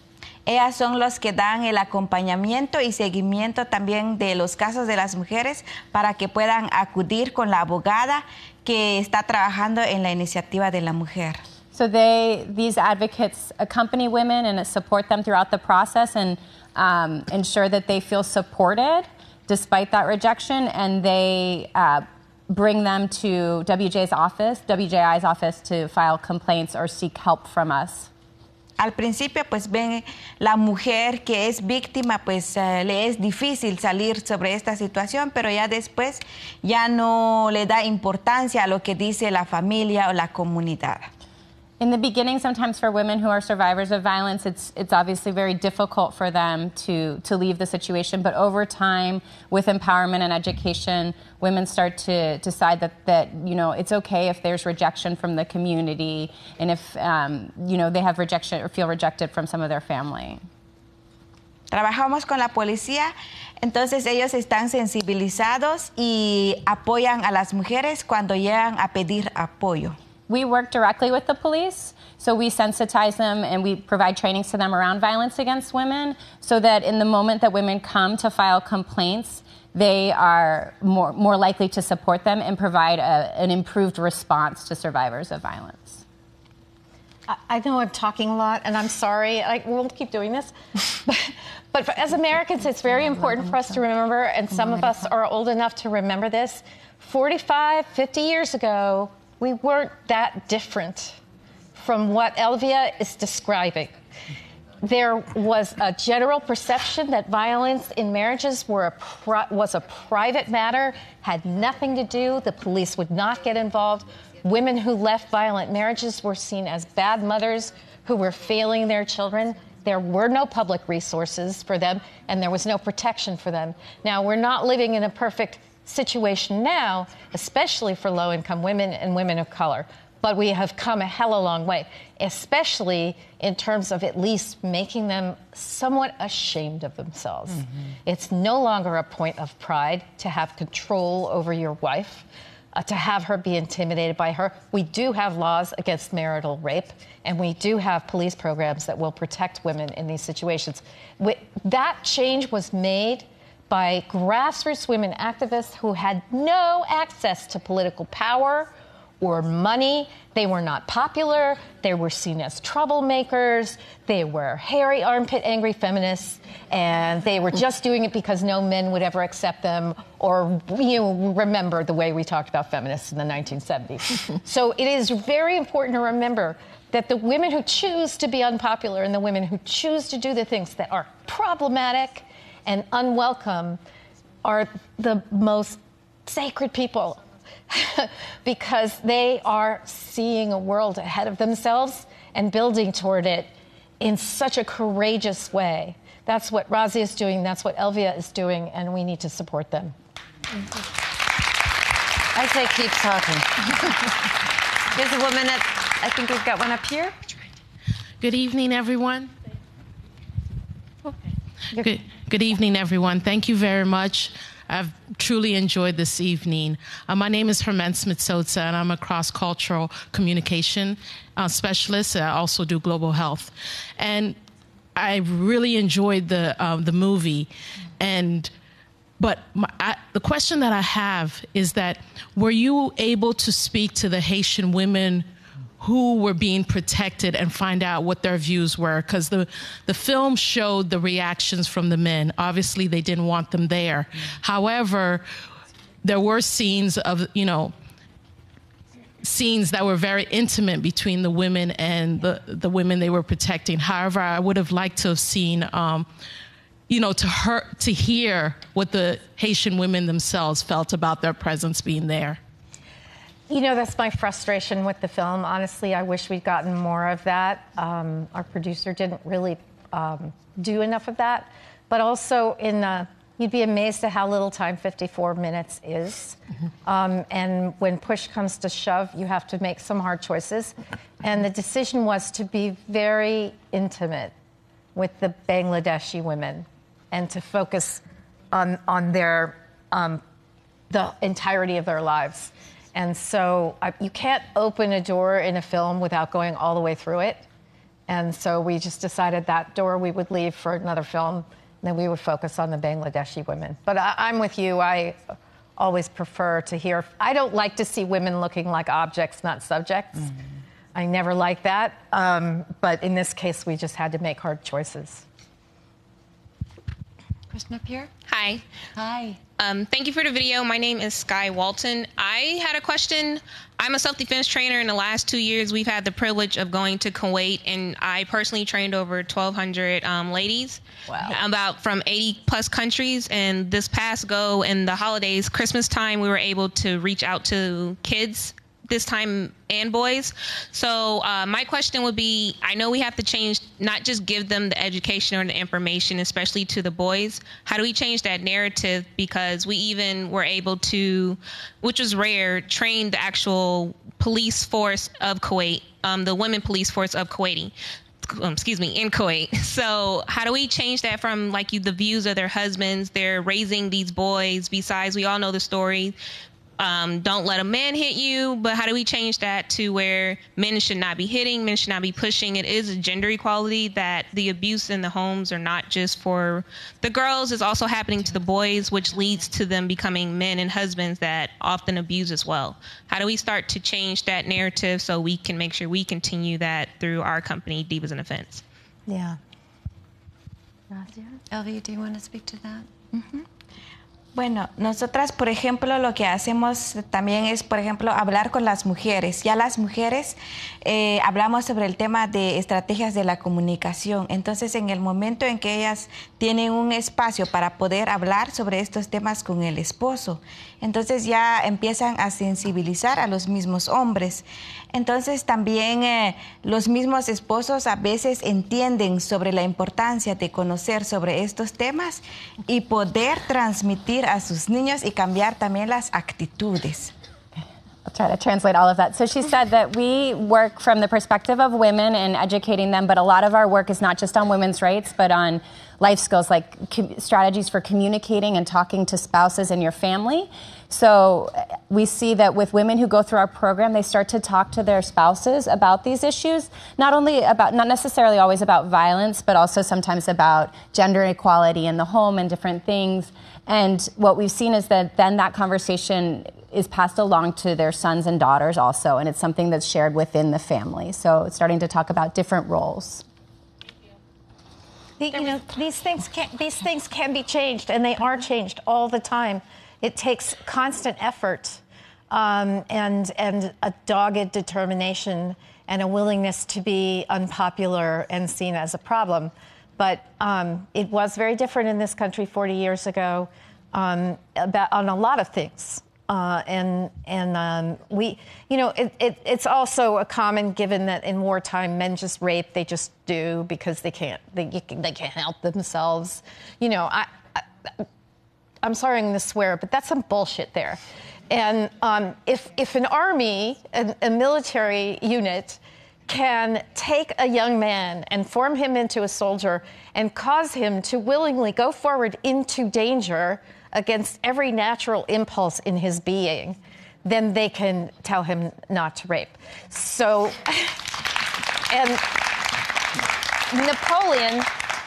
Ellas son los que dan el acompañamiento y seguimiento también de los casos de las mujeres para que puedan acudir con la abogada que está trabajando en la iniciativa de la mujer. So they, these advocates accompany women and support them throughout the process and um, ensure that they feel supported despite that rejection, and they uh, bring them to WJ's office, WJI's office, to file complaints or seek help from us. Al principio, pues ven la mujer que es víctima, pues eh, le es difícil salir sobre esta situación, pero ya después ya no le da importancia a lo que dice la familia o la comunidad. In the beginning, sometimes for women who are survivors of violence, it's, it's obviously very difficult for them to, to leave the situation. But over time, with empowerment and education, women start to decide that, that you know, it's okay if there's rejection from the community and if um, you know, they have rejection or feel rejected from some of their family. Trabajamos con la policía, entonces ellos están sensibilizados y apoyan a las mujeres cuando llegan a pedir apoyo. We work directly with the police, so we sensitize them and we provide trainings to them around violence against women so that in the moment that women come to file complaints, they are more, more likely to support them and provide a, an improved response to survivors of violence. I- know I'm talking a lot, and I'm sorry. I, we'll keep doing this. But, (laughs) but for, as Americans, it's very important for us to remember, and some of us are old enough to remember this. 45, 50 years ago, we weren't that different from what Elvia is describing. There was a general perception that violence in marriages were a pri- was a private matter, had nothing to do. The police would not get involved. Women who left violent marriages were seen as bad mothers who were failing their children. There were no public resources for them, and there was no protection for them. Now, we're not living in a perfect situation now, especially for low income women and women of color. But we have come a hell of a long way, especially in terms of at least making them somewhat ashamed of themselves. It's no longer a point of pride to have control over your wife, uh, to have her be intimidated by her. We do have laws against marital rape, and we do have police programs that will protect women in these situations. Wi- that change was made by grassroots women activists who had no access to political power or money. They were not popular. They were seen as troublemakers. They were hairy, armpit, angry feminists. And they were just doing it because no men would ever accept them or you know, remember the way we talked about feminists in the 1970s. (laughs) so it is very important to remember that the women who choose to be unpopular and the women who choose to do the things that are problematic and unwelcome are the most sacred people (laughs) because they are seeing a world ahead of themselves and building toward it in such a courageous way. That's what Razi is doing, that's what Elvia is doing, and we need to support them. I say keep talking. (laughs) Here's a woman at, I think we've got one up here. Good evening, everyone. Okay. Good, good evening, everyone. Thank you very much. I've truly enjoyed this evening. Uh, my name is Herman Smitsotsa, and I'm a cross cultural communication uh, specialist. I also do global health. And I really enjoyed the, uh, the movie. And but my, I, the question that I have is that were you able to speak to the Haitian women who were being protected and find out what their views were? Because the, the film showed the reactions from the men. Obviously, they didn't want them there. However, there were scenes of, you know, scenes that were very intimate between the women and the, the women they were protecting. However, I would have liked to have seen um, you know, to to hear what the Haitian women themselves felt about their presence being there. You know, that's my frustration with the film. Honestly, I wish we'd gotten more of that. Um, our producer didn't really um, do enough of that. But also, in uh, you'd be amazed at how little time 54 minutes is. Um, and when push comes to shove, you have to make some hard choices. And the decision was to be very intimate with the Bangladeshi women and to focus on, on their, um, the entirety of their lives. And so I, you can't open a door in a film without going all the way through it. And so we just decided that door we would leave for another film, and then we would focus on the Bangladeshi women. But I, I'm with you. I always prefer to hear. I don't like to see women looking like objects, not subjects. I never like that. Um, but in this case, we just had to make hard choices. Kristen up here. Hi. Hi. Um, thank you for the video. My name is Sky Walton. I had a question. I'm a self defense trainer. In the last two years, we've had the privilege of going to Kuwait, and I personally trained over 1,200 um, ladies. Wow. About from 80 plus countries. And this past go in the holidays, Christmas time, we were able to reach out to kids this time and boys. So uh, my question would be: I know we have to change, not just give them the education or the information, especially to the boys. How do we change that narrative? Because we even were able to, which was rare, train the actual police force of Kuwait, um, the women police force of Kuwaiti. Um, excuse me, in Kuwait. (laughs) So, how do we change that from like you, the views of their husbands? They're raising these boys. Besides, we all know the story um, don't let a man hit you. But how do we change that to where men should not be hitting, men should not be pushing? It is a gender equality that the abuse in the homes are not just for the girls, it's also happening to the boys, which leads to them becoming men and husbands that often abuse as well. How do we start to change that narrative so we can make sure we continue that through our company, Divas in Offense? Yeah. Elvia, do you want to speak to that? Bueno, nosotras, por ejemplo, lo que hacemos también es, por ejemplo, hablar con las mujeres. Ya las mujeres eh, hablamos sobre el tema de estrategias de la comunicación. Entonces, en el momento en que ellas tienen un espacio para poder hablar sobre estos temas con el esposo, entonces ya empiezan a sensibilizar a los mismos hombres. Entonces también eh, los mismos esposos a veces entienden sobre la importancia de conocer sobre estos temas y poder transmitir a sus niños y cambiar también las actitudes. I'll try to translate all of that. So she said that we work from the perspective of women and educating them, but a lot of our work is not just on women's rights, but on life skills like strategies for communicating and talking to spouses and your family. So uh, we see that with women who go through our program, they start to talk to their spouses about these issues, not only about, not necessarily always about violence, but also sometimes about gender equality in the home and different things. And what we've seen is that then that conversation is passed along to their sons and daughters also, and it's something that's shared within the family. So starting to talk about different roles. The- you know, these things (laughs) can these things can be changed, and they are changed all the time. It takes constant effort um, and and a dogged determination and a willingness to be unpopular and seen as a problem. But um, it was very different in this country 40 years ago um, about, on a lot of things. Uh, and and um, we, you know, it, it, it's also a common given that in wartime men just rape. They just do because they can't they, they can't help themselves. You know, I, I I'm sorry I'm going to swear, but that's some bullshit there. And um, if if an army, a, a military unit, can take a young man and form him into a soldier and cause him to willingly go forward into danger against every natural impulse in his being, then they can tell him not to rape. So, (laughs) and Napoleon,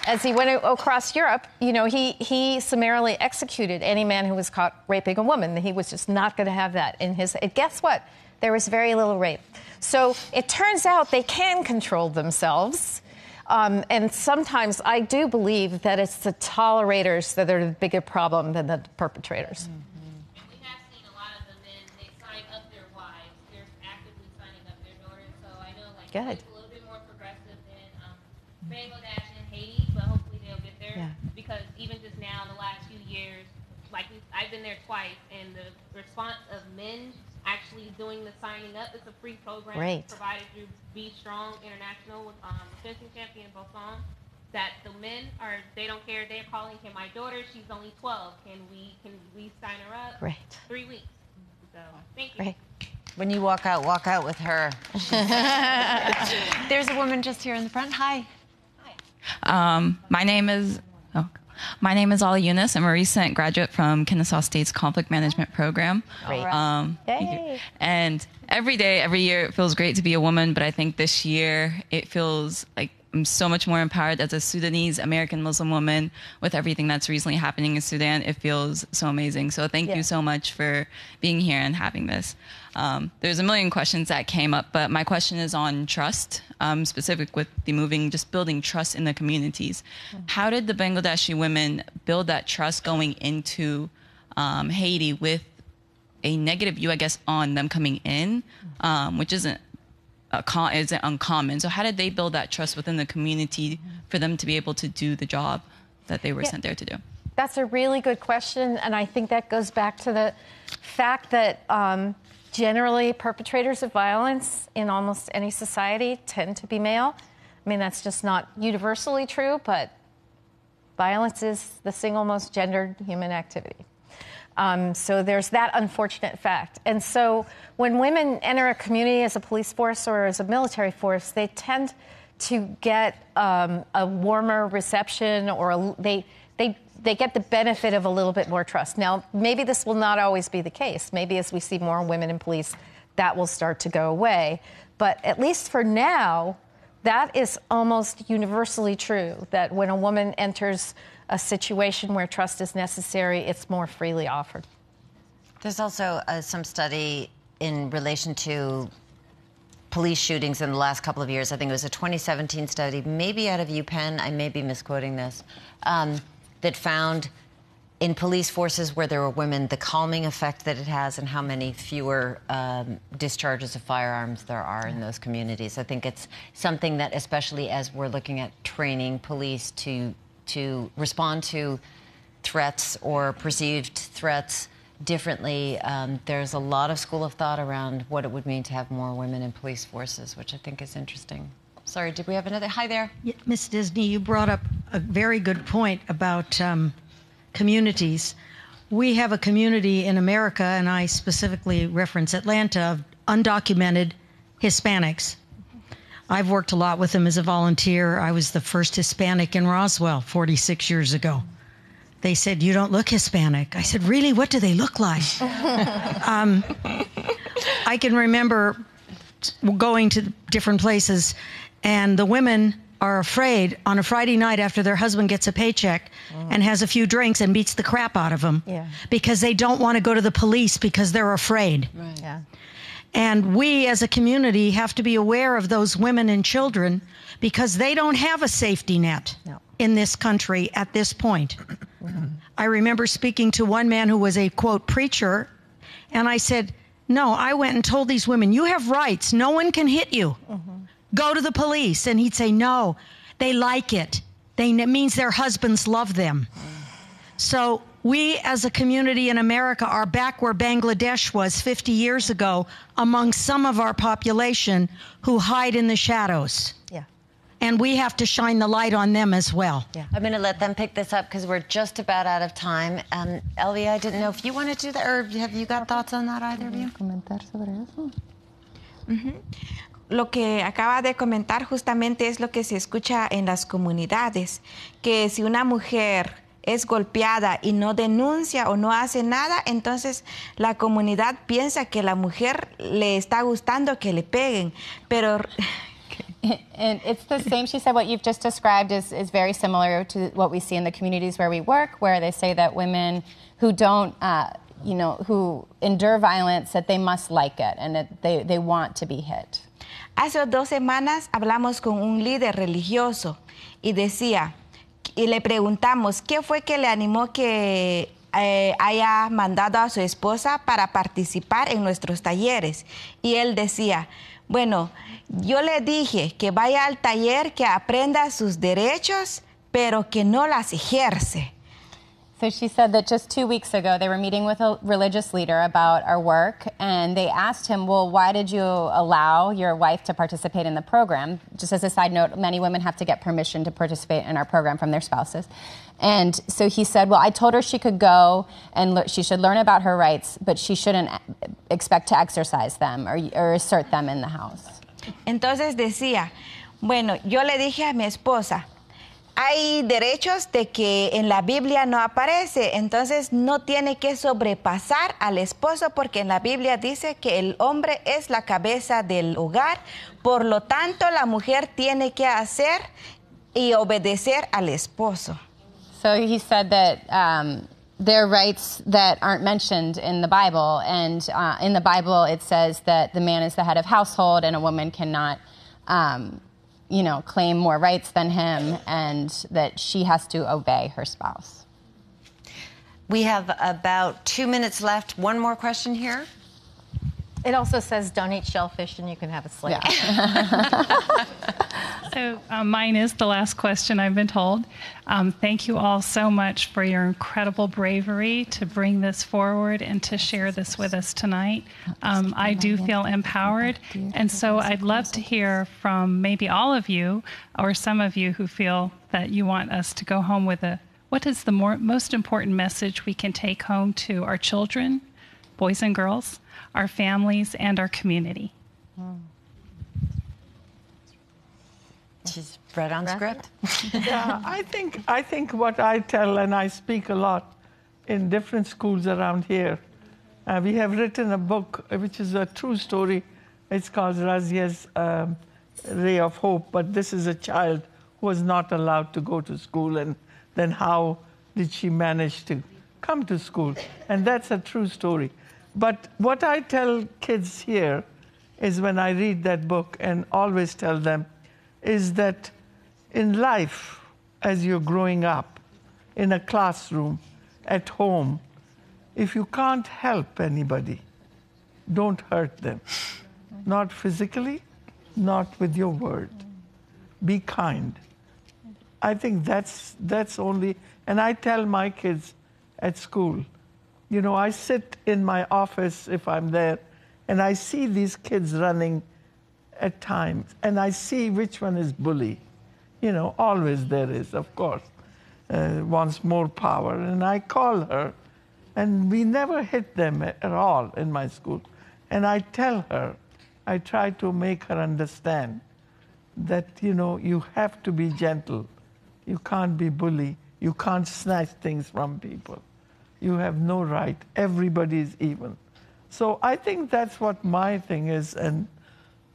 as he went across Europe, you know, he, he summarily executed any man who was caught raping a woman. He was just not going to have that in his. And guess what? There was very little rape. So it turns out they can control themselves. Um, and sometimes I do believe that it's the tolerators that are the bigger problem than the perpetrators. Good. It's a little bit more progressive than um, Bangladesh and Haiti, but hopefully they'll get there. Yeah. Because even just now, the last few years, like I've been there twice, and the response of men actually doing the signing up, it's a free program Great. provided through Be Strong International with um, fencing champion Boson. That the men are, they don't care. They're calling, can my daughter, she's only 12, can we, can we sign her up? Right. Three weeks. So, thank you. Great. When you walk out, walk out with her. (laughs) There's a woman just here in the front. Hi. Um, my name is oh, my name is Ollie Eunice. I'm a recent graduate from Kennesaw State's Conflict Management Program. Great. Um, thank you. Yay. And every day, every year, it feels great to be a woman. But I think this year, it feels like I'm so much more empowered as a Sudanese American Muslim woman with everything that's recently happening in Sudan. It feels so amazing. So thank Yeah. you so much for being here and having this. Um, there's a million questions that came up, but my question is on trust, um, specific with the moving, just building trust in the communities. How did the Bangladeshi women build that trust going into um, Haiti with a negative view, I guess, on them coming in, um, which isn't con- isn't uncommon. So how did they build that trust within the community for them to be able to do the job that they were Yeah. sent there to do? That's a really good question, and I think that goes back to the fact that um, generally perpetrators of violence in almost any society tend to be male. I mean, that's just not universally true, but violence is the single most gendered human activity. Um, so there's that unfortunate fact. And so when women enter a community as a police force or as a military force, they tend to get um, a warmer reception or a, they, they, they get the benefit of a little bit more trust. Now, maybe this will not always be the case. Maybe as we see more women in police, that will start to go away. But at least for now, that is almost universally true that when a woman enters a situation where trust is necessary, it's more freely offered. There's also uh, some study in relation to police shootings in the last couple of years. I think it was a 2017 study, maybe out of UPenn. I may be misquoting this, um, that found in police forces where there were women the calming effect that it has and how many fewer um, discharges of firearms there are in those communities. I think it's something that, especially as we're looking at training police to to respond to threats or perceived threats differently. Um, there's a lot of school of thought around what it would mean to have more women in police forces, which I think is interesting. Sorry, did we have another? Hi there. Yeah, Miss Disney, you brought up a very good point about um, communities. We have a community in America, and I specifically reference Atlanta, of undocumented Hispanics. I've worked a lot with them as a volunteer. I was the first Hispanic in Roswell 46 years ago. They said, You don't look Hispanic. I said, Really? What do they look like? (laughs) um, I can remember going to different places, and the women are afraid on a Friday night after their husband gets a paycheck and has a few drinks and beats the crap out of them Yeah. because they don't want to go to the police because they're afraid. Yeah. And we as a community have to be aware of those women and children because they don't have a safety net in this country at this point. I remember speaking to one man who was a quote preacher, and I said, No, I went and told these women, you have rights. No one can hit you. Go to the police. And he'd say, No, they like it. They, it means their husbands love them. So we as a community in America are back where Bangladesh was 50 years ago among some of our population who hide in the shadows. Yeah. And we have to shine the light on them as well. Yeah. I'm going to let them pick this up because we're just about out of time. Um, Elvia, I didn't know if you want to do that or have you got thoughts on that, either of you? Ujú. Lo que acaba de comentar justamente es lo que se escucha en las comunidades, que si una mujer es golpeada y no denuncia o no hace nada, entonces la comunidad piensa que la mujer le está gustando que le peguen, pero (laughs) And it's the same. She said what you've just described is, is very similar to what we see in the communities where we work, where they say that women who don't, uh, you know, who endure violence, that they must like it and that they, they want to be hit. Hace dos semanas hablamos con un líder religioso y decía, y le preguntamos, ¿qué fue que le animó que eh, haya mandado a su esposa para participar en nuestros talleres? Y él decía, bueno, yo le dije que vaya al taller, que aprenda sus derechos, pero que no las ejerce. So she said that just two weeks ago, they were meeting with a religious leader about our work, and they asked him, Well, why did you allow your wife to participate in the program? Just as a side note, many women have to get permission to participate in our program from their spouses. And so he said, Well, I told her she could go and le- she should learn about her rights, but she shouldn't eh, expect to exercise them or, or assert them in the house. Entonces decía, bueno, yo le dije a mi esposa, hay derechos de que en la Biblia no aparece, entonces no tiene que sobrepasar al esposo porque en la Biblia dice que el hombre es la cabeza del hogar, por lo tanto la mujer tiene que hacer y obedecer al esposo. So he said that um, there are rights that aren't mentioned in the Bible, and uh, in the Bible it says that the man is the head of household, and a woman cannot, um, you know, claim more rights than him, and that she has to obey her spouse. We have about two minutes left. One more question here. It also says don't eat shellfish and you can have a slate. (laughs) So uh, mine is the last question I've been told. Um, thank you all so much for your incredible bravery to bring this forward and to share this with us tonight. Um, I do feel empowered, and so I'd love to hear from maybe all of you or some of you who feel that you want us to go home with a what is the more, most important message we can take home to our children, boys and girls, our families, and our community. She's right on script. (laughs) yeah, I think I think what I tell, and I speak a lot in different schools around here. Uh, we have written a book uh, which is a true story. It's called Razia's um, Ray of Hope. But this is a child who was not allowed to go to school, and then how did she manage to come to school? And that's a true story. But what I tell kids here is when I read that book and always tell them is that in life, as you're growing up, in a classroom, at home, if you can't help anybody, don't hurt them. Not physically, not with your word. Be kind. I think that's, that's only, and I tell my kids at school, you know, I sit in my office if I'm there, and I see these kids running at times, and I see which one is bully. You know, always there is, of course, uh, wants more power. And I call her, and we never hit them at all in my school. And I tell her, I try to make her understand that you know you have to be gentle. You can't be bully. You can't snatch things from people. You have no right. Everybody is even. So I think that's what my thing is, and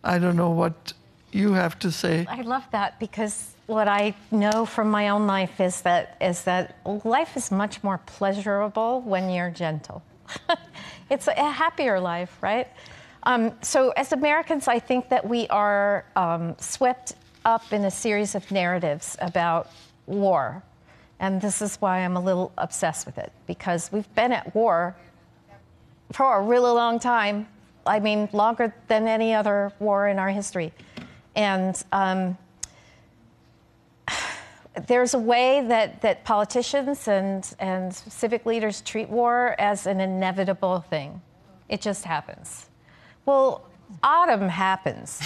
I don't know what you have to say. I love that because what I know from my own life is that is that life is much more pleasurable when you're gentle. (laughs) it's a happier life, right? Um, so as Americans, I think that we are um, swept up in a series of narratives about war, and this is why I'm a little obsessed with it because we've been at war for a really long time. I mean, longer than any other war in our history. And um, (sighs) there's a way that, that politicians and, and civic leaders treat war as an inevitable thing. It just happens. Well, autumn happens,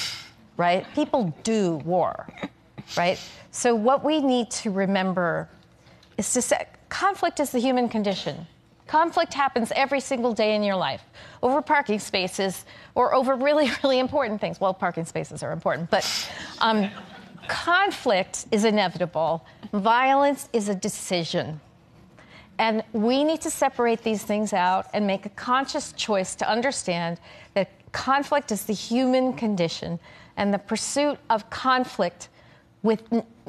right? People do war, right? So, what we need to remember is to say conflict is the human condition. Conflict happens every single day in your life over parking spaces or over really, (laughs) really important things. Well, parking spaces are important, but um, conflict is inevitable. Violence is a decision. And we need to separate these things out and make a conscious choice to understand that conflict is the human condition and the pursuit of conflict with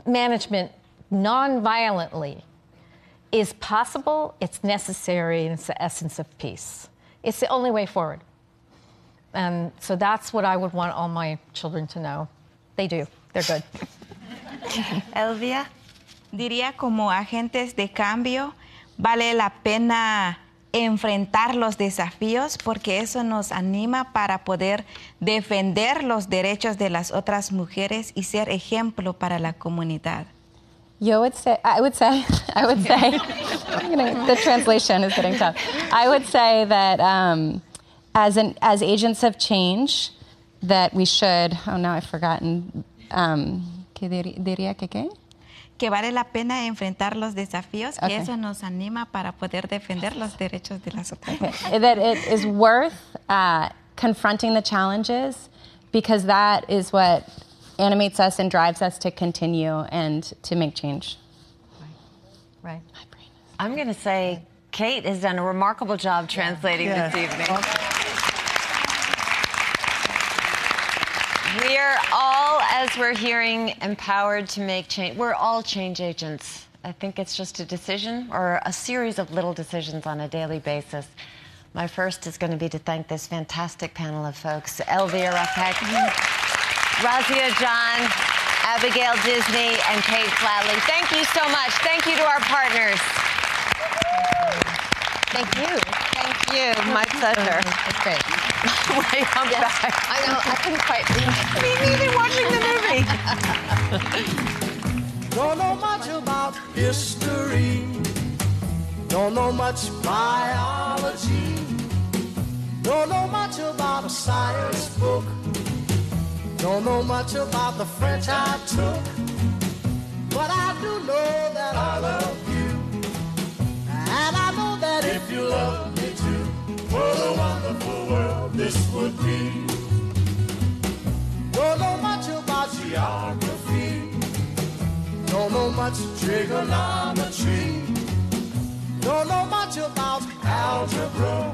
management non violently is possible, it's necessary, and it's the essence of peace. It's the only way forward. And so that's what I would want all my children to know. They do, they're good. (laughs) Elvia. Diría como agentes de cambio, vale la pena enfrentar los desafíos porque eso nos anima para poder defender los derechos de las otras mujeres y ser ejemplo para la comunidad. Yo would say, I would say, (laughs) I would say, I'm gonna- the translation is getting tough. I would say that um, as an as agents of change, that we should. Oh, now I've forgotten. Um, ¿qué diría que qué? Que vale la pena enfrentar los desafíos, que Okay. eso nos anima para poder defender los derechos de las otras mujeres. that it is worth uh, confronting the challenges because that is what animates us and drives us to continue and to make change. Right. right. I'm going to say Kate has done a remarkable job translating Yes. this evening. We are all, as we're hearing, empowered to make change. We're all change agents. I think it's just a decision or a series of little decisions on a daily basis. My first is going to be to thank this fantastic panel of folks Elvia Raquec, Razia Jan, Abigail Disney, and Kate Flatley. Thank you so much. Thank you to our partners. Thank you. Thank you. My pleasure. That's great. Wait, I'm back. I know. I couldn't quite Me neither watching the movie. (laughs) Don't know much about history. Don't know much biology. Don't know much about a science book. Don't know much about the French I took. But I do know that I love you. And I know that if you love me too, what a wonderful world this would be. Don't know much about geography. Don't know much trigonometry. Don't know much about algebra.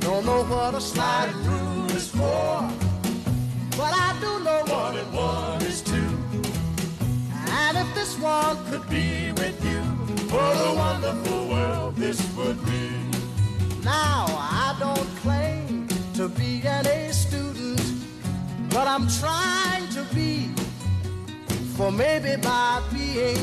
Don't know what a slide rule is for. But I do know one and one is two. And if this one could be with you, what a wonderful world this would be. Now, I don't claim to be an A student, but I'm trying to be. For maybe by being